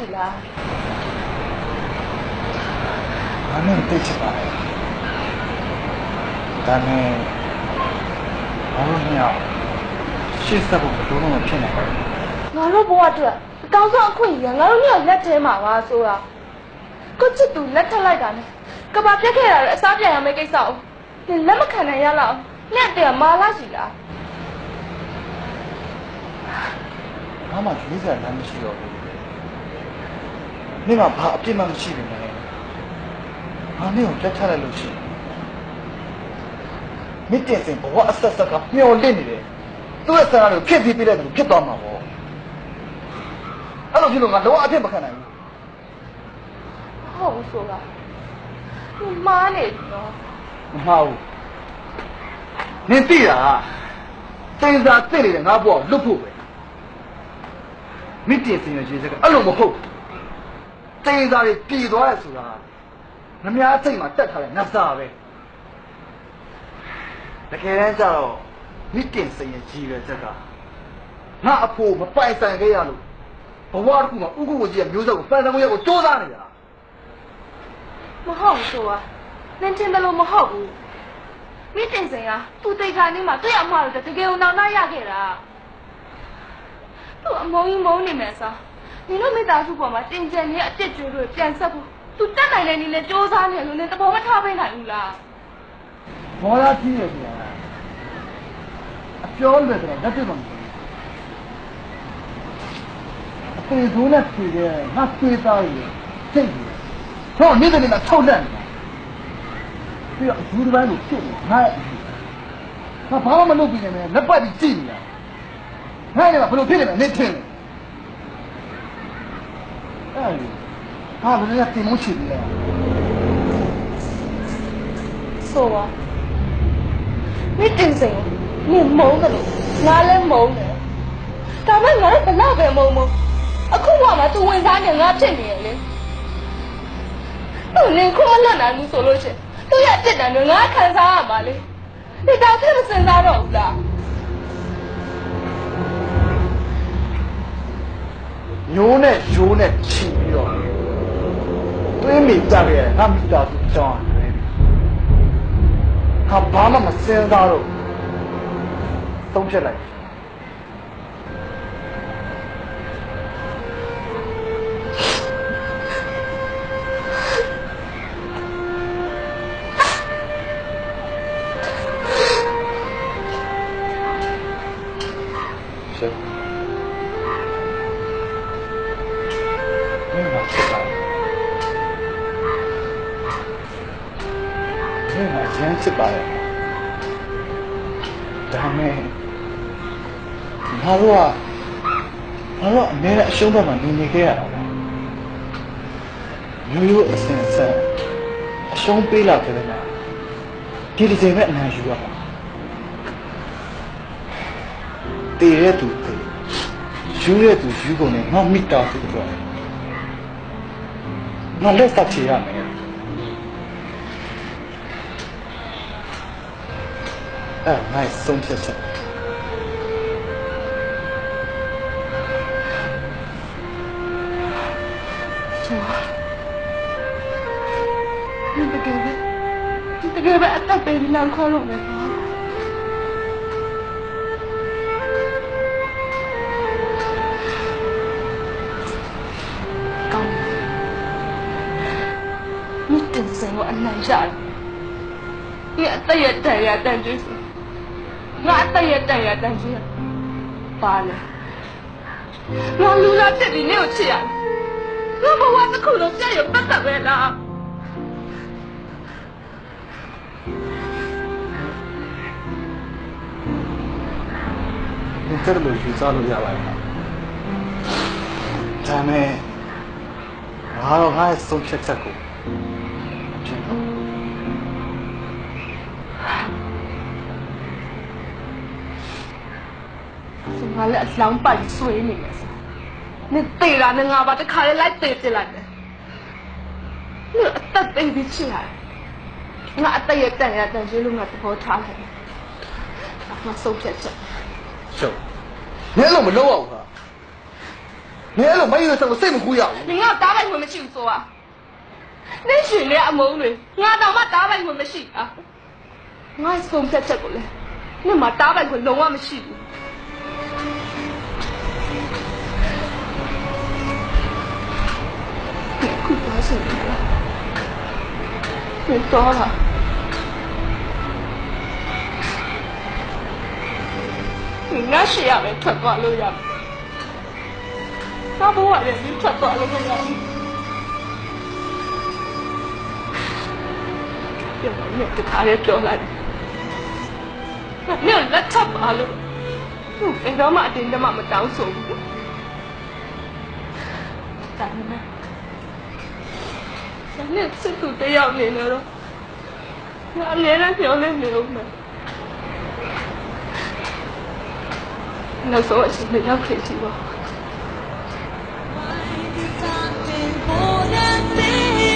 လွယ်လာကြည့်လားငါနဲ့တိတ်ချစ်ပါလေဒါနဲ့ဘာလို့မရရှေ့ဆက်ဖို့ဘယ်လိုမှမဖြစ်နိုင်ဘူးငါတို့ဘဝအတွက်အကောင်းဆုံးအခွင့်အရေးငါတို့ညလက်ထဲမှာပါစိုးရကိုချစ်သူလက်ထက်လိုက်တာနဲ့ကဘာပြက်ခဲ့တာလည်းအစားပြန်ရမယ့်ကိစ္စ哦ဒီလက်မခံနိုင်ရလောက်နဲ့တည်းမာလာရှိလားဘာမှရွေးစရာလမ်းမရှိတော့ဘူး နေ့ကဘာအပြစ်မှမရှိဘူးလေငါနေ့ကိုလက်ထပ်လိုက်လို့ရှိရင်မိတဲ့စင်ဘဝအဆက်ဆက်ကမျောလင့်နေတယ်သူ့ရဲ့ဆန္ဒကိုဖြစ်ပြီးပြတဲ့သူဖြစ်သွားမှာပေါ့အဲ့လိုဖြစ်လို့ငါလုံးဝအဖြစ်မခံနိုင်ဘူးဟုတ်ဘူးစိုးရဒီမားနေပြီနော်မမှားဘူးနင်သိတာတင်စားသိနေတယ်ငါဘဝကိုလွတ်ဖို့ပဲမိတင်စင်ရဲ့ခြေစက်ကအဲ့လိုမဟုတ် တင်စားတွေပြည်သွားရဆိုတာငမားစိတ်မှာတက်ထားတဲ့နတ်စားပဲတကယ်တမ်းကျတော့မိတင်စင်ရဲ့ကြီးပဲစက်ကငါအဖိုးမပိုင်ဆိုင်ခဲ့ရလို့ဘဝတစ်ခုမှာဥက္ကုကိုကြီးကမျိုးဆက်ကိုဖန်ဆန်ကိုရက်ကိုစူးစမ်းနေတာမဟုတ်ဘူးဆိုတာနင်တင်တယ်လို့မဟုတ်ဘူးမိတင်စင်ကသူ့တိတ်ခါနေမှာတွေ့ရမှာလို့တကယ်ကိုနောင်နာရခဲ့တာသူ့အမုံကြီးမုံနေမယ်စား နင်တို့မိသားစုပေါ်မှာတင်ကြံနေတဲ့အစ်စ်ကျွေးတွေပြန်ဆက်ဖို့သူတက်နိုင်တဲ့နည်းနဲ့စ조사နေလို့နင်တဘောမထားပေးနိုင်ဘူးလားဘောရကြီးရပြန်အပြောလွယ်တယ်လက်တွေ့မှာအပေဒိုးနဲ့ပြေတယ်ငါပြေးသားရစိတ်ရတော့နေ့နေ့နဲ့ထောက်လက်နေတာပြီးတော့အယူတစ်ပိုင်းကိုဖြစ်နေငါငါဘာမှမလုပ်ပြီးနေမယ်လက်ပတ်ပြီးကြည့်နေတာငါလည်းဘယ်လိုဖြစ်နေလဲနေထင်တယ် အဲ့ဟာဘယ်လိုလဲတင်မချစ်နေလဲဆိုပါမိတင်စင်နင်မုံတယ်လို့ငါလည်းမုံတယ်ဒါမဲ့ငါတို့ဘလောက်ပဲမုံမုံအခုကမှသူဝင်စားနေငါဖြစ်နေရလေသူနင်ခုမလက်နိုင်ဘူးဆိုလို့ရှင်သူရဲ့အစ်တန်တွေငါခံစားရမှာလေဒီတောင်ထက်မစင်စားတော့ဘူးလား ညိုးနဲ့ရိုးနဲ့ချီပြီးတော့သွေးမိတက်ခဲ့ငါမိသားစုကြောင်းရတယ်ငါဘာမှမစင်စားတော့သုံးဖြစ်လိုက် ဖြစ်ပါရဲ့ဒါမဲ့ငါတို့ကငါတို့အများနဲ့အရှုံးဘက်မှာနေနေခဲ့ရတာပဲရိုးရိုးအစင်ဆက်အရှုံးပေးလာကြတယ်လားဒီဒီချိန်မဲ့အနာယူရပါတည်ရဲသူတည်ယူရဲသူယူကုန်နဲ့ငါမိတာသူတော့ငါလက်ဆက်ချရမယ် အဲ့ငါဆုံးဖြတ်ချက်နင်တကယ်ပဲတကယ်ပဲအသက်ပေးပြီးနောက်ခေါ်လို့မယ်ပေါ့ကောင်းမြစ်တင်စင်ကိုအနိုင်ရတယ်ဒီအသက်ရတန်ရတန်ကြီးဆို ငါအသက်ရတန်ရတန်ကြီးပါလေငါလူလာတက်ပြီးနေကိုချစ်ရတယ်ငါဘဝတစ်ခုလုံးပြည့်ရပတ်သက်ပဲလားဒီတက်လို့ယူစားလို့ရပါတယ်ဒါမဲ့ငါတော့ငါရဲ့ဆုံးဖြတ်ချက်ကိုကျ ဆိုငါလည်းအလောင်းပိုက်ဆွေးနေမယ်ဆိုနင်တေတာနဲ့ငါပါတခါလေးလိုက်တေပြလိုက်တယ်နင်အသက်သေးပြီးချစ်ရတယ်ငါအသက်ရတန်ရတန်ကြီးလို့ငါသဘောထားလိုက်တယ်ငါဆုံးဖြတ်ချက်ရှုပ်နင်းလို့မလုပ်အောင်ခါနင်းအဲ့လိုမရတဲ့ဆက်ကိုစိတ်မကူးရဘူးနင်ကတားပိုက်ဝင်မရှိဘူးဆိုတာနင်ရှင်နဲ့အမုန်းတွေငါတော့မှတားပိုက်ဝင်မရှိတာငါဆုံးဖြတ်ချက်ကိုလေနင်မတားပိုက်ဝင်လုံးဝမရှိဘူး ခုပါစင်တယ်နင်တော့လားငါရှိရမယ်ထွက်သွားလို့ရမယ်။ငါဘဝရဲ့ဒီထွက်သွားလို့မရဘူး။ပြောတော့မြတ်တခါလေးပြောလိုက်တယ်။ငါနဲ့လက်ထပ်ပါလို့။သူ ဘယ်တော့မှအတင်းတမမတောင်းဆိုဘူး။ဒါနဲ့ဒါနဲ့စစ်သူတယောက်နေလို့တော့ငါအများနဲ့ပြောနေနေဦးမယ်။နောက်ဆုံးအချိန်နဲ့ရောက်ခဲ့စီပါ I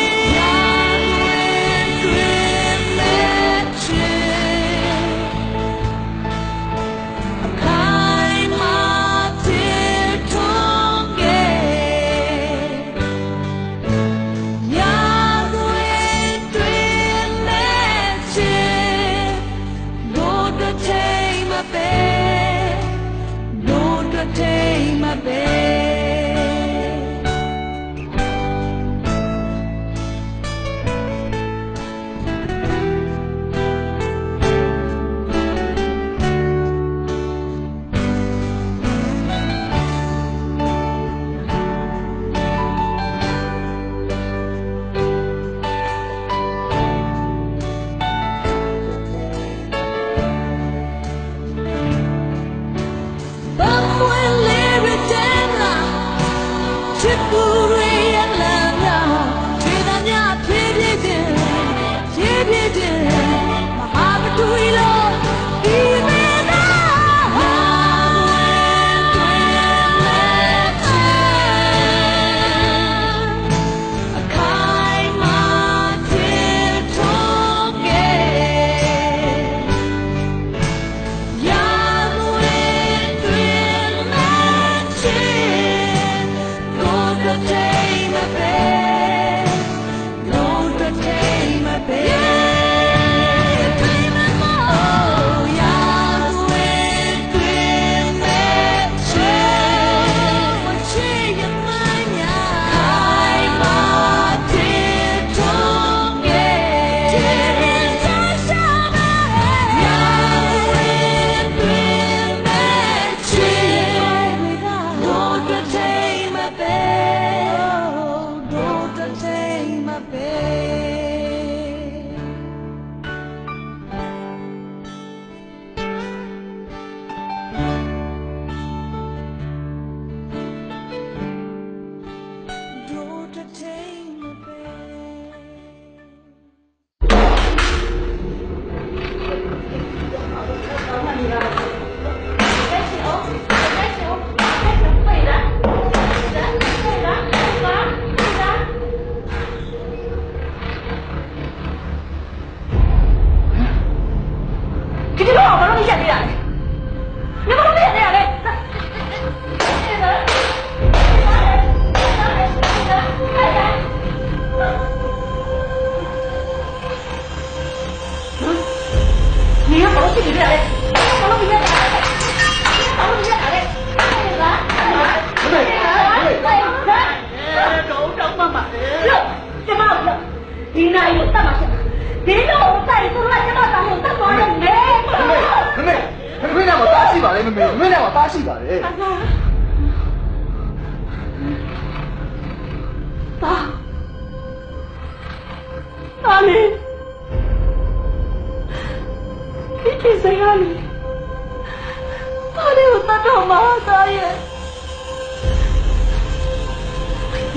ဒီနိုင်ကိုတတ်မှာဖြစ်မှာဒီလိုတိုက်ဆိုတော့ကျွန်တော်တောင်းရင်တတ်သွားတယ်မေမမေမမေနာမတားရှိပါလေမမေမမေနာမတားရှိပါလေပါပါလေဒီကိစ္စရလေပါလေတတ်တော့မှာသားရဲ့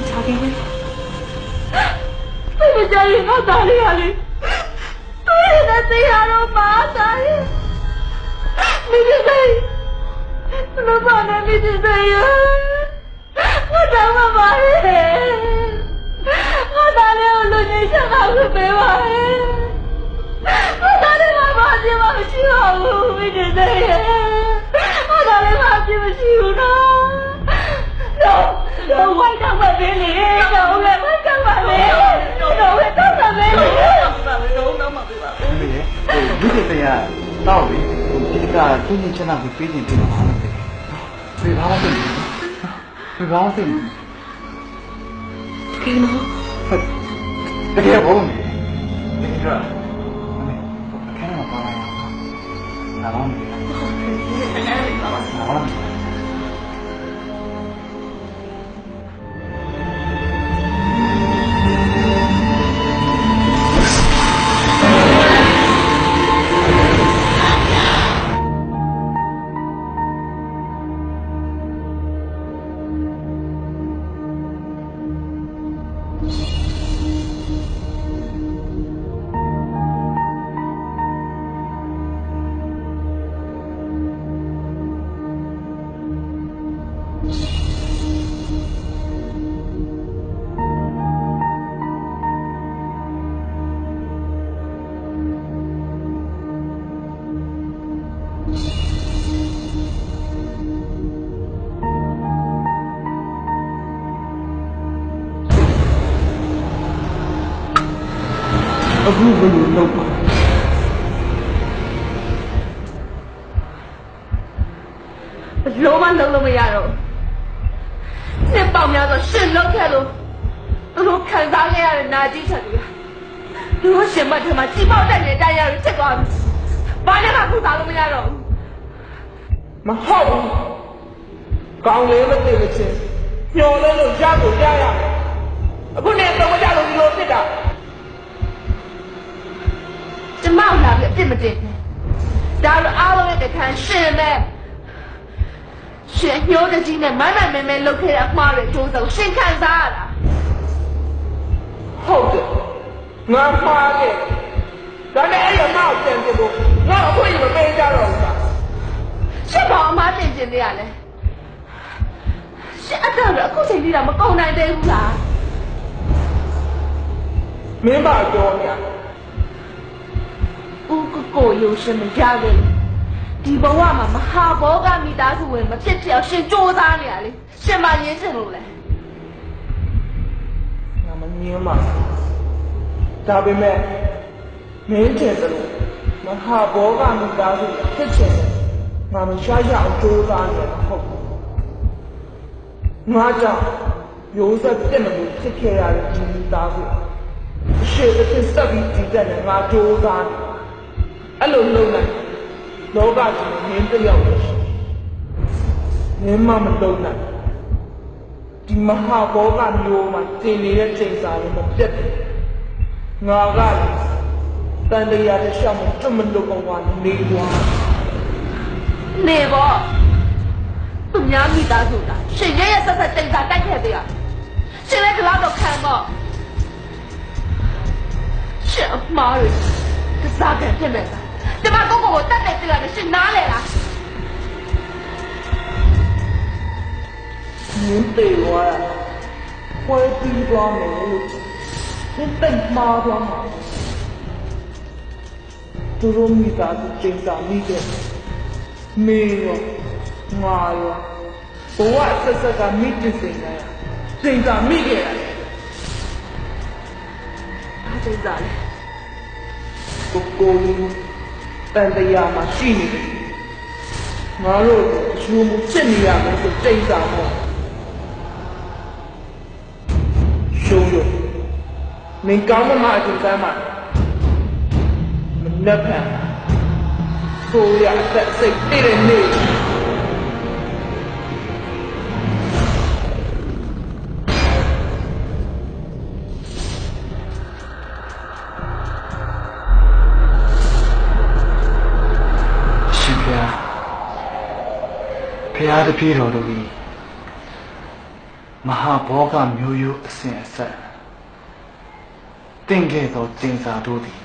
ချာခဲ့ မကြရင်ငါသားလေးရလေသူရဲ့နဲ့သိရတော့ပါသားရဲ့မိဒီစိသူမပါနဲ့မိဒီစိရငါသားမပါရဲ့ငါသားလေးကိုလူကြီးချက်အောင်ပေးပါရဲ့ငါသားလေးကဘာဖြစ်မှမရှိပါဘူးမိဒီစိရငါသားလေးဘာဖြစ်မရှိဘူးနော် တော့ဝိုက်တော့ပဲလေတော့လည်းဝိုက်တော့ပါလေတော့ဝိုက်တော့ပါလေတော့တော့မှပြပါဘယ်လဲဒီတရားတော့လေဒီကသူညချနာကိုပြေးနေတယ်ဘာလဲပြေးပါစေပြေးပါစေကိမောတကယ်ဘုံနေဒီကအခန်းမှာပါလာတာဘာလို့လဲ မဟုတ်ဘူးကောင်းလေးမသိမချင်းညှော်လို့လို့ရကိုရရမယ်အခုနေတော့မကြလို့ဒီလိုဖြစ်တာကျမတို့လာပြီးအပြစ်မတင်နဲ့ဒါလိုအားလုံးရဲ့တခါရှင်နဲ့ရှင်ညှိုးတကြီးနဲ့မမမဲမဲလုတ်ခဲ့တဲ့အမှားတွေအကျိုးဆုံးရှင်ခံစားရတာဟုတ်တယ်ငါမှားခဲ့ဒါနဲ့အဲ့ရမောက်ပြန်ပြဖို့ငါအခုရင်မပေးကြတော့ဘူး လားရှင်ဘာအမှားတင်တင်နေရလဲရှင်အတော့အခုချိန်ကြီးတာမကုန်နိုင်သေးဘူးလားမင်းမပြောမြတ်ဦးကိုကိုရုံရှင်မရခဲ့လို့ဒီဘဝမှာမဟာဘောဂမိသားစုဝင်မဖြစ်ဖြစ်အောင်ရှင်စူးစမ်းနေရလေရှင်မရင်းချင်လို့လဲငါမငင်းပါဘူးဒါပေမဲ့မင်းထင်တယ်လို့မဟာဘောဂမိသားစုဖြစ်ချင်တယ် ငါမရှားရအောင်ကြိုးစားနေမှာဟုတ်ဘူးငါကြောင့်ရိုးစက်ပြက်မလို့ဖြစ်ခဲ့ရတဲ့ဒီမိသားစုအရှိအဖြစ်ဆက်ပြီးတည်တဲ့နဲ့ငါကြိုးစားနေအဲ့လိုလုပ်လိုက်လောကကြီးမင်းတစ်ယောက်ပဲရှိမင်းမမလုပ်နိုင်ဒီမဟာဘောကမျိုးမှာတင်နေတဲ့ချိန်စာလည်းမပြတ်ဘူးငါကတန်တရားတစ်လျှောက်မတွတ်မလို့ကောင်ကနေသွား နေပေါ့သူများမိသားစုတာရှင်ရဲ့ရဲ့ဆက်ဆက်တိတ်တာတိုက်ခဲ့သေးရရှင်လည်းဒီလောက်တော့ခံတော့ရှင်အမှားတွေကစားကန်ဖြစ်နေတာဒီမှာကိုကိုကိုတတ်တယ်တွေ့ရတယ်ရှင်နားလေလားမင်းတေသွားတာခွဲပြီးသွားမယ်လို့သင်တိတ်မှားသွားမှာသူတို့မိသားစုချိန်စာမိခဲ့ မေရောငါရောဘဝဆက်ဆက်ကမိတည်စင်နေချိန်စာမိခဲ့တာအားစိတ်စားလေကိုကိုကြီးတန်တရားမှာရှိနေတယ်ငါတို့အရှုံးမှုဖြစ်နေရမယ်ဆိုချိန်စာပေါ့ရှုံးလို့မင်းကောင်းမမအကျဉ်းစမ်းမှာမနှက်ဖန် ကိုရအသက်စိတ်တည်တဲ့နေ့ရှင်ဖျားဖျားတပည့်တော်တို့ဤမဟာဘောဂမျိုးရိုးအစဉ်အဆက်တင်ခဲ့သောကျင်စာတို့သည်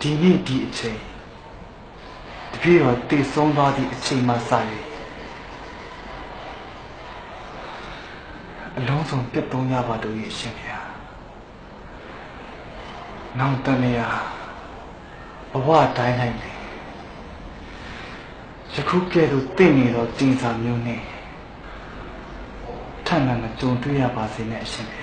ဒီနေ့ဒီအချိန်တပည့်တော်တည်ဆုံးသွားသည့်အချိန်မှစ၍အလုံးစုံပြတ်သုံးကြပါတို့၏ရှင်ဖျားနောက်တနေ့ဟာဘဝတိုင်းနိုင်လေယခုကဲ့သို့တင့်နေသောကျင်စာမျိုးနဲ့ထပ်မံမကြုံတွေ့ရပါစေနဲ့အရှင်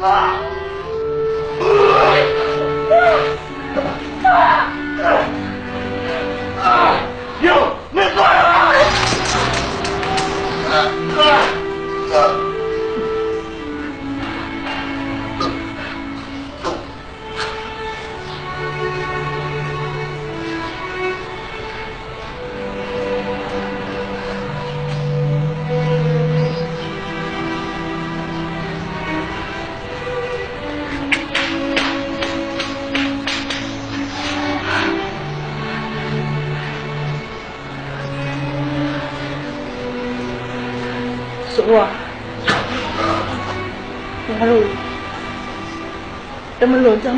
ဘု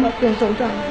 မလို့ကြော